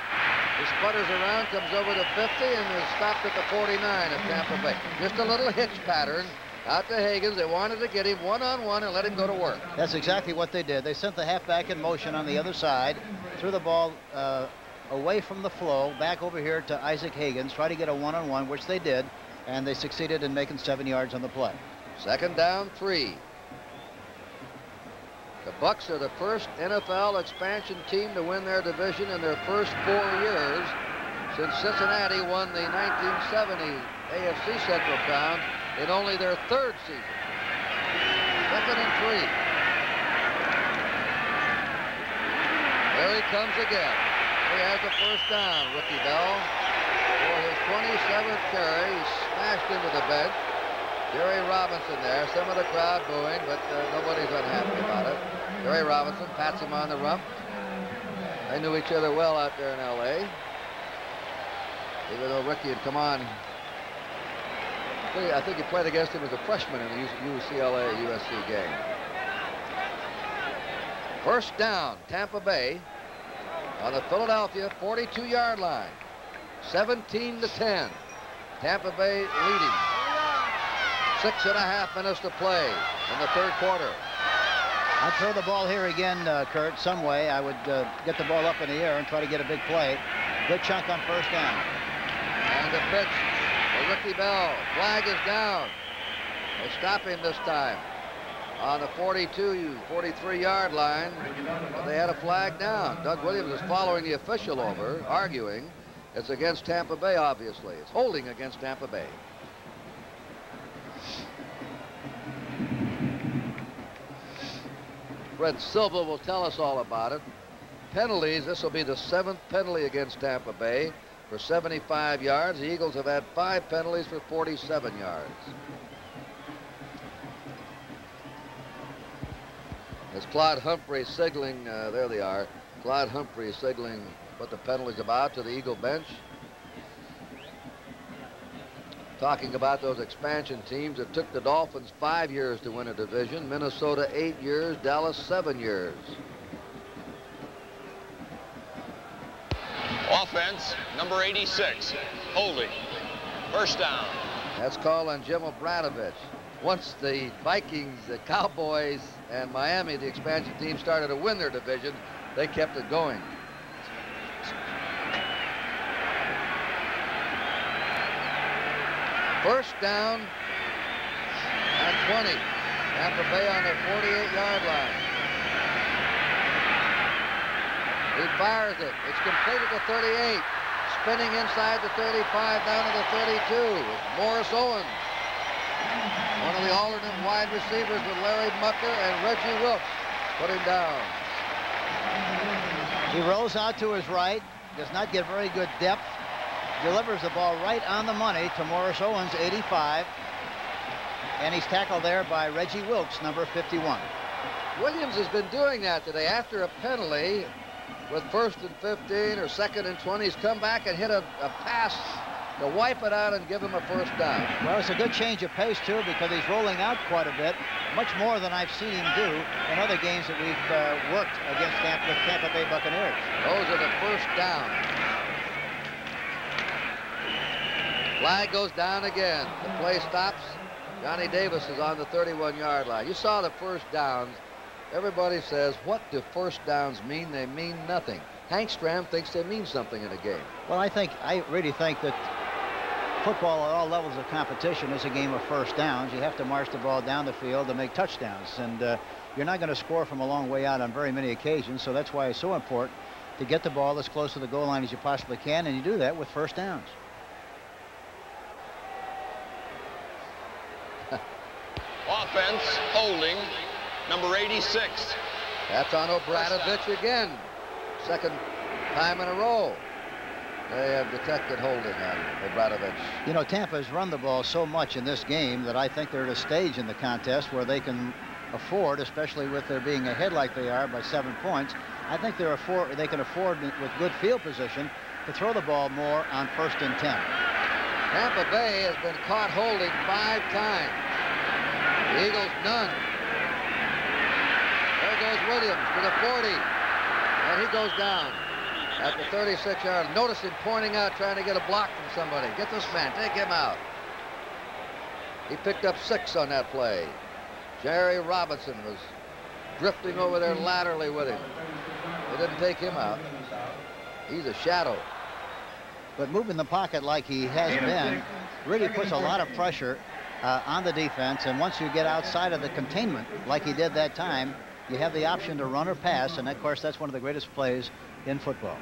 He sputters around, comes over to 50, and is stopped at the 49 of Tampa Bay. Just a little hitch pattern. Out to Hagins. They wanted to get him one-on-one and let him go to work. That's exactly what they did. They sent the halfback in motion on the other side, threw the ball uh, away from the flow, back over here to Isaac Hagins, try to get a one-on-one, which they did, and they succeeded in making seven yards on the play. Second down, three. The Bucks are the first NFL expansion team to win their division in their first four years since Cincinnati won the 1970 AFC Central Crown in only their third season. Second and three. There he comes again. He has the first down, Ricky Bell. For his 27th carry, he smashed into the bench. Jerry Robinson there, some of the crowd booing, but uh, nobody's unhappy about it. Jerry Robinson pats him on the rump. They knew each other well out there in L.A. Even though Ricky had come on I think he played against him as a freshman in the UCLA-USC game. First down, Tampa Bay on the Philadelphia 42-yard line. 17 to 10. Tampa Bay leading. Six and a half minutes to play in the third quarter. I'd throw the ball here again, uh, Curt, some way. I would uh, get the ball up in the air and try to get a big play. Good chunk on first down. And the pitch for Ricky Bell. Flag is down. They stop him this time on the 42, 43-yard line. But they had a flag down. Doug Williams is following the official over, arguing. It's against Tampa Bay, obviously. It's holding against Tampa Bay. Fred Silva will tell us all about it. Penalties, this will be the seventh penalty against Tampa Bay for 75 yards. The Eagles have had five penalties for 47 yards. As Claude Humphrey signaling, uh, there they are. Claude Humphrey signaling what the penalty's about to the Eagle bench. Talking about those expansion teams, it took the Dolphins five years to win a division, Minnesota eight years, Dallas seven years. Offense, number 86, holding. First down. That's called on Jim Obradovich. Once the Vikings, the Cowboys, and Miami, the expansion team, started to win their division, they kept it going. First down and 20. Tampa Bay on their 48-yard line. He fires it. It's completed to 38. Spinning inside the 35 down to the 32. It's Morris Owens. One of the alternate wide receivers with Larry Mucker and Reggie Wilkes put him down. He rolls out to his right, does not get very good depth, delivers the ball right on the money to Morris Owens, 85. And he's tackled there by Reggie Wilkes, number 51. Williams has been doing that today. After a penalty with first and 15 or second and 20, he's come back and hit a, a pass to wipe it out and give him a first down. Well, it's a good change of pace, too, because he's rolling out quite a bit, much more than I've seen him do in other games that we've uh, worked against Tampa, the Tampa Bay Buccaneers. Those are the first down. Flag goes down again. The play stops. Johnny Davis is on the 31-yard line. You saw the first downs. Everybody says, what do first downs mean? They mean nothing. Hank Stram thinks they mean something in a game. Well, I think, I really think that football at all levels of competition is a game of first downs. You have to march the ball down the field to make touchdowns. And uh, you're not going to score from a long way out on very many occasions. So that's why it's so important to get the ball as close to the goal line as you possibly can. And you do that with first downs. Offense holding number 86. That's on Obradovich again. Second time in a row. They have detected holding on Obradovich. You know, Tampa has run the ball so much in this game that I think they're at a stage in the contest where they can afford, especially with their being ahead like they are by seven points, I think they're afford, they can afford with good field position to throw the ball more on first and 10. Tampa Bay has been caught holding five times. The Eagles, none. There goes Williams to the 40. And he goes down at the 36-yard. Notice him pointing out, trying to get a block from somebody. Get this man, take him out. He picked up six on that play. Jerry Robinson was drifting over there laterally with him. They didn't take him out. He's a shadow. But moving the pocket like he has been really puts a lot of pressure uh, on the defense. And once you get outside of the containment, like he did that time, you have the option to run or pass. And of course, that's one of the greatest plays in football.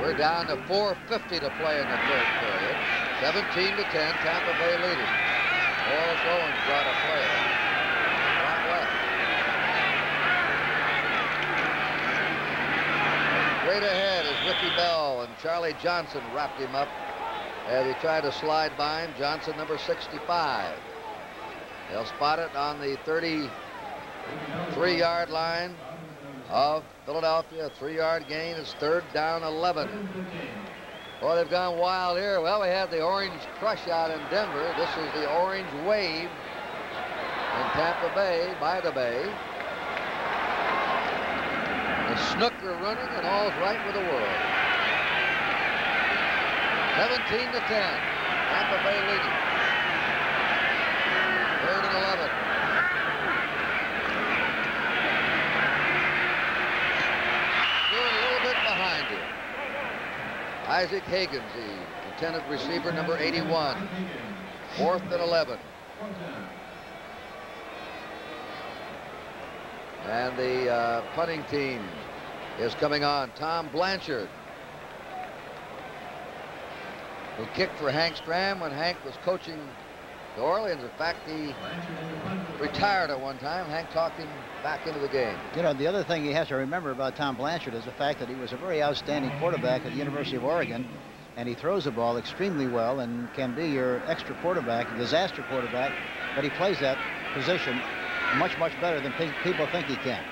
We're down to 4.50 to play in the third period. 17 to 10, Tampa Bay leading. Morris Owens brought a play. Front left. Straight ahead is Ricky Bell, and Charlie Johnson wrapped him up as he tried to slide by him. Johnson, number 65. They'll spot it on the 33-yard line of Philadelphia. Three-yard gain is third down 11. Boy, they've gone wild here. Well, we had the orange crush out in Denver. This is the orange wave in Tampa Bay, by the Bay. The snooker running and all's right with the world. 17 to 10. Tampa Bay leading. Third and 11. Doing a little bit behind him. Isaac Hagins, the intended receiver, number 81. Fourth and 11. And the uh, punting team is coming on. Tom Blanchard, who kicked for Hank Stram when Hank was coaching the Orleans. In fact, he retired at one time. Hank talked him back into the game. You know, the other thing he has to remember about Tom Blanchard is the fact that he was a very outstanding quarterback at the University of Oregon, and he throws the ball extremely well and can be your extra quarterback, disaster quarterback, but he plays that position much, much better than pe people think he can.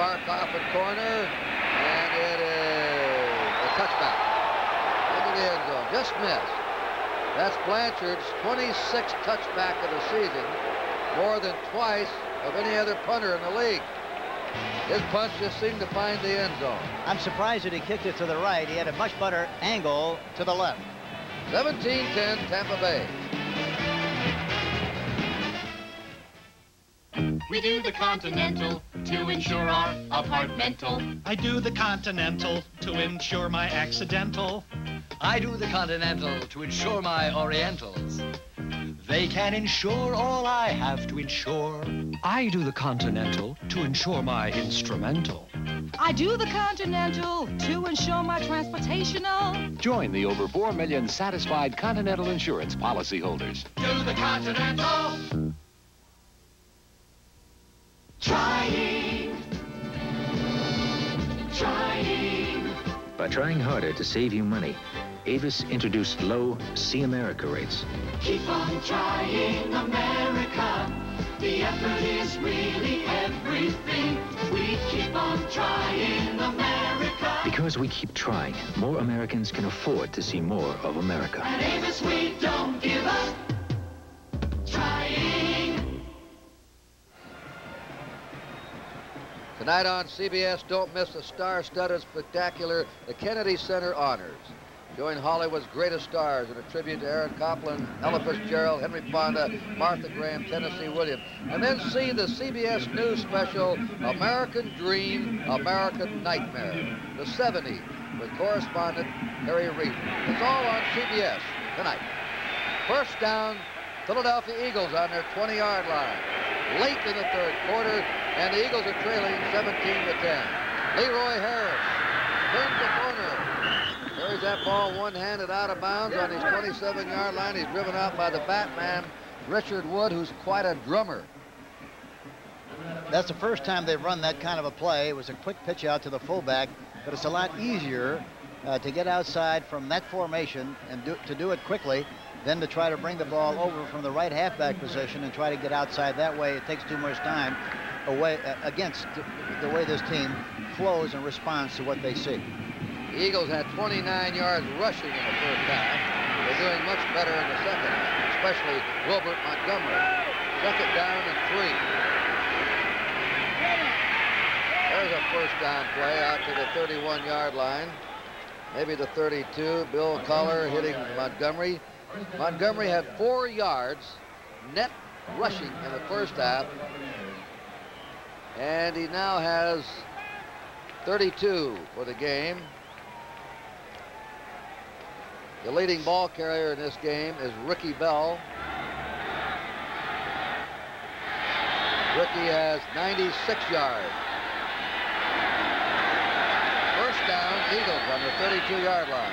Aiming it for far coffin corner, and it is a touchback into the end zone. Just missed. That's Blanchard's 26th touchback of the season, more than twice of any other punter in the league. His punch just seemed to find the end zone. I'm surprised that he kicked it to the right. He had a much better angle to the left. 17-10 Tampa Bay. We do the Continental to ensure our apartmental. I do the Continental to ensure my accidental. I do the Continental to insure my Orientals. They can insure all I have to insure. I do the Continental to insure my instrumental. I do the Continental to ensure my transportational. Join the over 4 million satisfied Continental Insurance policyholders. Do the Continental. Trying. Trying. By trying harder to save you money, Avis introduced low See America rates. Keep on trying America. The effort is really everything. We keep on trying America. Because we keep trying, more Americans can afford to see more of America. At Avis, we don't give up. Trying. Tonight on CBS, don't miss the star-studded spectacular The Kennedy Center Honors. Join Hollywood's greatest stars in a tribute to Aaron Copland, Ella Fitzgerald, Henry Fonda, Martha Graham, Tennessee Williams. And then see the CBS News special, American Dream, American Nightmare, the 70s, with correspondent Harry Reid. It's all on CBS tonight. First down, Philadelphia Eagles on their 20-yard line. Late in the third quarter, and the Eagles are trailing 17 to 10. Leroy Harris turns the corner. Carries that ball one-handed out of bounds on his 27-yard line. He's driven out by the Batman, Richard Wood, who's quite a drummer. That's the first time they've run that kind of a play. It was a quick pitch out to the fullback, but it's a lot easier uh, to get outside from that formation and do, to do it quickly than to try to bring the ball over from the right halfback position and try to get outside that way. It takes too much time away uh, against the way this team flows and responds to what they see. The Eagles had 29 yards rushing in the first half. They're doing much better in the second half, especially Wilbert Montgomery. Second down and three. There's a first down play out to the 31-yard line. Maybe the 32. Bill Kollar hitting Montgomery. Montgomery had four yards net rushing in the first half. And he now has 32 for the game. The leading ball carrier in this game is Ricky Bell. Ricky has 96 yards. First down, Eagles on the 32-yard line.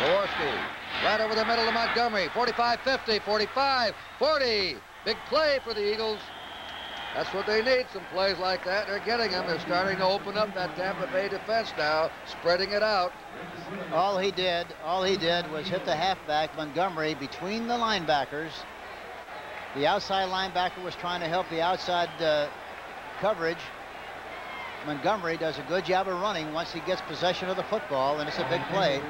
Jaworski right over the middle of Montgomery. 45, 50, 45, 40. Big play for the Eagles. That's what they need, some plays like that. They're getting them. They're starting to open up that Tampa Bay defense now, spreading it out. All he did, all he did was hit the halfback Montgomery between the linebackers. The outside linebacker was trying to help the outside uh, coverage. Montgomery does a good job of running once he gets possession of the football, and it's a big play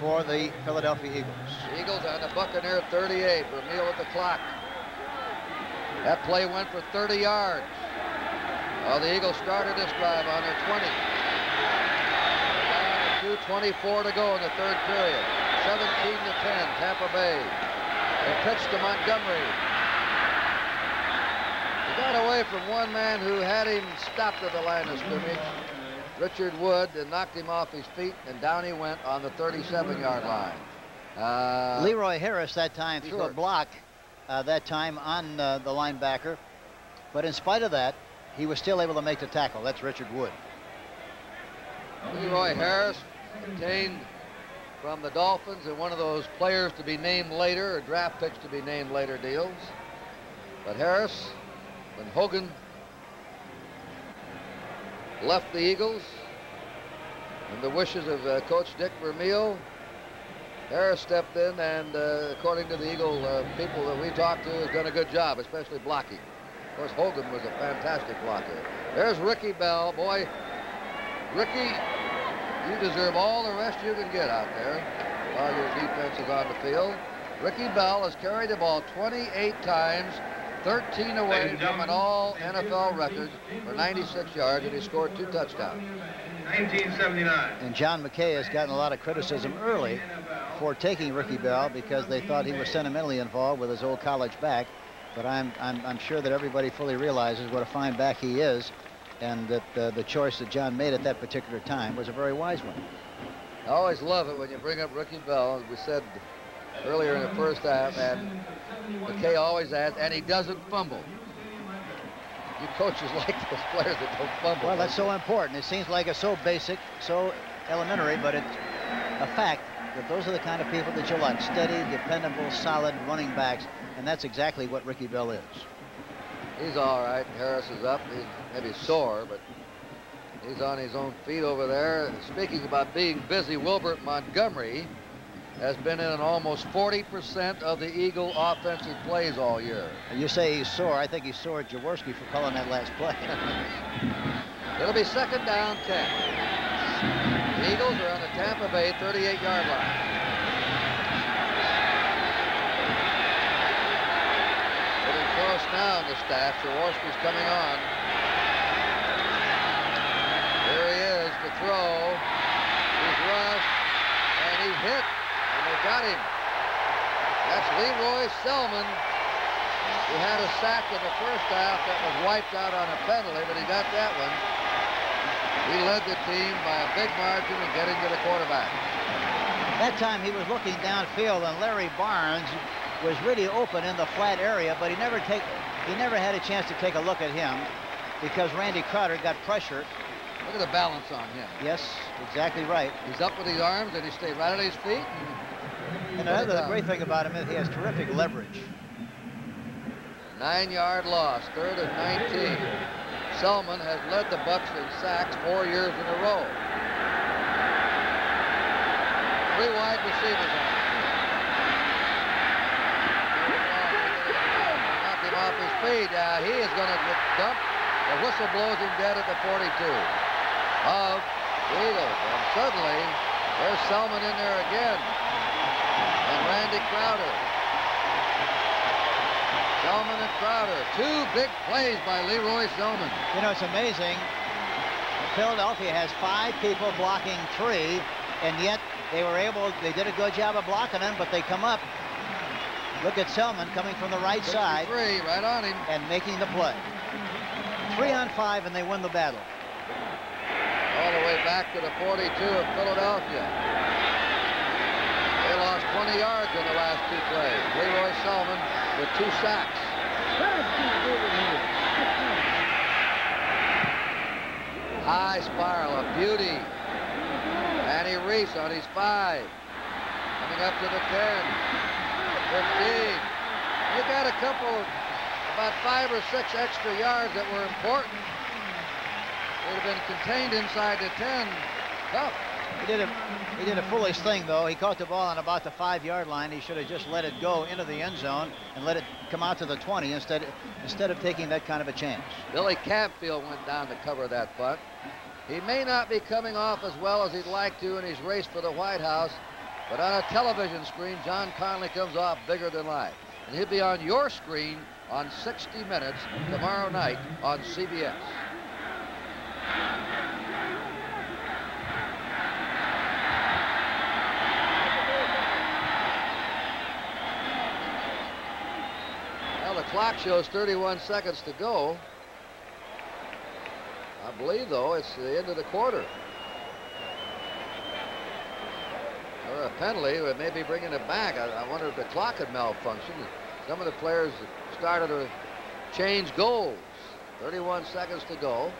for the Philadelphia Eagles. Eagles on the Buccaneer 38. Vermeil at the clock. That play went for 30 yards. Well, the Eagles started this drive on their 20. 2.24 to go in the third period. 17 to 10, Tampa Bay. They pitch to Montgomery. He got away from one man who had him stopped at the line of scrimmage. Richard Wood and knocked him off his feet, and down he went on the 37-yard line. Uh, Leroy Harris that time threw a block uh, that time on uh, the linebacker. But in spite of that, he was still able to make the tackle. That's Richard Wood. Leroy Harris obtained from the Dolphins and one of those players to be named later or draft picks to be named later deals. But Harris, when Hogan left the Eagles and the wishes of uh, Coach Dick Vermeil, Harris stepped in and, uh, according to the Eagle uh, people that we talked to, has done a good job, especially blocking. Of course, Hogan was a fantastic blocker. There's Ricky Bell. Boy, Ricky, you deserve all the rest you can get out there while your defense is on the field. Ricky Bell has carried the ball 28 times, 13 away from an all NFL record for 96 yards, and he scored two touchdowns. 1979. And John McKay has gotten a lot of criticism early for taking Ricky Bell because they thought he was sentimentally involved with his old college back. But I'm, I'm, I'm sure that everybody fully realizes what a fine back he is and that uh, the choice that John made at that particular time was a very wise one. I always love it when you bring up Ricky Bell, as we said earlier in the first half, and McKay always adds, and he doesn't fumble. You coaches like those players that don't fumble. Well, that's so important. It seems like it's so basic, so elementary, but it's a fact that those are the kind of people that you like. Steady, dependable, solid running backs, and that's exactly what Ricky Bell is. He's all right. Harris is up. He's maybe sore, but He's on his own feet over there. Speaking about being busy, Wilbert Montgomery has been in almost 40% of the Eagle offensive plays all year. You say he's sore. I think he's sore at Jaworski for calling that last play. It'll be second down 10. The Eagles are on the Tampa Bay 38-yard line. Getting close now in the staff. Jaworski's coming on. Here he is to throw. He's rushed, and he's hit, got him. That's Lee Roy Selmon. He had a sack in the first half that was wiped out on a penalty, but he got that one. He led the team by a big margin in getting to the quarterback. That time he was looking downfield, and Larry Barnes was really open in the flat area, but he never take he never had a chance to take a look at him because Randy Crowder got pressure. Look at the balance on him. Yes, exactly right. He's up with his arms, and he stayed right on his feet. And, another great thing about him is he has terrific leverage. Nine-yard loss, third and 19. Selmon has led the Bucks in sacks four years in a row. Three wide receivers on Knock him off his feet. Uh, he is going to get dumped. The whistle blows him dead at the 42 of the Eagles. And suddenly, there's Selmon in there again. And Randy Crowder. Selmon and Crowder. Two big plays by Lee Roy Selmon. You know, it's amazing. Philadelphia has five people blocking three, and yet they were able, they did a good job of blocking them, but they come up. Look at Selmon coming from the right side. Three, right on him. And making the play. Three on five, and they win the battle. All the way back to the 42 of Philadelphia. They lost 20 yards in the last two plays. Lee Roy Selmon with two sacks. High spiral, a beauty. Danny Reece on his five. Coming up to the 10. 15. You got a couple, about five or six extra yards that were important. They'd have been contained inside the 10. Tough. He did a he did a foolish thing though. He caught the ball on about the five-yard line. He should have just let it go into the end zone and let it come out to the 20 instead instead of taking that kind of a chance. Billy Campfield went down to cover that punt. He may not be coming off as well as he'd like to in his race for the White House, but on a television screen, John Connally comes off bigger than life. And he'll be on your screen on 60 Minutes tomorrow night on CBS. Clock shows 31 seconds to go. I believe, though, it's the end of the quarter. Or a penalty, but maybe bringing it back. I, I wonder if the clock had malfunctioned. Some of the players started to change goals. 31 seconds to go.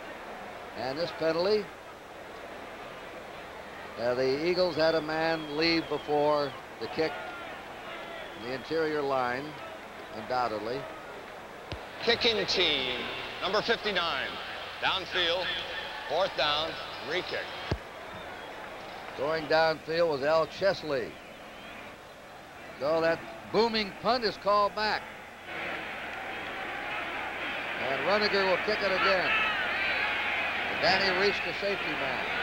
And this penalty, uh, the Eagles had a man leave before the kick the interior line, undoubtedly. Kicking team, number 59. Downfield, fourth down, re-kick. Going downfield was Al Chesley. So that booming punt is called back. And Runager will kick it again. And Danny reached the safety man.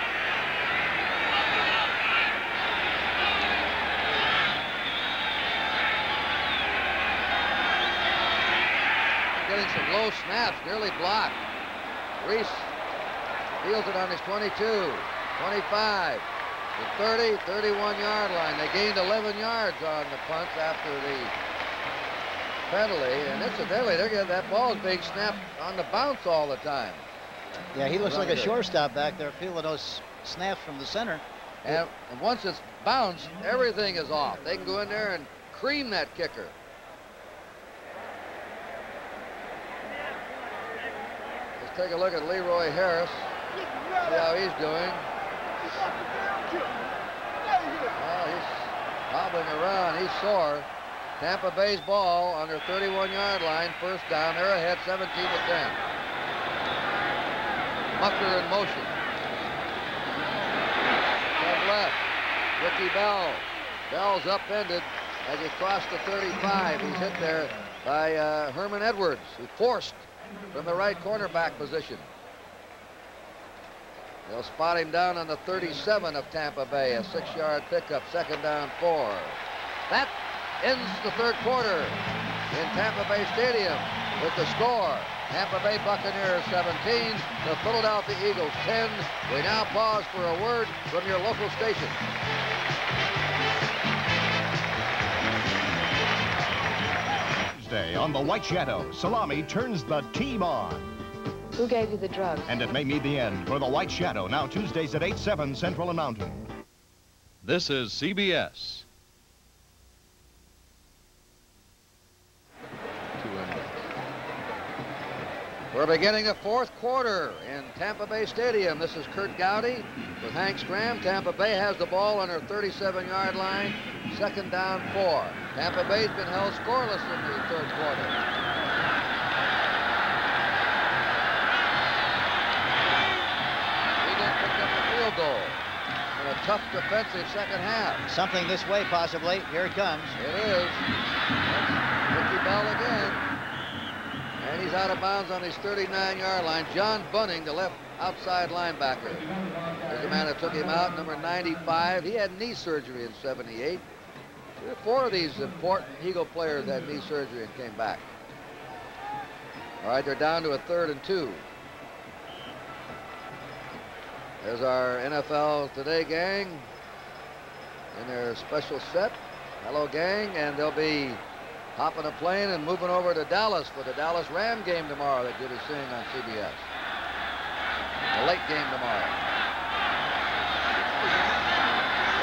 Getting some low snaps, nearly blocked. Reece fields it on his 22, 25, the 30, 31 yard line. They gained 11 yards on the punts after the penalty. And incidentally, they're getting that ball is being snapped on the bounce all the time. Yeah, he looks like a shortstop back there, feeling those snaps from the center. And, and once it's bounced, everything is off. They can go in there and cream that kicker. Take a look at Leroy Harris. See how he's doing. Well, he's hobbling around. He's sore. Tampa Bay's ball on their 31-yard line. First down. They're ahead 17 to 10. Mucker in motion. Left. Ricky Bell. Bell's upended as he crossed the 35. He's hit there by uh, Herman Edwards, who forced from the right cornerback position. They'll spot him down on the 37 of Tampa Bay, a six-yard pickup, second down four. That ends the third quarter in Tampa Bay Stadium with the score. Tampa Bay Buccaneers 17, the Philadelphia Eagles 10. We now pause for a word from your local station. On The White Shadow, Salami turns the team on. Who gave you the drug? And it may mean the end for The White Shadow, now Tuesdays at 8, 7 Central and Mountain. This is CBS. We're beginning the fourth quarter in Tampa Bay Stadium. This is Curt Gowdy with Hank Stram. Tampa Bay has the ball on her 37-yard line. Second down four. Tampa Bay's been held scoreless in the third quarter. He didn't pick up a field goal in a tough defensive second half. Something this way, possibly. Here it comes. It is. That's Ricky Bell again. And he's out of bounds on his 39-yard line. John Bunting, the left outside linebacker, is the man that took him out, number 95. He had knee surgery in 78. Four of these important Eagle players had knee surgery and came back. All right, they're down to a third and two. There's our NFL Today gang in their special set. Hello, gang, and they'll be hopping a plane and moving over to Dallas for the Dallas Ram game tomorrow that you'll be seeing on CBS. A late game tomorrow.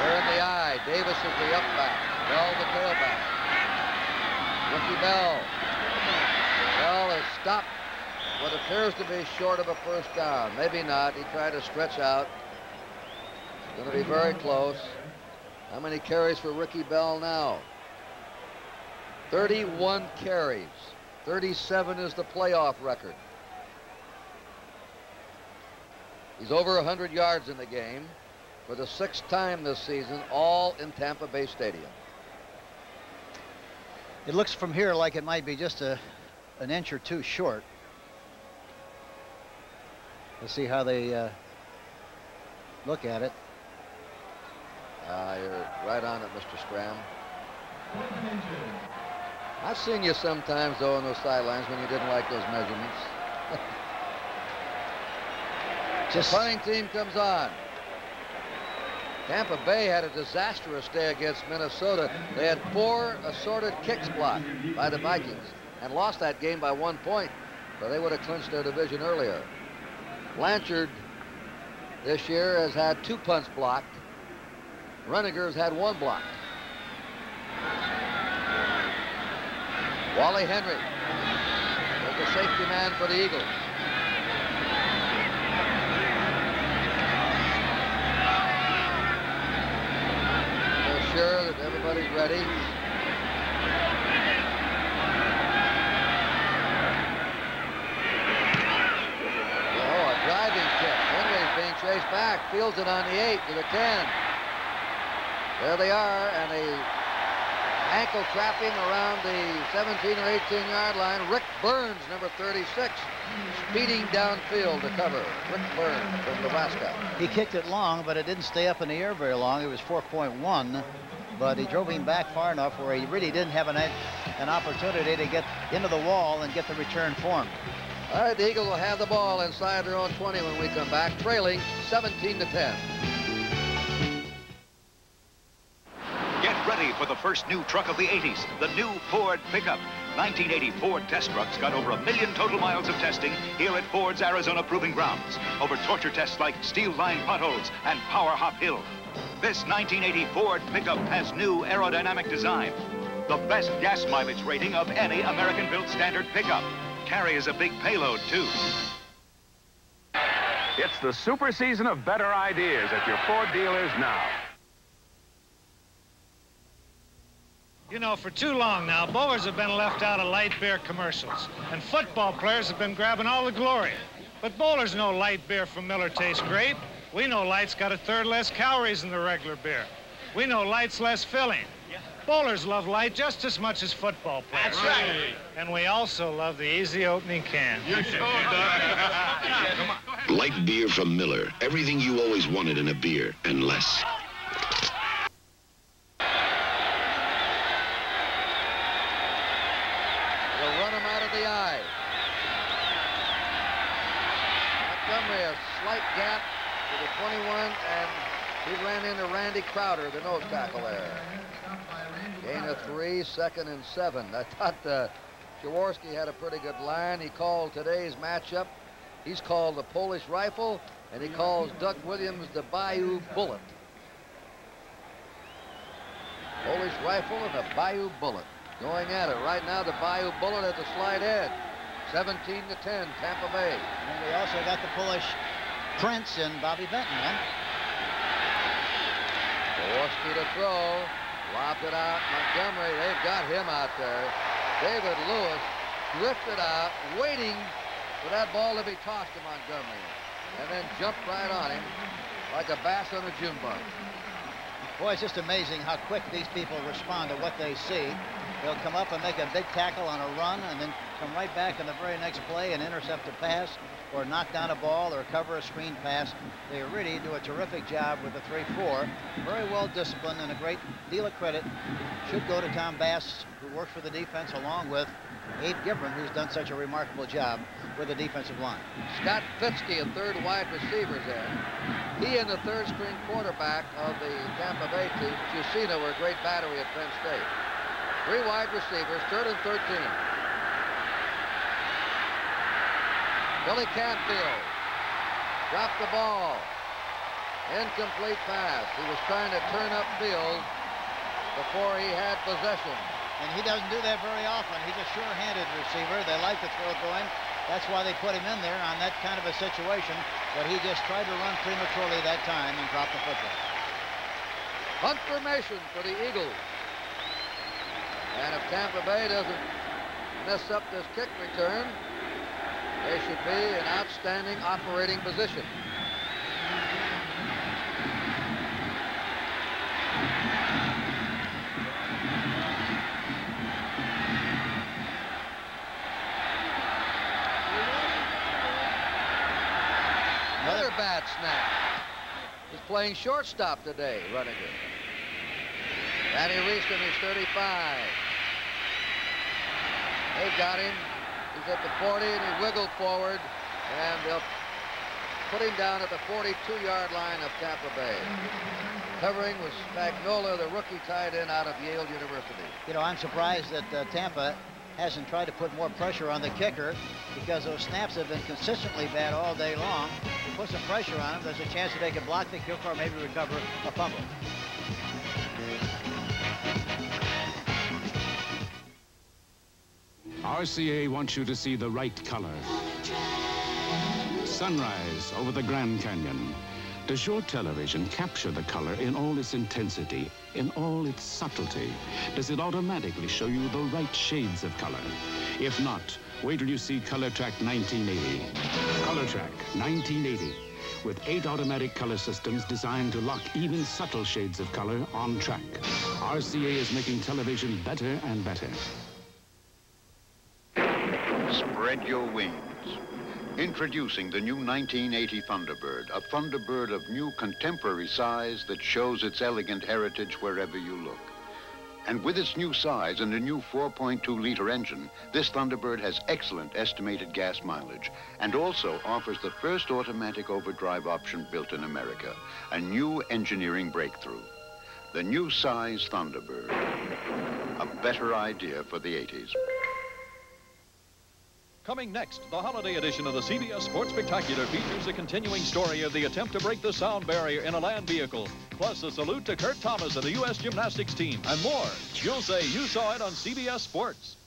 They're in the eye. Davis is the up back. Bell the tailback. Ricky Bell. Bell is stopped what appears to be short of a first down. Maybe not. He tried to stretch out. It's Going to be very close. How many carries for Ricky Bell now? 31 carries. 37 is the playoff record. He's over 100 yards in the game for the sixth time this season, all in Tampa Bay Stadium. It looks from here like it might be just a, an inch or two short. Let's see how they uh, look at it. Uh, you're right on it, Mr. Stram. I've seen you sometimes, though, on those sidelines when you didn't like those measurements. Just the punting team comes on. Tampa Bay had a disastrous day against Minnesota. They had four assorted kicks blocked by the Vikings and lost that game by one point, but they would have clinched their division earlier. Blanchard this year has had two punts blocked. Runager's had one blocked. Wally Henry was the safety man for the Eagles. We're sure that everybody's ready. Oh, a driving kick. Henry's being chased back. Fields it on the 8 to the 10. There they are, and they ankle trapping around the 17 or 18 yard line. Rick Berns, number 36, speeding downfield to cover. Rick Berns from Nebraska. He kicked it long, but it didn't stay up in the air very long. It was 4.1, but he drove him back far enough where he really didn't have an, an opportunity to get into the wall and get the return form. All right, the Eagles will have the ball inside their own 20 when we come back, trailing 17 to 10. Ready for the first new truck of the 80s, the new Ford pickup. 1980 Ford test trucks got over a million total miles of testing here at Ford's Arizona Proving Grounds over torture tests like steel-lined potholes and power hop hill. This 1980 Ford pickup has new aerodynamic design, the best gas mileage rating of any American-built standard pickup. Carries a big payload, too. It's the super season of better ideas at your Ford dealers now. You know, for too long now, bowlers have been left out of light beer commercials, and football players have been grabbing all the glory. But bowlers know light beer from Miller tastes great. We know light's got a third less calories than the regular beer. We know light's less filling. Bowlers love light just as much as football players. That's right. And we also love the easy opening can. You sure do. Light beer from Miller. Everything you always wanted in a beer, and less. They'll run him out of the eye. Montgomery, a slight gap to the 21, and he ran into Randy Crowder, the nose tackle there. Gain of three, second and seven. I thought uh, Jaworski had a pretty good line. He called today's matchup. He's called the Polish Rifle, and he calls Doug Williams the Bayou Bullet. Polish Rifle and the Bayou Bullet. Going at it. Right now, the Bayou Bullet has a slide head. 17 to 10, Tampa Bay. And we also got the Polish Prince and Bobby Vinton, huh? Jaworski to throw. Lobbed it out. Montgomery, they've got him out there. David Lewis drifted out, waiting for that ball to be tossed to Montgomery. And then jumped right on him like a bass on a bug. Boy, it's just amazing how quick these people respond to what they see. They'll come up and make a big tackle on a run and then come right back in the very next play and intercept a pass or knock down a ball or cover a screen pass. They really do a terrific job with the 3-4. Very well disciplined and a great deal of credit should go to Tom Bass, who works for the defense along with Abe Gibron, who's done such a remarkable job with the defensive line. Scott Fitzkee, a third wide receiver there. He and the third string quarterback of the Tampa Bay team, Fusina, were a great battery at Penn State. Three wide receivers, third and 13. Billy Campfield dropped the ball. Incomplete pass. He was trying to turn up field before he had possession. And he doesn't do that very often. He's a sure-handed receiver. They like to throw to him. That's why they put him in there on that kind of a situation. But he just tried to run prematurely that time and dropped the football. Punt formation for the Eagles. And if Tampa Bay doesn't mess up this kick return, they should be in outstanding operating position. Another bad snap. He's playing shortstop today, Runager. Danny Reeston is 35. They've got him. He's at the 40 and he wiggled forward and they'll put him down at the 42-yard line of Tampa Bay. Covering was Spagnola, the rookie tight end out of Yale University. You know, I'm surprised that uh, Tampa hasn't tried to put more pressure on the kicker because those snaps have been consistently bad all day long. You put some pressure on him, there's a chance that they can block the kick or maybe recover a fumble. RCA wants you to see the right color. Sunrise over the Grand Canyon. Does your television capture the color in all its intensity, in all its subtlety? Does it automatically show you the right shades of color? If not, wait till you see Color Track 1980. Color Track 1980 with eight automatic color systems designed to lock even subtle shades of color on track. RCA is making television better and better. Spread your wings. Introducing the new 1980 Thunderbird, a Thunderbird of new contemporary size that shows its elegant heritage wherever you look. And with its new size and a new 4.2-liter engine, this Thunderbird has excellent estimated gas mileage and also offers the first automatic overdrive option built in America, a new engineering breakthrough. The new size Thunderbird, a better idea for the 80s. Coming next, the holiday edition of the CBS Sports Spectacular features a continuing story of the attempt to break the sound barrier in a land vehicle, plus a salute to Kurt Thomas and the U.S. gymnastics team, and more. You'll say you saw it on CBS Sports.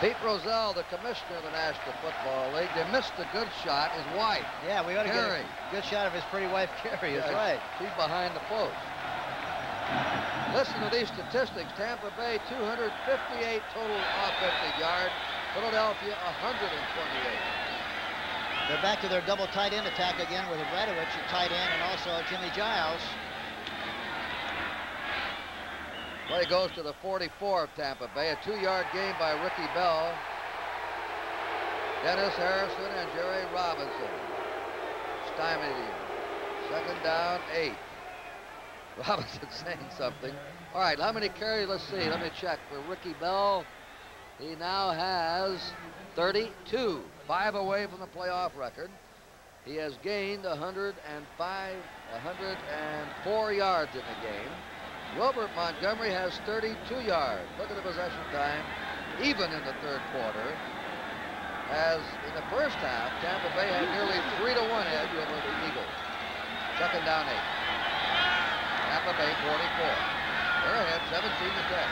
Pete Rozelle, the commissioner of the National Football League, they missed a good shot. His wife, Yeah, we ought to get a good shot of his pretty wife, Carrie. That's Yeah, right. She's behind the post. Listen to these statistics. Tampa Bay, 258 total offensive yards. Philadelphia, 128. They're back to their double tight end attack again with Radovich at tight end and also Jimmie Giles. Play goes to the 44 of Tampa Bay. A two-yard game by Ricky Bell. Dennis Harrison and Jerry Robinson. Stymied him. Second down, eight. Robinson saying something. All right, how many carries? Let's see. Let me check. For Ricky Bell, he now has 32. Five away from the playoff record. He has gained 105, 104 yards in the game. Wilbert Montgomery has 32 yards. Look at the possession time, even in the third quarter. As in the first half, Tampa Bay had nearly three to one edge over the Eagles. Second down eight. Tampa Bay 44. They're ahead 17 to 10.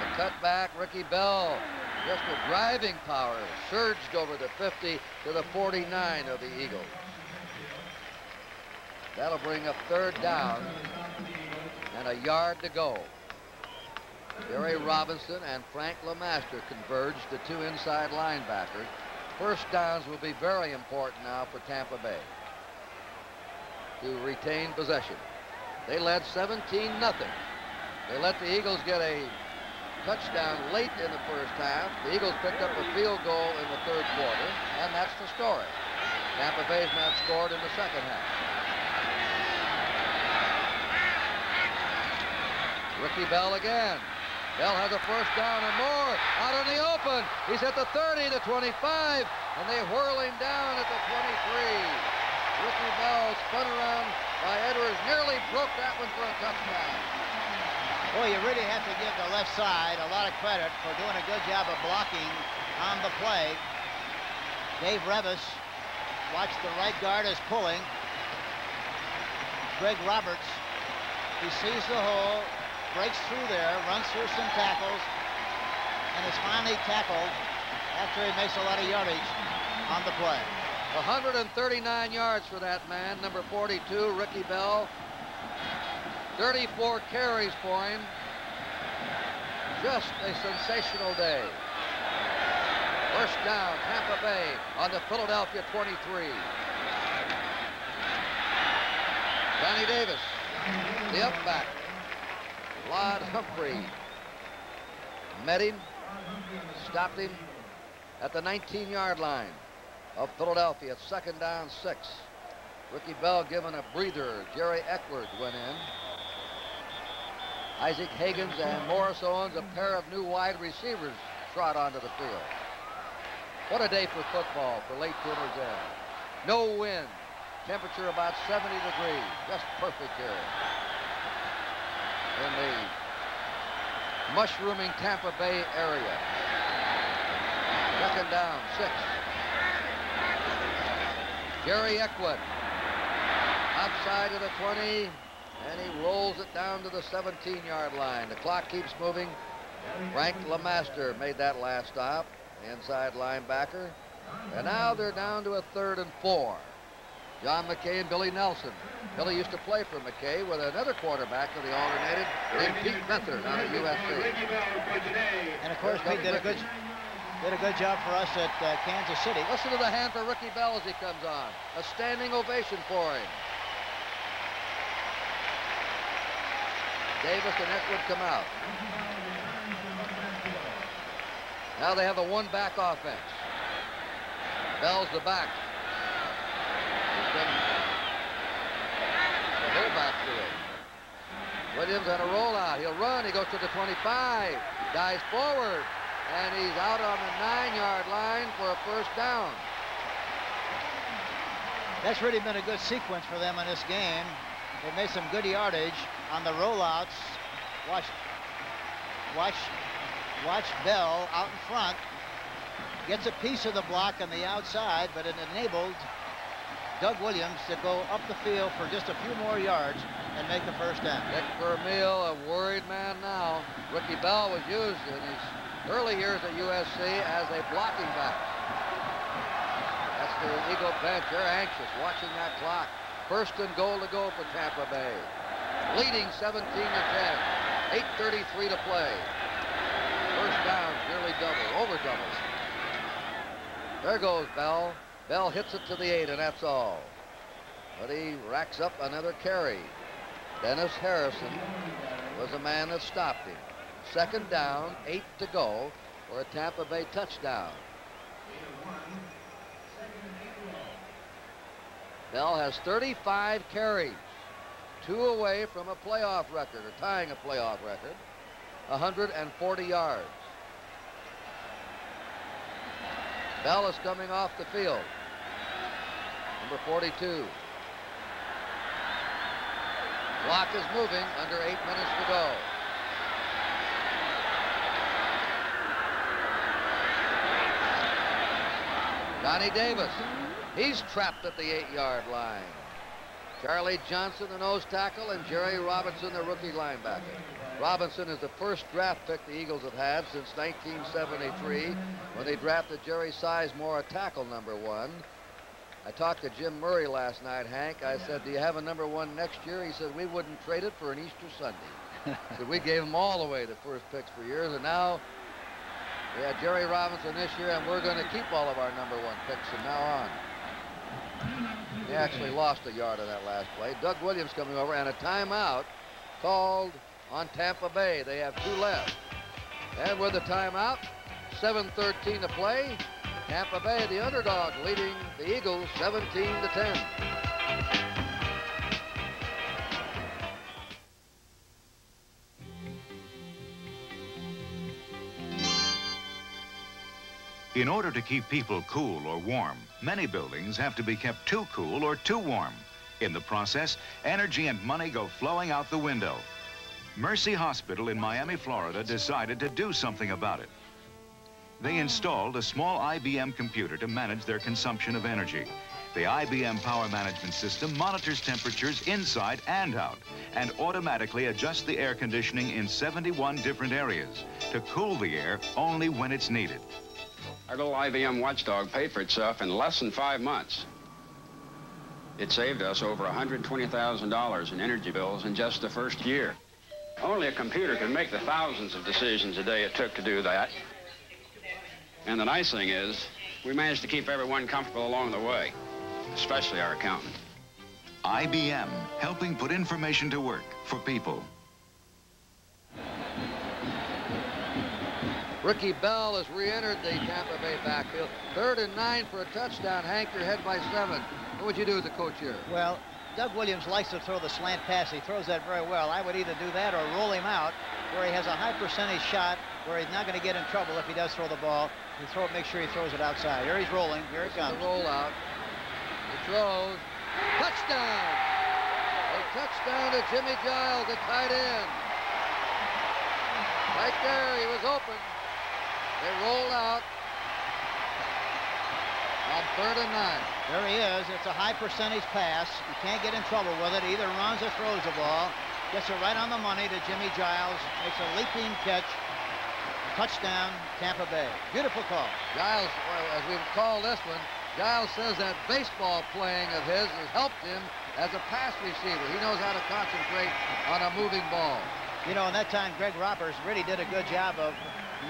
The cutback, Ricky Bell, just with driving power, surged over the 50 to the 49 of the Eagles. That'll bring a third down and a yard to go. Jerry Robinson and Frank LeMaster converged, the two inside linebackers. First downs will be very important now for Tampa Bay to retain possession. They led 17 nothing. They let the Eagles get a touchdown late in the first half. The Eagles picked up a field goal in the third quarter, and that's the story. Tampa Bay's not scored in the second half. Ricky Bell again. Bell has a first down and more. Out in the open. He's at the 30, the 25, and they whirl him down at the 23. Ricky Bell spun around by Edwards. Nearly broke that one for a touchdown. Boy, you really have to give the left side a lot of credit for doing a good job of blocking on the play. Dave Reavis watched the right guard is pulling. Greg Roberts, he sees the hole, breaks through there, runs through some tackles, and is finally tackled after he makes a lot of yardage on the play. 139 yards for that man, number 42, Ricky Bell. 34 carries for him. Just a sensational day. First down, Tampa Bay on the Philadelphia 23. Johnny Davis, the up back. Claude Humphrey met him, stopped him at the 19-yard line of Philadelphia. Second down, six. Ricky Bell given a breather. Jerry Eckwood went in. Isaac Hagins and Morris Owens, a pair of new wide receivers, trot onto the field. What a day for football for late End. No wind. Temperature about 70 degrees. Just perfect here. In the mushrooming Tampa Bay area. Second down, six. Jerry Eckwood. Outside of the 20, and he rolls it down to the 17-yard line. The clock keeps moving. Frank LeMaster made that last stop, inside linebacker. And now they're down to a third and four. John McKay and Billy Nelsen. Billy used to play for McKay with another quarterback of the alternated named Pete Beathard out of USC. And of course, Pete did a good did a good job for us at uh, Kansas City. Listen to the hand for Ricky Bell as he comes on. A standing ovation for him. Davis and Eckwood come out. Now they have a one-back offense. Bell's the back. He's been the whole backfield. Williams on a rollout. He'll run. He goes to the 25. Dives forward. And he's out on the nine-yard line for a first down. That's really been a good sequence for them in this game. They made some good yardage on the rollouts. Watch, watch, watch Bell out in front. Gets a piece of the block on the outside, but it enabled Doug Williams to go up the field for just a few more yards and make the first down. Dick Vermeil, a worried man now. Ricky Bell was used in his early years at USC as a blocking back. That's the Eagle bench. They're anxious watching that clock. First and goal to go for Tampa Bay. Leading 17 to 10. 8.33 to play. First down, nearly double, over doubles. There goes Bell. Bell hits it to the eight, and that's all. But he racks up another carry. Dennis Harrison was the man that stopped him. Second down, eight to go for a Tampa Bay touchdown. Bell has 35 carries, two away from a playoff record, or tying a playoff record, 140 yards. Bell is coming off the field. Number 42. Clock is moving under eight minutes to go. Johnny Davis. He's trapped at the eight-yard line. Charlie Johnson, the nose tackle, and Jerry Robinson, the rookie linebacker. Robinson is the first draft pick the Eagles have had since 1973 when they drafted Jerry Sizemore, a tackle number one. I talked to Jim Murray last night, Hank. I said, do you have a number one next year? He said, we wouldn't trade it for an Easter Sunday. so we gave them all away, the first picks for years, and now we had Jerry Robinson this year, and we're going to keep all of our number one picks from now on. He actually lost a yard on that last play. Doug Williams coming over, and a timeout called on Tampa Bay. They have two left. And with the timeout, 7.13 to play, Tampa Bay, the underdog, leading the Eagles 17 to 10. In order to keep people cool or warm, many buildings have to be kept too cool or too warm. In the process, energy and money go flowing out the window. Mercy Hospital in Miami, Florida decided to do something about it. They installed a small IBM computer to manage their consumption of energy. The IBM power management system monitors temperatures inside and out and automatically adjusts the air conditioning in 71 different areas to cool the air only when it's needed. Our little IBM watchdog paid for itself in less than five months. It saved us over $120,000 in energy bills in just the first year. Only a computer could make the thousands of decisions a day it took to do that. And the nice thing is, we managed to keep everyone comfortable along the way, especially our accountant. IBM, helping put information to work for people. Ricky Bell has re-entered the Tampa Bay backfield. Third and nine for a touchdown. Hank, you're ahead by seven. What would you do as a coach here? Well, Doug Williams likes to throw the slant pass. He throws that very well. I would either do that or roll him out where he has a high percentage shot where he's not going to get in trouble if he does throw the ball. He throw it, make sure he throws it outside. Here he's rolling. Here it comes. The roll out. He throws. Touchdown! A touchdown to Jimmie Giles, the tight end. Right there, he was open. They roll out on third and nine. There he is. It's a high percentage pass. You can't get in trouble with it. Either runs or throws the ball. Gets it right on the money to Jimmie Giles. Makes a leaping catch. Touchdown, Tampa Bay. Beautiful call. Giles, well, as we call this one, Giles says that baseball playing of his has helped him as a pass receiver. He knows how to concentrate on a moving ball. You know, in that time, Greg Roberts really did a good job of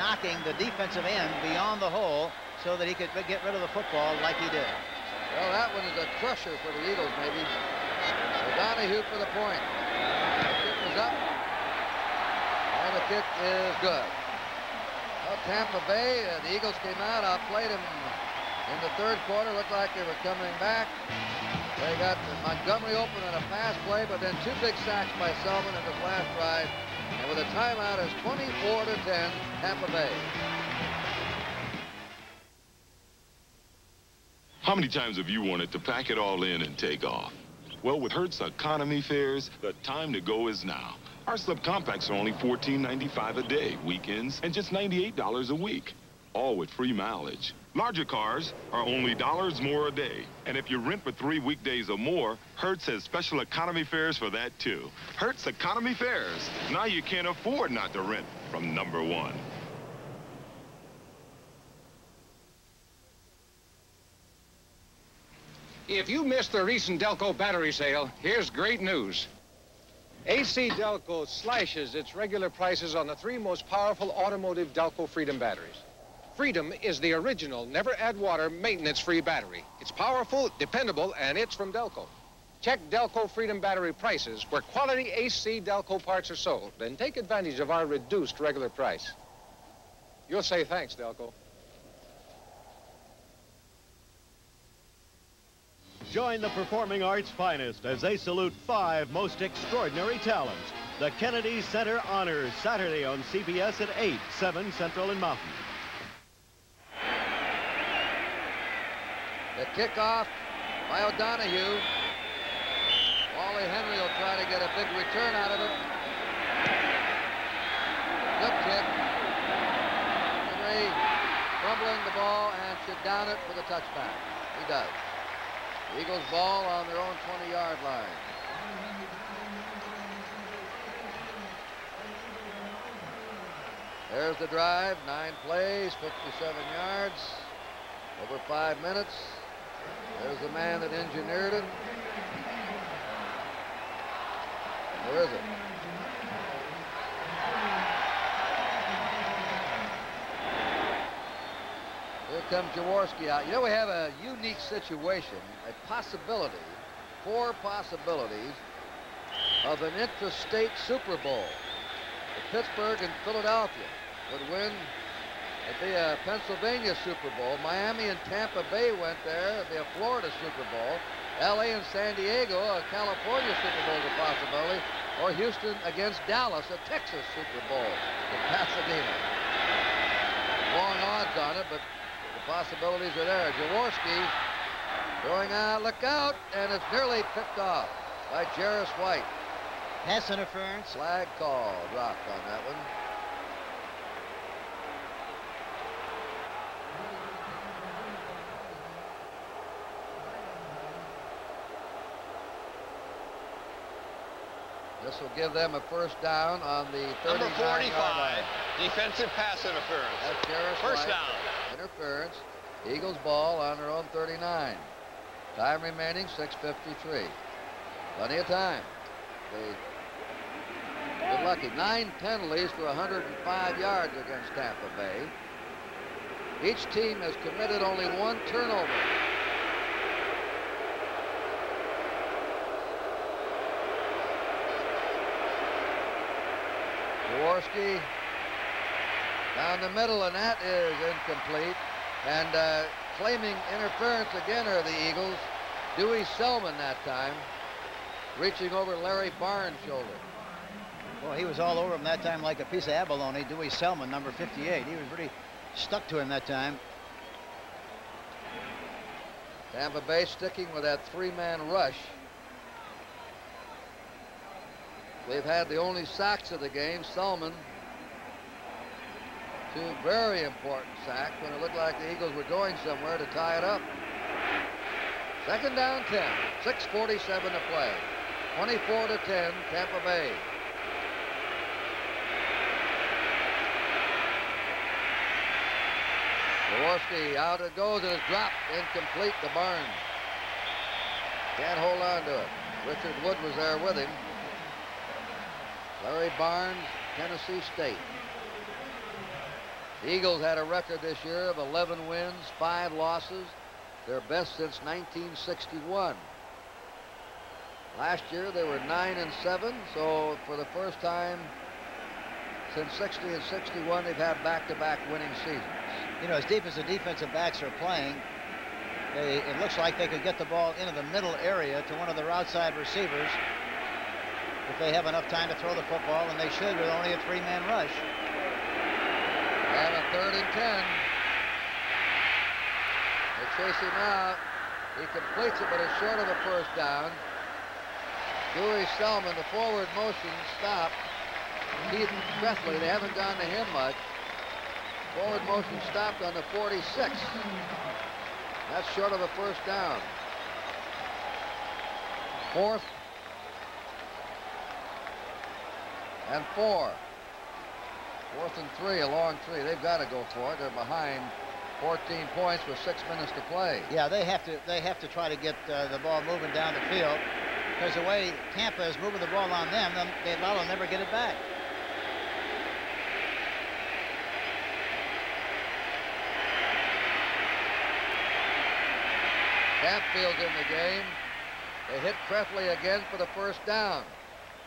knocking the defensive end beyond the hole so that he could get rid of the football like he did. Well, that one is a crusher for the Eagles, maybe. O'Donoghue for the point. The kick is up. And the kick is good. Tampa Bay, uh, the Eagles came out, outplayed them in the third quarter. Looked like they were coming back. They got Montgomery open on a pass play, but then two big sacks by Selmon in this last drive. And with a timeout, it's 24 to 10, Tampa Bay. How many times have you wanted to pack it all in and take off? Well, with Hertz Economy Fares, the time to go is now. Our subcompacts are only $14.95 a day, weekends, and just $98 a week. All with free mileage. Larger cars are only dollars more a day. And if you rent for three weekdays or more, Hertz has special economy fares for that too. Hertz Economy Fares. Now you can't afford not to rent from number one. If you missed the recent Delco battery sale, here's great news. AC Delco slashes its regular prices on the three most powerful automotive Delco Freedom batteries. Freedom is the original, never add water, maintenance-free battery. It's powerful, dependable, and it's from Delco. Check Delco Freedom battery prices where quality AC Delco parts are sold and take advantage of our reduced regular price. You'll say thanks, Delco. Join the performing arts finest as they salute five most extraordinary talents. The Kennedy Center Honors, Saturday on CBS at 8, 7 Central and Mountain. The kickoff by O'Donoghue. Wally Henry will try to get a big return out of it. Good kick. Henry fumbling the ball and should down it for the touchback. He does. Eagles ball on their own 20-yard line. There's the drive, nine plays, 57 yards, over five minutes. There's the man that engineered it. Where is it? Comes Jaworski out. You know, we have a unique situation, a possibility, four possibilities of an interstate Super Bowl. The Pittsburgh and Philadelphia would win. It'd be a Pennsylvania Super Bowl. Miami and Tampa Bay went there. It'd be a Florida Super Bowl. L.A. and San Diego, a California Super Bowl is a possibility. Or Houston against Dallas, a Texas Super Bowl in Pasadena. Long odds on it, but possibilities are there. Jaworski going out, look out, and it's nearly picked off by Jeris White. Pass interference. Flag call dropped on that one. This will give them a first down on the 39 Number 45, defensive pass interference. That's Jeris First White. down. Interference. Eagles ball on their own 39. Time remaining 6.53. Plenty of time. They get lucky. Nine penalties for 105 yards against Tampa Bay. Each team has committed only one turnover. Jaworski down the middle, and that is incomplete. And uh, claiming interference again are the Eagles. Dewey Selmon that time, reaching over Larry Barnes' shoulder. Well, he was all over him that time like a piece of abalone. Dewey Selmon, number 58. He was really stuck to him that time. Tampa Bay sticking with that three-man rush. They've had the only sacks of the game. Selmon, two very important sacks when it looked like the Eagles were going somewhere to tie it up. Second down 10, 6.47 to play. 24 to 10, Tampa Bay. Jaworski out it goes and it's dropped incomplete to Barnes. Can't hold on to it. Richard Wood was there with him. Larry Barnes, Tennessee State. The Eagles had a record this year of 11 wins, five losses, their best since 1961. Last year they were 9 and 7, so for the first time since 60 and 61 they've had back-to-back winning seasons. You know, as deep as the defensive backs are playing, they, it looks like they could get the ball into the middle area to one of their outside receivers if they have enough time to throw the football, and they should with only a three-man rush. And a third and 10. They chase him out. He completes it, but it's short of the first down. Dewey Selmon, the forward motion stopped. Keith Bethley, they haven't gone to him much. Forward motion stopped on the 46. That's short of the first down. Fourth and four. Fourth and three, a long three. They've got to go for it. They're behind 14 points with six minutes to play. Yeah, they have to they have to try to get uh, the ball moving down the field. because the way Tampa is moving the ball on them, then they will never get it back. Campfield's in the game. They hit Krepfle again for the first down.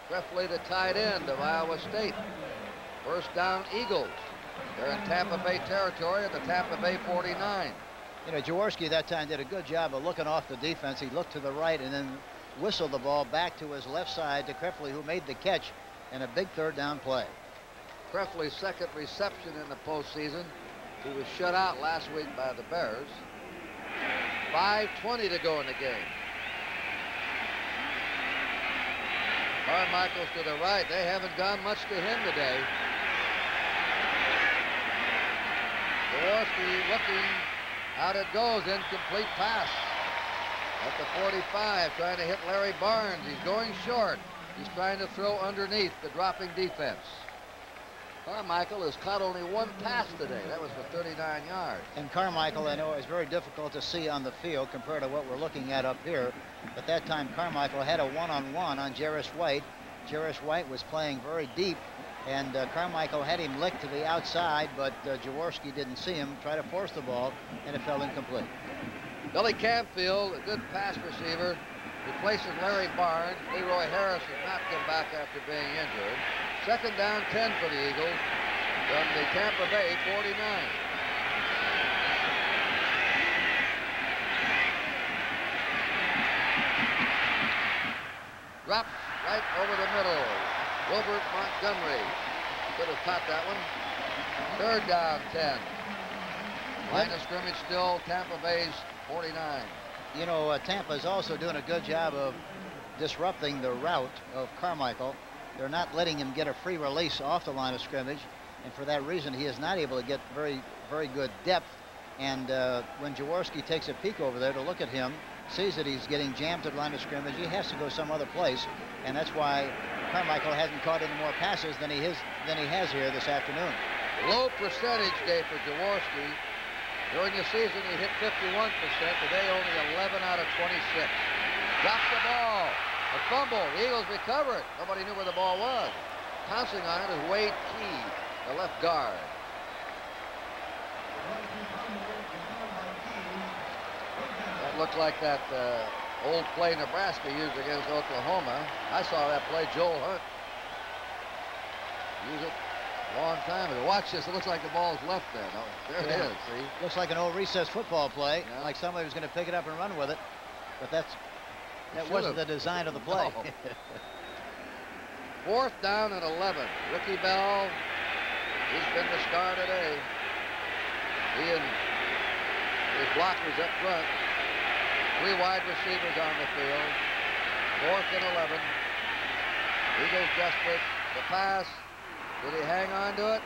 Krepfle, the tight end of Iowa State. First down, Eagles. They're in Tampa Bay territory at the Tampa Bay 49. You know, Jaworski that time did a good job of looking off the defense. He looked to the right and then whistled the ball back to his left side to Krepfle, who made the catch in a big third down play. Krepfle's second reception in the postseason. He was shut out last week by the Bears. 5.20 to go in the game. Carmichael's to the right. They haven't gone much to him today. Jaworski looking. Out it goes. Incomplete pass. At the 45, trying to hit Larry Barnes. He's going short. He's trying to throw underneath the dropping defense. Carmichael has caught only one pass today. That was for 39 yards. And Carmichael, I know, is very difficult to see on the field compared to what we're looking at up here. But that time, Carmichael had a one-on-one -on, -one on Jeris White. Jeris White was playing very deep, and uh, Carmichael had him licked to the outside, but uh, Jaworski didn't see him, try to force the ball, and it fell incomplete. Billy Campfield, a good pass receiver, replaces Larry Barnes. Leroy Harris has not come back after being injured. Second down 10 for the Eagles from the Tampa Bay 49. Drop right over the middle. Wilbert Montgomery could have caught that one. Third down 10. Line of scrimmage still Tampa Bay's 49. You know, uh, Tampa is also doing a good job of disrupting the route of Carmichael. They're not letting him get a free release off the line of scrimmage, and for that reason, he is not able to get very, very good depth. And uh, when Jaworski takes a peek over there to look at him, sees that he's getting jammed at line of scrimmage, he has to go some other place, and that's why Carmichael hasn't caught any more passes than he, than he has here this afternoon. Low percentage day for Jaworski. During the season, he hit 51%. Today, only 11 out of 26. Drops the ball. A fumble. The Eagles recover it. Nobody knew where the ball was. Pouncing on it is Wade Key, the left guard. That looked like that uh, old play Nebraska used against Oklahoma. I saw that play. Joel Hunt use it a Long time ago. Watch this. It looks like the ball's left there. No, there yeah. it is. See? Looks like an old recess football play. Yeah. Like somebody was going to pick it up and run with it. But that's that wasn't the design of the play. No. Fourth down and 11. Ricky Bell, he's been the star today. He and his blockers up front. Three wide receivers on the field. Fourth and 11. Eagles desperate. The pass. Did he hang on to it?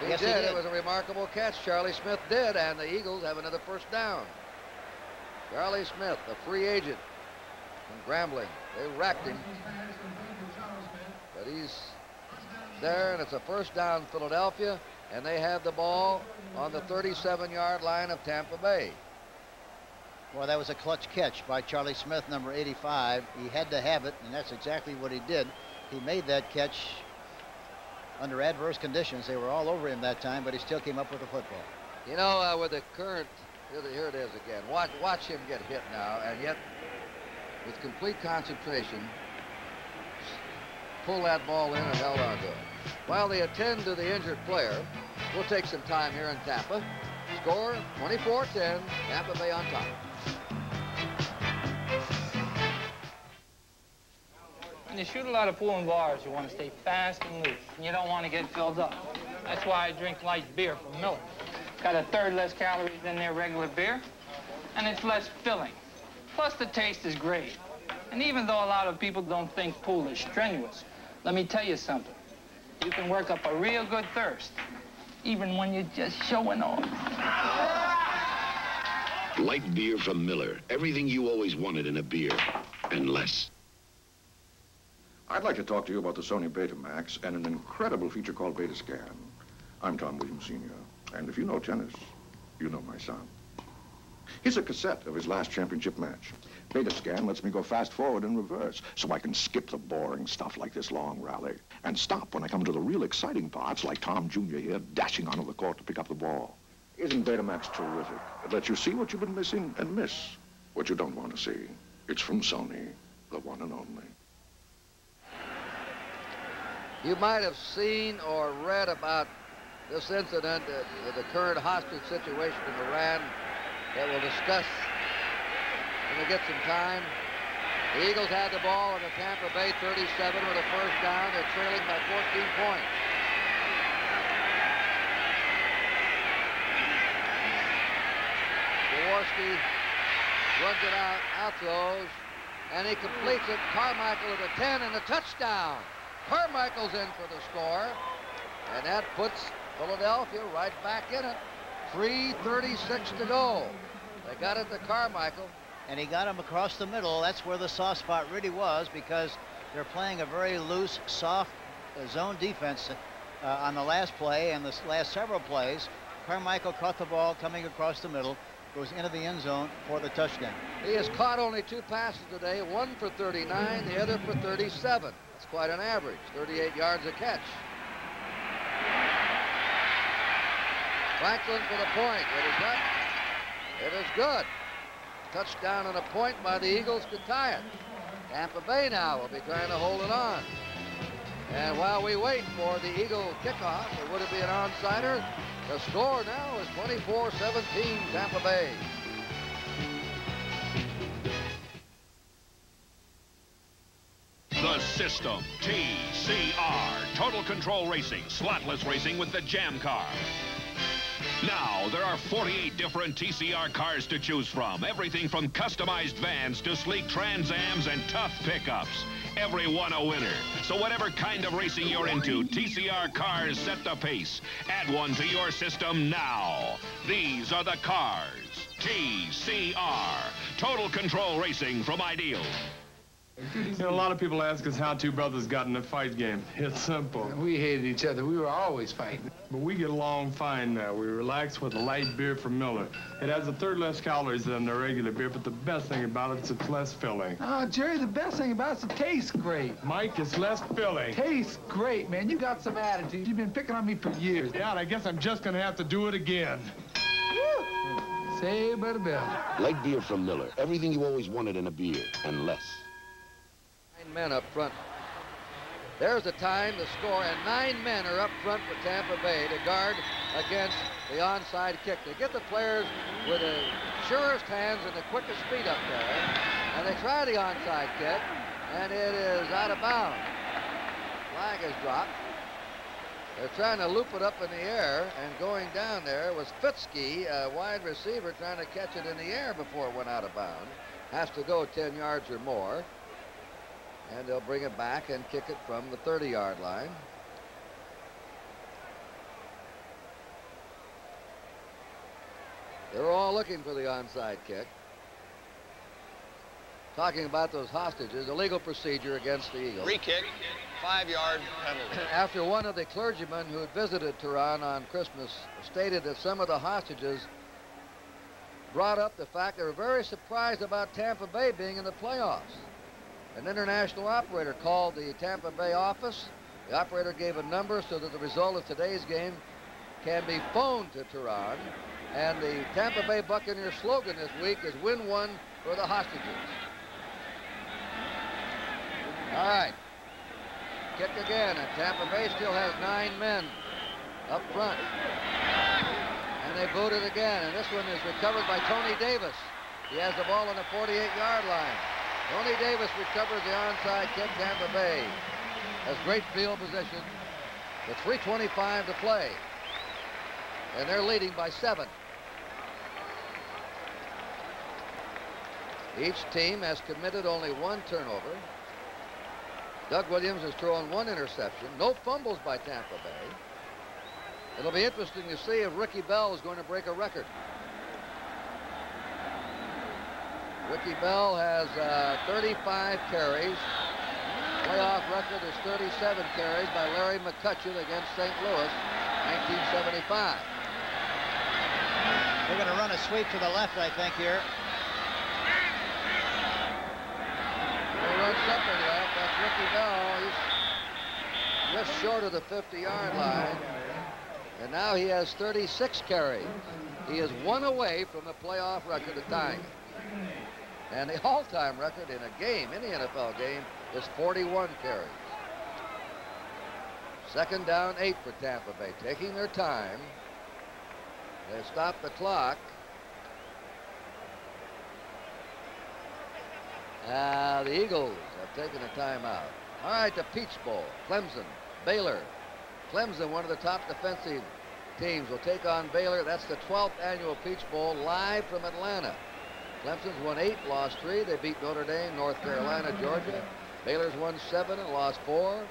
He, yes, did. he did. It was a remarkable catch. Charlie Smith did, and the Eagles have another first down. Charlie Smith, the free agent from Grambling. They racked him. But he's there, and it's a first down Philadelphia, and they have the ball on the 37-yard line of Tampa Bay. Well, that was a clutch catch by Charlie Smith, number 85. He had to have it, and that's exactly what he did. He made that catch under adverse conditions. They were all over him that time, but he still came up with the football. You know, uh, with the current, here it is again. Watch, watch him get hit now, and yet with complete concentration, pull that ball in and held on to it. While they attend to the injured player, we'll take some time here in Tampa. Score 24-10, Tampa Bay on top. When you shoot a lot of pool and bars, you want to stay fast and loose, and you don't want to get filled up. That's why I drink light beer from Miller. Got a third less calories than their regular beer, and it's less filling. Plus, the taste is great. And even though a lot of people don't think pool is strenuous, let me tell you something. You can work up a real good thirst, even when you're just showing off. Light beer from Miller. Everything you always wanted in a beer, and less. I'd like to talk to you about the Sony Betamax and an incredible feature called Betascan. I'm Tom Williams Sr., and if you know tennis, you know my son. Here's a cassette of his last championship match. Beta scan lets me go fast forward and reverse, so I can skip the boring stuff like this long rally and stop when I come to the real exciting parts, like Tom Jr. here dashing onto the court to pick up the ball. Isn't Betamax terrific? It lets you see what you've been missing and miss what you don't want to see. It's from Sony, the one and only. You might have seen or read about this incident, uh, the current hostage situation in Iran that we'll discuss when we get some time. The Eagles had the ball on the Tampa Bay 37 with a first down. They're trailing by 14 points. Jaworski runs it out, out throws, and he completes it. Carmichael at a 10 and a touchdown. Carmichael's in for the score, and that puts Philadelphia right back in it. 3.36 to go. They got it to Carmichael. And he got him across the middle. That's where the soft spot really was because they're playing a very loose, soft uh, zone defense uh, on the last play and the last several plays. Carmichael caught the ball coming across the middle, goes into the end zone for the touchdown. He has caught only two passes today, one for 39, the other for 37. That's quite an average, 38 yards a catch. Franklin for the point. It is not. It is good. Touchdown and a point by the Eagles to tie it. Tampa Bay now will be trying to hold it on. And while we wait for the Eagle kickoff, would it be an onsider? The score now is 24-17 Tampa Bay. The system, TCR, Total Control Racing, slotless racing with the Jam car. Now, there are 48 different TCR cars to choose from. Everything from customized vans to sleek Transams and tough pickups. Every one a winner. So whatever kind of racing you're into, TCR cars set the pace. Add one to your system now. These are the cars. TCR. Total Control Racing from Ideal. You know, a lot of people ask us how two brothers got in a fight game. It's simple. We hated each other. We were always fighting. But we get along fine now. We relax with a light beer from Miller. It has a third less calories than the regular beer, but the best thing about it is it's less filling. Oh, Jerry, the best thing about it is it tastes great. Mike, it's less filling. Tastes great, man. You got some attitude. You've been picking on me for years. Yeah, and I guess I'm just gonna have to do it again. Say but a bit. Light beer from Miller. Everything you always wanted in a beer, and less. Men up front. There's the time, the score, and nine men are up front for Tampa Bay to guard against the onside kick. They get the players with the surest hands and the quickest feet up there, and they try the onside kick, and it is out of bounds. Flag is dropped. They're trying to loop it up in the air, and going down there was Fitzkee, a wide receiver, trying to catch it in the air before it went out of bounds. Has to go 10 yards or more. And they'll bring it back and kick it from the 30-yard line. They're all looking for the onside kick. Talking about those hostages, illegal procedure against the Eagles. Free kick, five-yard penalty. After one of the clergymen who had visited Tehran on Christmas stated that some of the hostages brought up the fact they were very surprised about Tampa Bay being in the playoffs. An international operator called the Tampa Bay office. The operator gave a number so that the result of today's game can be phoned to Tehran. And the Tampa Bay Buccaneers slogan this week is win one for the hostages. All right. Kick again, and Tampa Bay still has nine men up front. And they boot it again, and this one is recovered by Tony Davis. He has the ball on the 48-yard line. Tony Davis recovers the onside kick. Tampa Bay has great field position with 3.25 to play. And they're leading by seven. Each team has committed only one turnover. Doug Williams has thrown one interception. No fumbles by Tampa Bay. It'll be interesting to see if Ricky Bell is going to break a record. Ricky Bell has uh, 35 carries. Playoff record is 37 carries by Larry McCutcheon against St. Louis, 1975. They're going to run a sweep to the left, I think, here. They run something left. That's Ricky Bell. He's just short of the 50-yard line. And now he has 36 carries. He is one away from the playoff record of tying. And the all-time record in a game, any NFL game, is 41 carries. Second down, eight for Tampa Bay, taking their time. They stop the clock. Uh, the Eagles have taken a timeout. All right, the Peach Bowl, Clemson, Baylor. Clemson, one of the top defensive teams, will take on Baylor. That's the 12th annual Peach Bowl live from Atlanta. Clemson's won eight, lost three. They beat Notre Dame, North Carolina, Georgia. Baylor's won seven and lost four.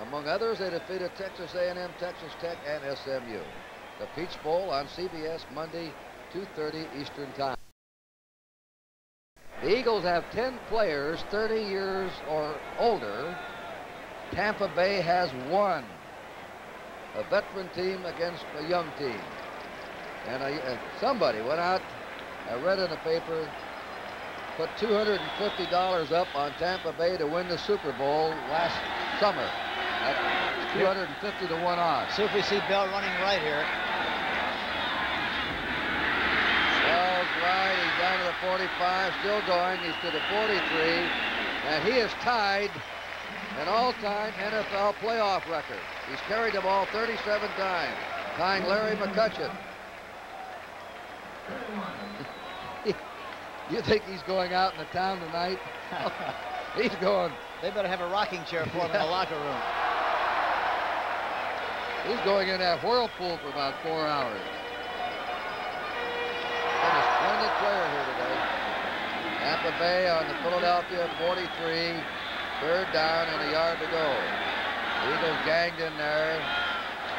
Among others, they defeated Texas A&M, Texas Tech, and SMU. The Peach Bowl on CBS Monday, 2.30 Eastern Time. The Eagles have 10 players 30 years or older. Tampa Bay has one. A veteran team against a young team. And, a, and somebody went out, I read in the paper, put $250 up on Tampa Bay to win the Super Bowl last summer. At 250 to 1 odds. See if we see Bell running right here. Bell's right. He's down to the 45. Still going. He's to the 43. And he has tied an all-time NFL playoff record. He's carried the ball 37 times, tying Larry McCutcheon. You think he's going out in the town tonight? he's going. They better have a rocking chair for him in the locker room. He's going in that whirlpool for about four hours. Been a splendid player here today. Tampa Bay on the Philadelphia 43. Third down and a yard to go. Eagles ganged in there.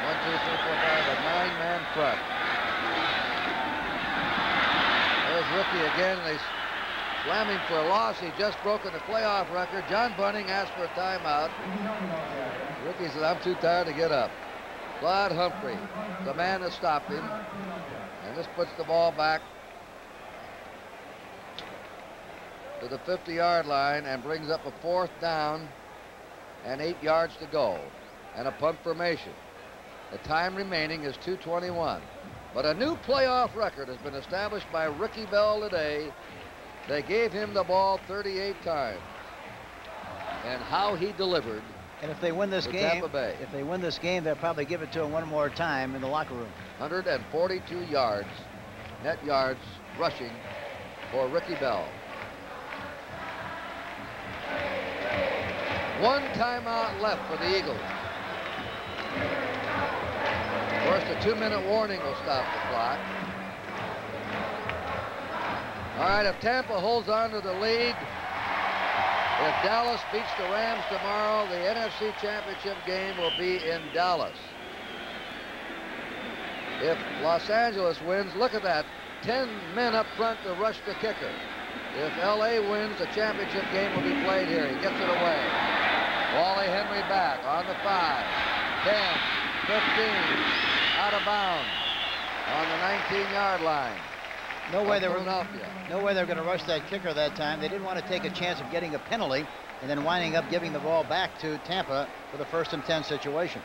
One, two, three, four, five, a nine-man front. There's Rookie again. They slam him for a loss. He just broken the playoff record. John Bunting asked for a timeout. Rookie said, I'm too tired to get up. Claude Humphrey, the man that stopped him. And this puts the ball back to the 50-yard line and brings up a fourth down and eight yards to go and a punt formation. The time remaining is 2.21. But a new playoff record has been established by Ricky Bell today. They gave him the ball 38 times. And how he delivered and if they win this game, if they win this game, they'll probably give it to him one more time in the locker room. 142 yards, net yards, rushing for Ricky Bell. One timeout left for the Eagles. Of course, the two-minute warning will stop the clock. All right, if Tampa holds on to the lead, if Dallas beats the Rams tomorrow, the NFC Championship game will be in Dallas. If Los Angeles wins, look at that. 10 men up front to rush the kicker. If L.A. wins, the championship game will be played here. He gets it away. Wally Henry back on the 5, 10, 15, out of bounds on the 19-yard line. No way they were no way they're going to rush that kicker that time. They didn't want to take a chance of getting a penalty and then winding up giving the ball back to Tampa for the first and 10 situation.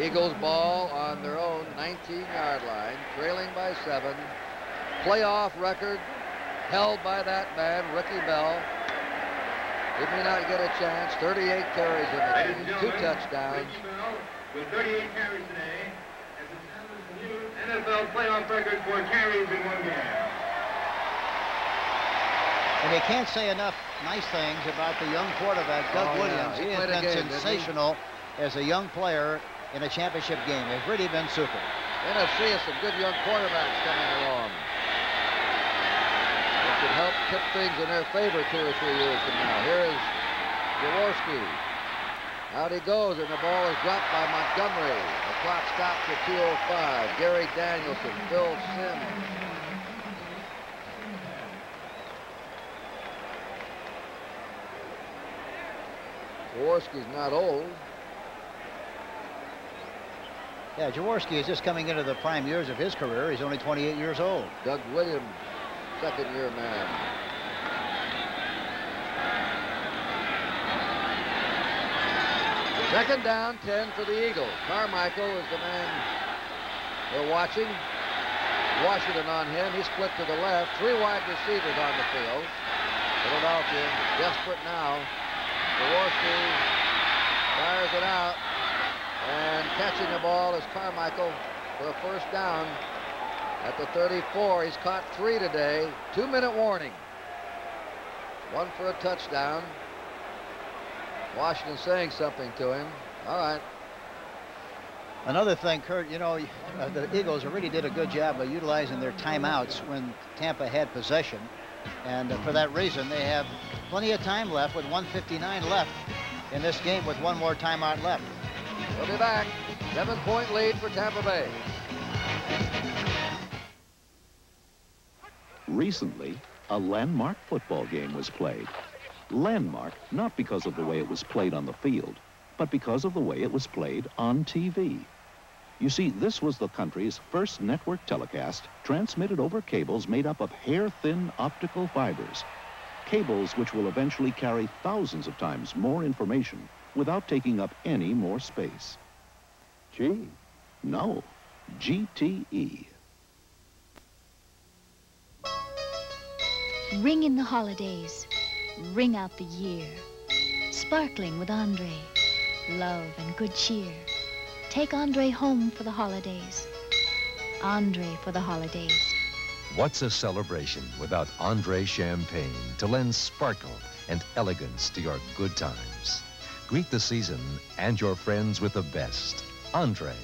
Eagles ball on their own 19-yard line, trailing by seven. Playoff record held by that man, Ricky Bell. He may not get a chance. 38 carries in the game, two touchdowns. With 38 carries today, NFL playoff record for carries in one game. And they can't say enough nice things about the young quarterback, Doug oh, Williams. Yeah. He, he has been game, sensational as a young player in a championship game. He's really been super. NFC has some good young quarterbacks coming along. That could help tip things in their favor two or three years from now. Here is Jaworski. Out he goes, and the ball is dropped by Montgomery. Clock stops at 2.05. Gary Danielson, Phil Simms. Jaworski's not old. Yeah, Jaworski is just coming into the prime years of his career. He's only 28 years old. Doug Williams, second year man. Second down, 10 for the Eagles. Carmichael is the man we're watching. Washington on him. He split to the left. Three wide receivers on the field. Philadelphia desperate now. Jaworski fires it out. And catching the ball is Carmichael for a first down at the 34. He's caught three today. Two-minute warning. One for a touchdown. Washington saying something to him. All right. Another thing, Curt, you know, uh, the Eagles really did a good job of utilizing their timeouts when Tampa had possession. And uh, for that reason, they have plenty of time left with 159 left in this game with one more timeout left. We'll be back. Seven-point lead for Tampa Bay. Recently, a landmark football game was played. Landmark not because of the way it was played on the field, but because of the way it was played on TV. You see, this was the country's first network telecast transmitted over cables made up of hair-thin optical fibers. Cables which will eventually carry thousands of times more information without taking up any more space. G? No, GTE. Ring in the holidays. Ring out the year. Sparkling with Andre. Love and good cheer. Take Andre home for the holidays. Andre for the holidays. What's a celebration without Andre Champagne to lend sparkle and elegance to your good times? Greet the season and your friends with the best. Andre.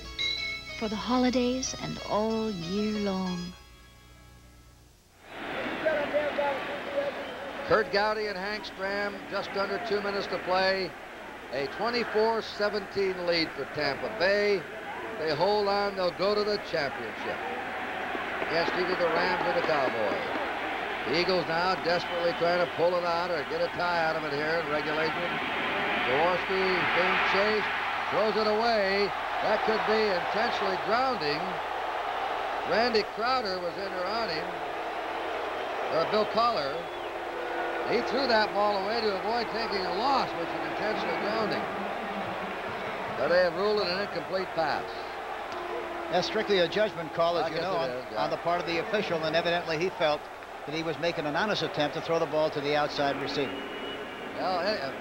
For the holidays and all year long. Curt Gowdy and Hank Stram, just under two minutes to play. A 24-17 lead for Tampa Bay. They hold on, they'll go to the championship. Against either the Rams or the Cowboys. The Eagles now desperately trying to pull it out or get a tie out of it here in regulation. Jaworski being chased, throws it away. That could be intentionally grounding. Randy Crowder was in there on him. Or Bill Kollar. He threw that ball away to avoid taking a loss, which is intentional grounding. But they have ruled it an incomplete pass. That's strictly a judgment call, as I you know, on, is, yeah. on the part of the official, and evidently he felt that he was making an honest attempt to throw the ball to the outside receiver. Well, uh,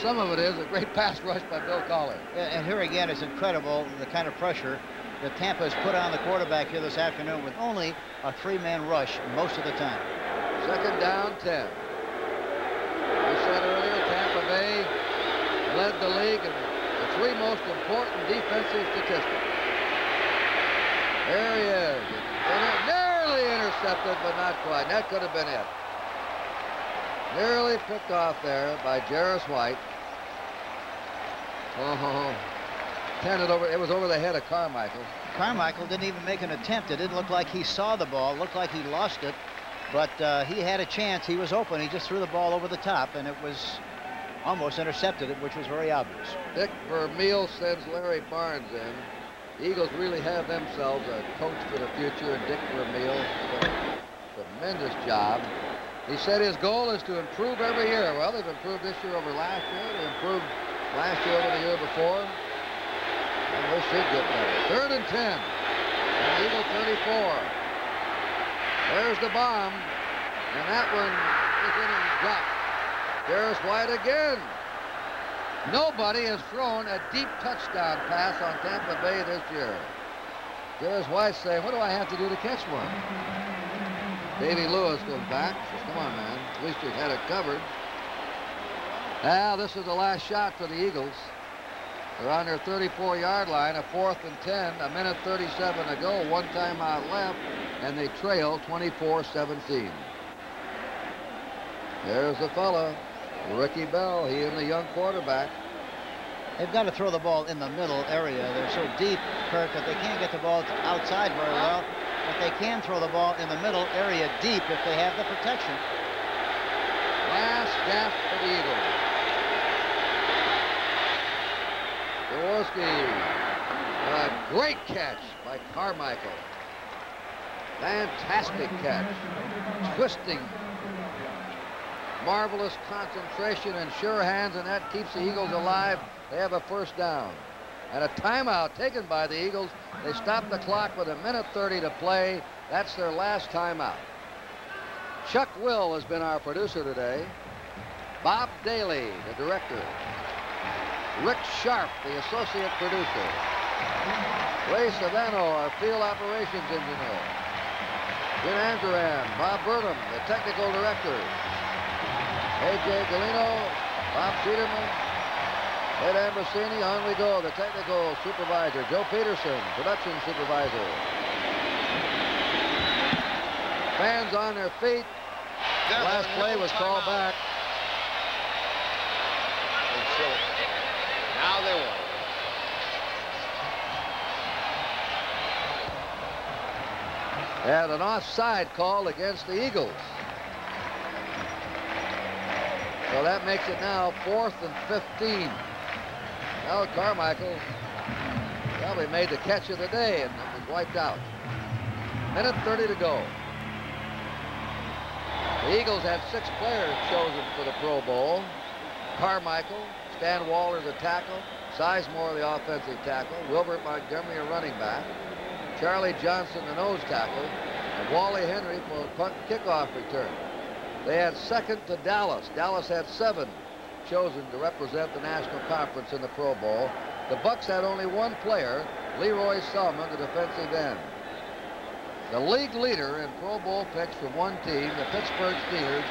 some of it is a great pass rush by Bill Kollar. And and here again, it's incredible the kind of pressure that Tampa has put on the quarterback here this afternoon with only a three-man rush most of the time. Second down, 10. We said earlier, Tampa Bay led the league in the three most important defensive statistics. There he is. Nearly intercepted, but not quite. That could have been it. Nearly picked off there by Jeris White. Oh, turned it over. It was over the head of Carmichael. Carmichael didn't even make an attempt. It didn't look like he saw the ball. It looked like he lost it. But uh, he had a chance. He was open. He just threw the ball over the top, and it was almost intercepted, which was very obvious. Dick Vermeil sends Larry Barnes in. The Eagles really have themselves a coach for the future, and Dick Vermeil tremendous job. He said his goal is to improve every year. Well, they've improved this year over last year. They improved last year over the year before. And they should get better. Third and 10. And Eagle 34. There's the bomb. And that one is in and dropped. Jeris White again. Nobody has thrown a deep touchdown pass on Tampa Bay this year. Jeris White saying, what do I have to do to catch one? Davy Lewis goes back. Says, come on, man. At least you've had it covered. Now, this is the last shot for the Eagles. They're on their 34-yard line, a fourth and 10, a minute 37 to go, one timeout left, and they trail 24-17. There's the fella, Ricky Bell, he and the young quarterback. They've got to throw the ball in the middle area. They're so deep, Kirk, that they can't get the ball outside very well. But they can throw the ball in the middle area deep if they have the protection. Last gasp for the Eagles. A great catch by Carmichael. Fantastic catch. Twisting marvelous concentration and sure hands, and that keeps the Eagles alive. They have a first down. And a timeout taken by the Eagles. They stop the clock with a minute 30 to play. That's their last timeout. Chuck Will has been our producer today. Bob Daly, the director. Rick Sharp, the associate producer. Ray Savano, our field operations engineer. Jim Angeran, Bob Burnham, the technical director. A.J. Galino, Bob Cedarman, Ed Ambrosini, on we go, the technical supervisor. Joe Peterson, production supervisor. Fans on their feet. Last play was called back. Now they won. And an offside call against the Eagles. So that makes it now fourth and 15. Now Carmichael probably made the catch of the day and it was wiped out. Minute 30 to go. The Eagles have six players chosen for the Pro Bowl. Carmichael, Stan Walters the tackle, Sizemore the offensive tackle, Wilbert Montgomery a running back, Charlie Johnson the nose tackle, and Wally Henry for punt kickoff return. They had second to Dallas. Dallas had seven chosen to represent the National Conference in the Pro Bowl. The Bucks had only one player, Leroy Selmon, the defensive end. The league leader in Pro Bowl picks from one team, the Pittsburgh Steelers,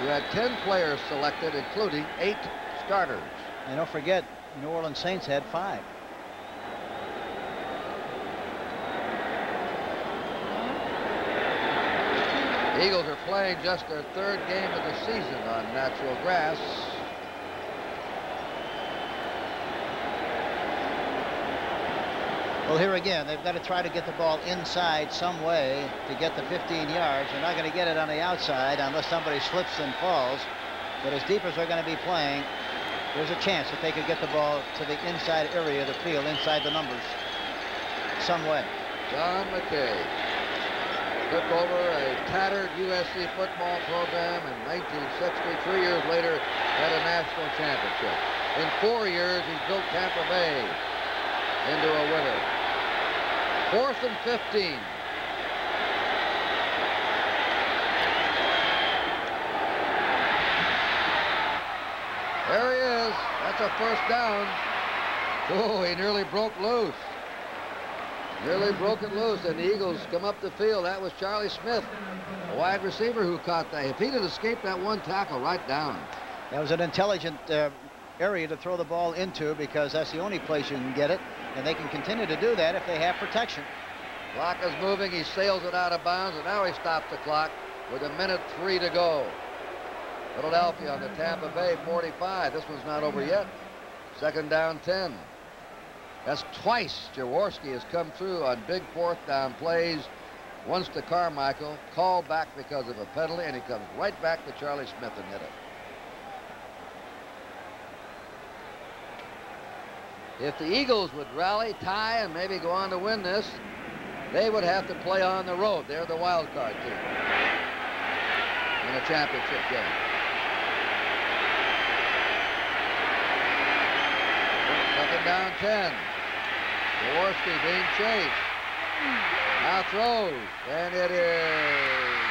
who had 10 players selected, including eight starters. And don't forget, New Orleans Saints had five. The Eagles are playing just their third game of the season on natural grass. Well, here again, they've got to try to get the ball inside some way to get the 15 yards. They're not going to get it on the outside unless somebody slips and falls. But as deep as they're going to be playing, there's a chance that they could get the ball to the inside area of the field, inside the numbers, some way. John McKay took over a tattered USC football program in 1960. Three years later, had a national championship. In four years, he built Tampa Bay into a winner. Fourth and 15. There he is. That's a first down. Oh, he nearly broke loose. Nearly broke it loose, and the Eagles come up the field. That was Charlie Smith, a wide receiver who caught that. If he'd have escaped that one tackle, right down. That was an intelligent uh, area to throw the ball into because that's the only place you can get it, and they can continue to do that if they have protection. Clock is moving. He sails it out of bounds, and now he stops the clock with a minute three to go. Philadelphia on the Tampa Bay 45. This one's not over yet. Second down 10. That's twice Jaworski has come through on big fourth down plays. Once to Carmichael, called back because of a penalty, and he comes right back to Charlie Smith and hit it. If the Eagles would rally, tie, and maybe go on to win this, they would have to play on the road. They're the wild card team in a championship game. Second down 10. Jaworski being chased. Now throws, and it is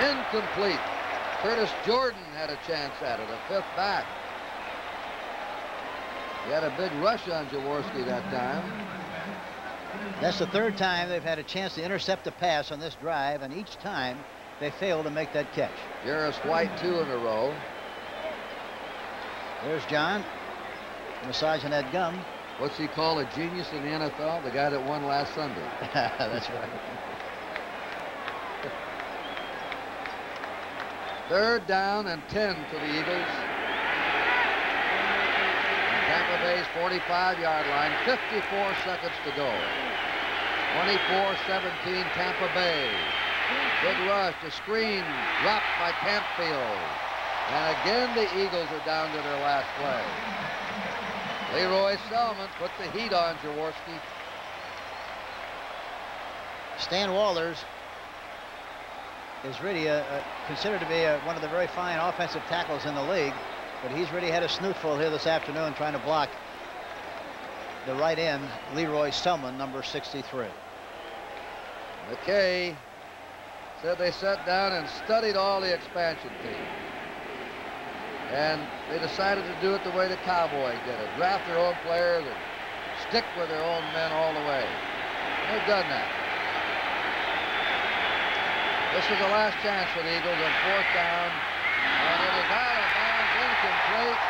incomplete. Curtis Jordan had a chance at it, a fifth back. He had a big rush on Jaworski that time. That's the third time they've had a chance to intercept a pass on this drive, and each time they fail to make that catch. Jeris White, two in a row. There's John massaging that gum. What's he called a genius in the NFL? The guy that won last Sunday. That's right. Third down and 10 to the Eagles. Tampa Bay's 45-yard line, 54 seconds to go. 24-17 Tampa Bay. Good rush, a screen dropped by Campfield. And again the Eagles are down to their last play. Lee-Roy Selmon put the heat on Jaworski. Stan Walters is really uh, uh, considered to be uh, one of the very fine offensive tackles in the league. But he's really had a snootful here this afternoon trying to block the right end, Leroy Selmon, number 63. McKay said they sat down and studied all the expansion teams. And they decided to do it the way the Cowboys did it. Draft their own players and stick with their own men all the way. They've done that. This is the last chance for the Eagles on fourth down. And it is out of bounds, incomplete.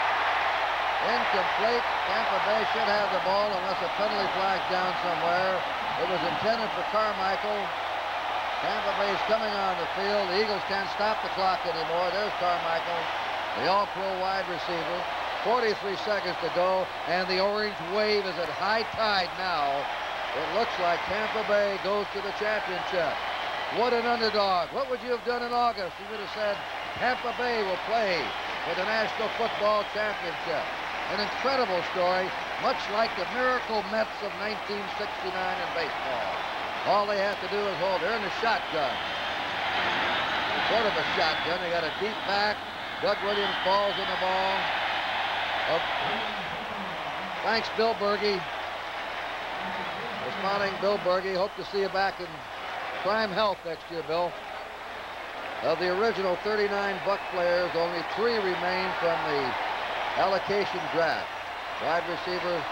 Incomplete. Tampa Bay should have the ball unless a penalty flag down somewhere. It was intended for Carmichael. Tampa Bay is coming on the field. The Eagles can't stop the clock anymore. There's Carmichael, the all-pro wide receiver. 43 seconds to go, and the orange wave is at high tide now. It looks like Tampa Bay goes to the championship. What an underdog. What would you have done in August? You would have said Tampa Bay will play for the National Football Championship. An incredible story, much like the miracle Mets of 1969 in baseball. All they have to do is hold. They're in the shotgun. Sort of a shotgun. They got a deep back. Doug Williams falls in the ball. Oh. Thanks, Bill Bergey. Responding, Bill Bergey. Hope to see you back in prime health next year, Bill. Of the original 39 Buck players, only three remain from the allocation draft. Wide receiver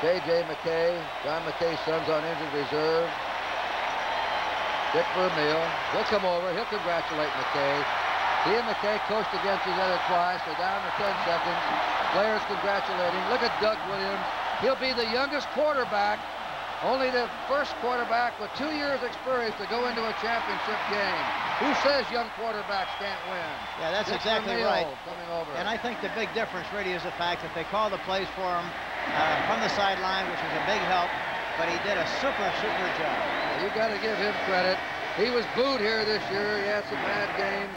J.J. McKay, John McKay's son's on injured reserve. Dick Vermeil, he'll come over, he'll congratulate McKay. He and McKay coached against each other twice. They're down to 10 seconds. Players congratulating. Look at Doug Williams. He'll be the youngest quarterback, only the first quarterback with two years experience to go into a championship game. Who says young quarterbacks can't win? Yeah, that's Dick exactly Vermeil right. Coming over. And I think the big difference really is the fact that they call the plays for him uh, from the sideline, which was a big help. But he did a super, super job. You got to give him credit. He was booed here this year. He had some bad games.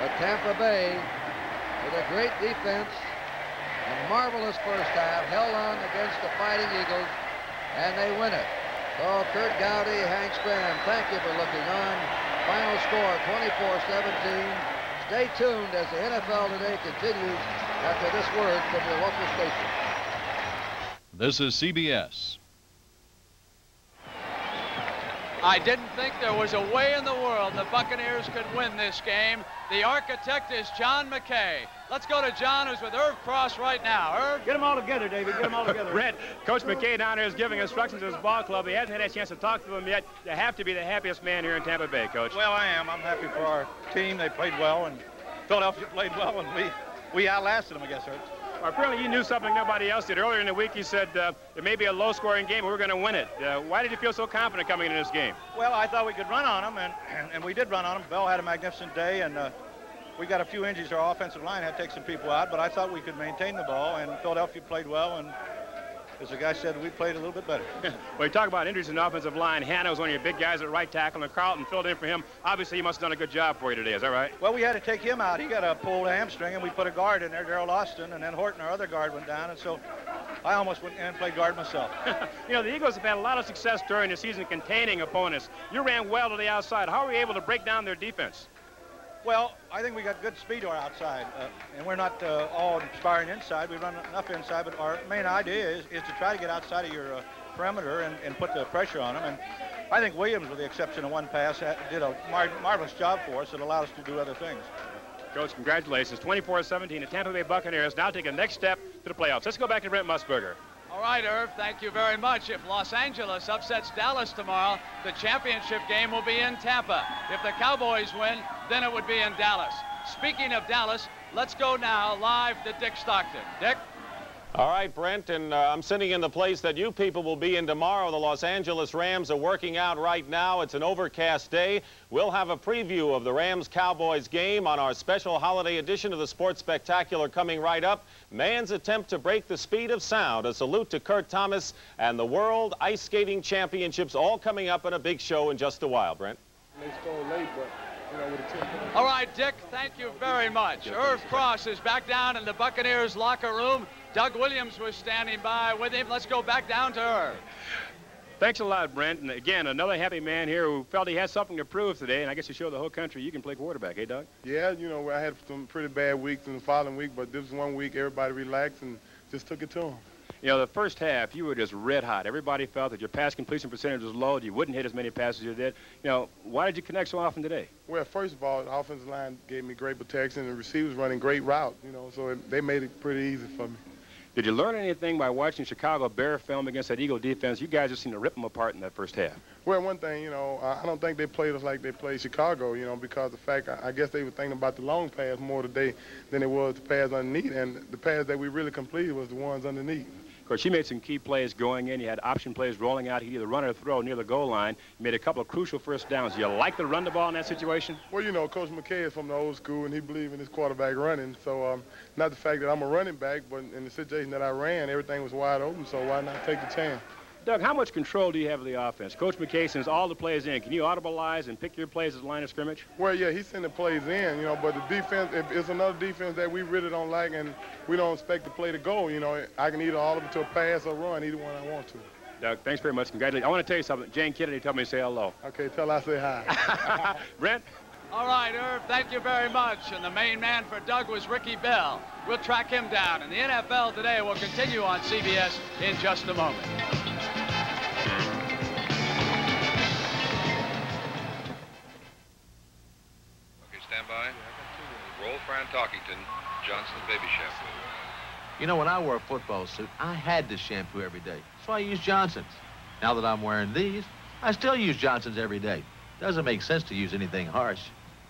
But Tampa Bay, with a great defense and marvelous first half, held on against the Fighting Eagles, and they win it. So Curt Gowdy, Hank Stram, thank you for looking on. Final score, 24-17. Stay tuned as the NFL Today continues after this word from your local station. This is CBS. I didn't think there was a way in the world the Buccaneers could win this game. The architect is John McKay. Let's go to John, who's with Irv Cross right now. Irv? Get them all together, David. Get them all together. Red, Coach McKay down here is giving instructions to his ball club. He hasn't had a chance to talk to them yet. You have to be the happiest man here in Tampa Bay, Coach. Well, I am. I'm happy for our team. They played well, and Philadelphia played well, and we, we outlasted them, I guess, Irv. Apparently you knew something nobody else did. Earlier in the week, you said uh, it may be a low-scoring game, we're going to win it. Uh, why did you feel so confident coming into this game? Well, I thought we could run on them, and, and, and we did run on them. Bell had a magnificent day, and uh, we got a few injuries. Our offensive line had to take some people out, but I thought we could maintain the ball, and Philadelphia played well, and as the guy said, we played a little bit better. well, you talk about injuries in the offensive line. Hannah was one of your big guys at right tackle, and Carlton filled in for him. Obviously, he must have done a good job for you today. Is that right? Well, we had to take him out. He got a pulled hamstring, and we put a guard in there, Daryl Austin, and then Horton, our other guard, went down, and so I almost went and played guard myself. you know, the Eagles have had a lot of success during the season containing opponents. You ran well to the outside. How were you able to break down their defense? Well, I think we got good speed outside, uh, and we're not uh, all inspiring inside. We run enough inside, but our main idea is, is to try to get outside of your uh, perimeter and, and put the pressure on them. And I think Williams, with the exception of one pass, did a mar marvelous job for us that allowed us to do other things. Coach, congratulations. 24-17. The Tampa Bay Buccaneers now take a next step to the playoffs. Let's go back to Brent Musburger. All right, Irv, thank you very much. If Los Angeles upsets Dallas tomorrow, the championship game will be in Tampa. If the Cowboys win, then it would be in Dallas. Speaking of Dallas, let's go now live to Dick Stockton. Dick? All right, Brent, and uh, I'm sitting in the place that you people will be in tomorrow. The Los Angeles Rams are working out right now. It's an overcast day. We'll have a preview of the Rams-Cowboys game on our special holiday edition of the Sports Spectacular coming right up. Man's attempt to break the speed of sound. A salute to Kurt Thomas and the World Ice Skating Championships all coming up in a big show in just a while, Brent. All right, Dick, thank you very much. Irv Cross is back down in the Buccaneers locker room. Doug Williams was standing by with him. Let's go back down to Irv. Thanks a lot, Brent. And again, another happy man here who felt he had something to prove today, and I guess you showed the whole country you can play quarterback, hey, Doug? Yeah, you know, I had some pretty bad weeks in the following week, but this one week everybody relaxed and just took it to them. You know, the first half, you were just red hot. Everybody felt that your pass completion percentage was low, you wouldn't hit as many passes as you did. You know, why did you connect so often today? Well, first of all, the offensive line gave me great protection, and the receivers running great route, you know, so it, they made it pretty easy for me. Did you learn anything by watching Chicago Bear film against that Eagle defense? You guys just seemed to rip them apart in that first half. Well, one thing, you know, I don't think they played us like they played Chicago, you know, because the fact, I guess they were thinking about the long pass more today than it was the pass underneath, and the pass that we really completed was the ones underneath. Of course, he made some key plays going in. He had option plays rolling out. He either run or throw near the goal line. He made a couple of crucial first downs. You like to run the ball in that situation? Well, you know, Coach McKay is from the old school, and he believes in his quarterback running. So, um, not the fact that I'm a running back, but in the situation that I ran, everything was wide open, so why not take the chance? Doug, how much control do you have of the offense? Coach McKay sends all the plays in. Can you audibilize and pick your plays as line of scrimmage? Well, yeah, he he's sending plays in, you know, but the defense, if it's another defense that we really don't like and we don't expect the play to go, you know, I can either all of it to a pass or run, either one I want to. Doug, thanks very much. Congratulations. I want to tell you something. Jayne Kennedy told me to say hello. Okay, tell I say hi. Brent? All right, Irv, thank you very much. And the main man for Doug was Ricky Bell. We'll track him down. And the NFL today will continue on CBS in just a moment. Roll Fran Tarkenton, Johnson's Baby Shampoo. You know, when I wore a football suit, I had to shampoo every day. So I used Johnson's. Now that I'm wearing these, I still use Johnson's every day. Doesn't make sense to use anything harsh.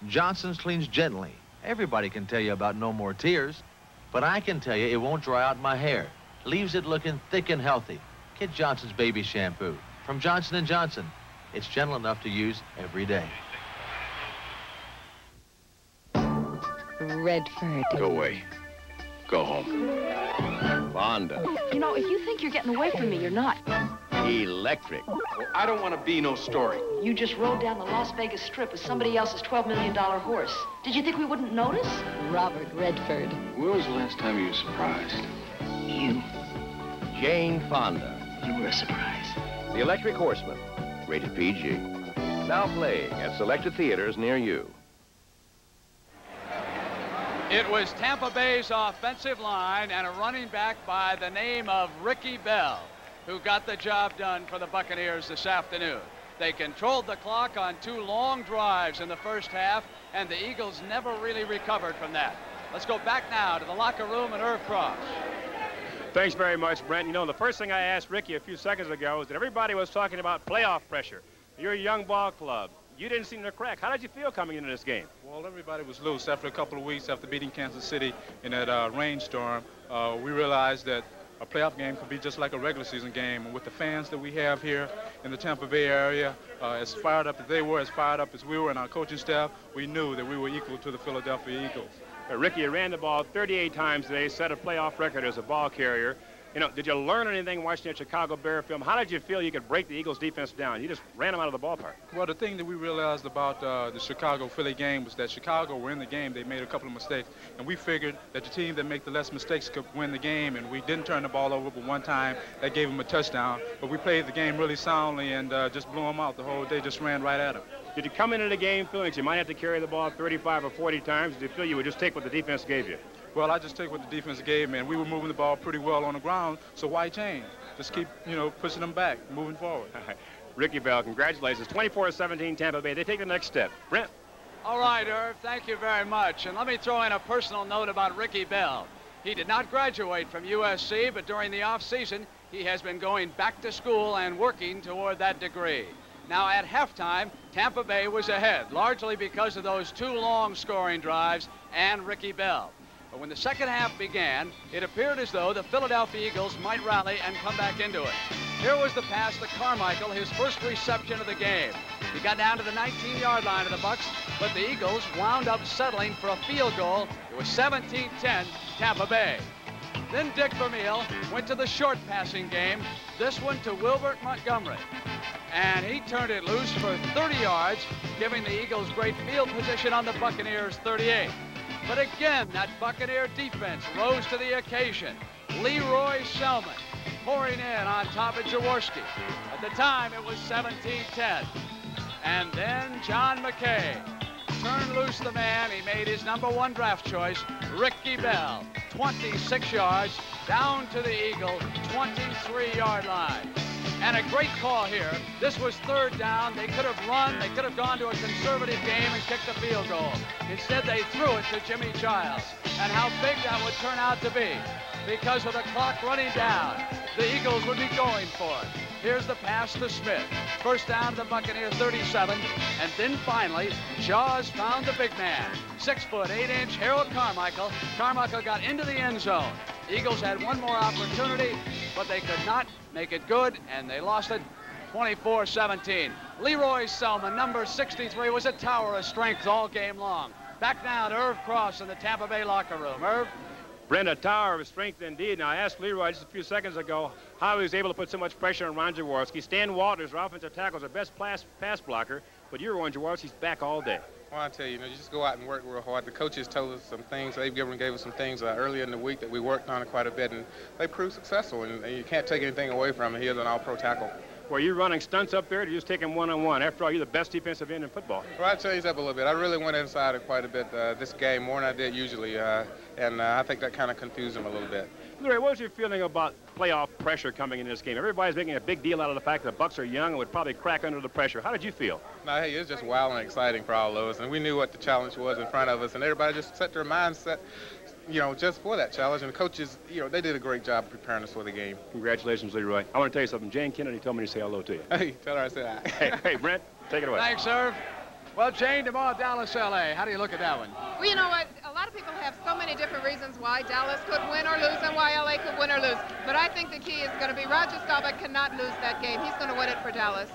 Johnson's cleans gently. Everybody can tell you about no more tears, but I can tell you it won't dry out my hair. Leaves it looking thick and healthy. Get Johnson's baby shampoo from Johnson & Johnson. It's gentle enough to use every day. Redford. Go away. Go home. Fonda. You know, if you think you're getting away from me, you're not. Electric. Well, I don't want to be no story. You just rode down the Las Vegas Strip with somebody else's $12 million horse. Did you think we wouldn't notice? Robert Redford. When was the last time you were surprised? You. Jane Fonda. You were a surprise. The Electric Horseman. Rated PG. Now playing at selected theaters near you. It was Tampa Bay's offensive line and a running back by the name of Ricky Bell who got the job done for the Buccaneers this afternoon. They controlled the clock on two long drives in the first half, and the Eagles never really recovered from that. Let's go back now to the locker room at Irv Cross. Thanks very much, Brent. You know, the first thing I asked Ricky a few seconds ago was that everybody was talking about playoff pressure. You're a young ball club. You didn't seem to crack. How did you feel coming into this game? Well, everybody was loose. After a couple of weeks after beating Kansas City in that uh, rainstorm, uh, we realized that a playoff game could be just like a regular season game. And with the fans that we have here in the Tampa Bay area, uh, as fired up as they were, as fired up as we were, and our coaching staff, we knew that we were equal to the Philadelphia Eagles. Uh, Ricky, ran the ball 38 times today, set a playoff record as a ball carrier. You know, did you learn anything watching that Chicago Bear film? How did you feel you could break the Eagles defense down? You just ran them out of the ballpark. Well, the thing that we realized about uh, the Chicago-Philly game was that Chicago were in the game. They made a couple of mistakes, and we figured that the team that make the less mistakes could win the game, and we didn't turn the ball over, but one time that gave them a touchdown. But we played the game really soundly and uh, just blew them out the whole day, just ran right at them. Did you come into the game feeling that you might have to carry the ball 35 or 40 times? Did you feel you would just take what the defense gave you? Well, I just take what the defense gave me, and we were moving the ball pretty well on the ground, so why change? Just keep, you know, pushing them back, moving forward. Ricky Bell, congratulations. 24-17 Tampa Bay. They take the next step. Brent? All right, Irv, thank you very much. And let me throw in a personal note about Ricky Bell. He did not graduate from USC, but during the offseason, he has been going back to school and working toward that degree. Now, at halftime, Tampa Bay was ahead, largely because of those two long scoring drives and Ricky Bell. But when the second half began, it appeared as though the Philadelphia Eagles might rally and come back into it. Here was the pass to Carmichael, his first reception of the game. He got down to the 19-yard line of the Bucks, but the Eagles wound up settling for a field goal. It was 17-10 Tampa Bay. Then Dick Vermeil went to the short passing game, this one to Wilbert Montgomery. And he turned it loose for 30 yards, giving the Eagles great field position on the Buccaneers 38. But again, that Buccaneer defense rose to the occasion. Lee Roy Selmon pouring in on top of Jaworski. At the time, it was 17-10. And then John McKay turned loose the man. He made his number one draft choice, Ricky Bell. 26 yards down to the Eagle, 23-yard line. And a great call here. This was third down. They could have run. They could have gone to a conservative game and kicked a field goal. Instead, they threw it to Jimmie Giles. And how big that would turn out to be. Because with the clock running down, the Eagles would be going for it. Here's the pass to Smith. First down to the Buccaneer 37. And then finally, Jaws found the big man. Six foot, eight inch Harold Carmichael. Carmichael got into the end zone. Eagles had one more opportunity, but they could not make it good, and they lost it 24-17. Leroy Selmon, number 63, was a tower of strength all game long. Back now to Irv Cross in the Tampa Bay locker room. Irv? Brent, a tower of strength indeed. Now, I asked Leroy just a few seconds ago how he was able to put so much pressure on Ron Jaworski. Stan Walters, our offensive tackle, is our best pass, pass blocker, but you're on Jaworski's back all day. Well, I tell you, you know, you just go out and work real hard. The coaches told us some things. They've gave us some things uh, earlier in the week that we worked on quite a bit, and they proved successful. And, and you can't take anything away from him. He is an all-pro tackle. Were you running stunts up there, or you just taking one-on-one? After all, you're the best defensive end in football. Well, I changed up a little bit. I really went inside it quite a bit uh, this game, more than I did usually, uh, and uh, I think that kind of confused him a little bit. Larry, what was your feeling about playoff pressure coming in this game? Everybody's making a big deal out of the fact that the Bucks are young and would probably crack under the pressure. How did you feel? No, hey, it was just wild and exciting for all of us, and we knew what the challenge was in front of us, and everybody just set their mindset you know, just for that challenge. And the coaches, you know, they did a great job preparing us for the game. Congratulations, Leroy. I want to tell you something. Jayne Kennedy told me to say hello to you. Hey, tell her I said hi. hey, hey, Brent, take it away. Thanks, sir. Well, Jayne, tomorrow, Dallas, L.A. How do you look at that one? Well, you know what? A lot of people have so many different reasons why Dallas could win or lose and why L.A. could win or lose. But I think the key is going to be Roger Staubach cannot lose that game. He's going to win it for Dallas.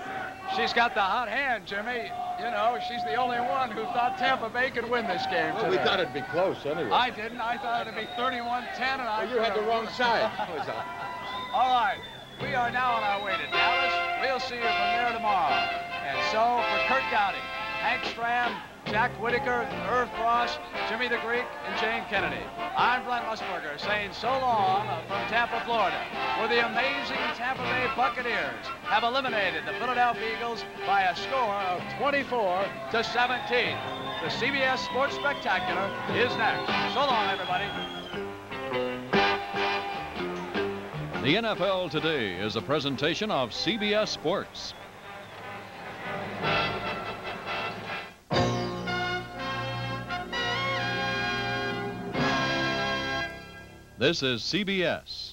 She's got the hot hand, Jimmy. You know, she's the only one who thought Tampa Bay could win this game well, today. we thought it'd be close anyway. I didn't. I thought it'd be 31-10, and I... Well, you had the wrong side. All right. We are now on our way to Dallas. We'll see you from there tomorrow. And so, for Curt Gowdy, Hank Stram, Jack Whitaker, Irv Cross, Jimmy the Greek, and Jayne Kennedy. I'm Brent Musburger saying so long uh, from Tampa, Florida, where the amazing Tampa Bay Buccaneers have eliminated the Philadelphia Eagles by a score of 24 to 17. The CBS Sports Spectacular is next. So long, everybody. The NFL Today is a presentation of CBS Sports. This is CBS.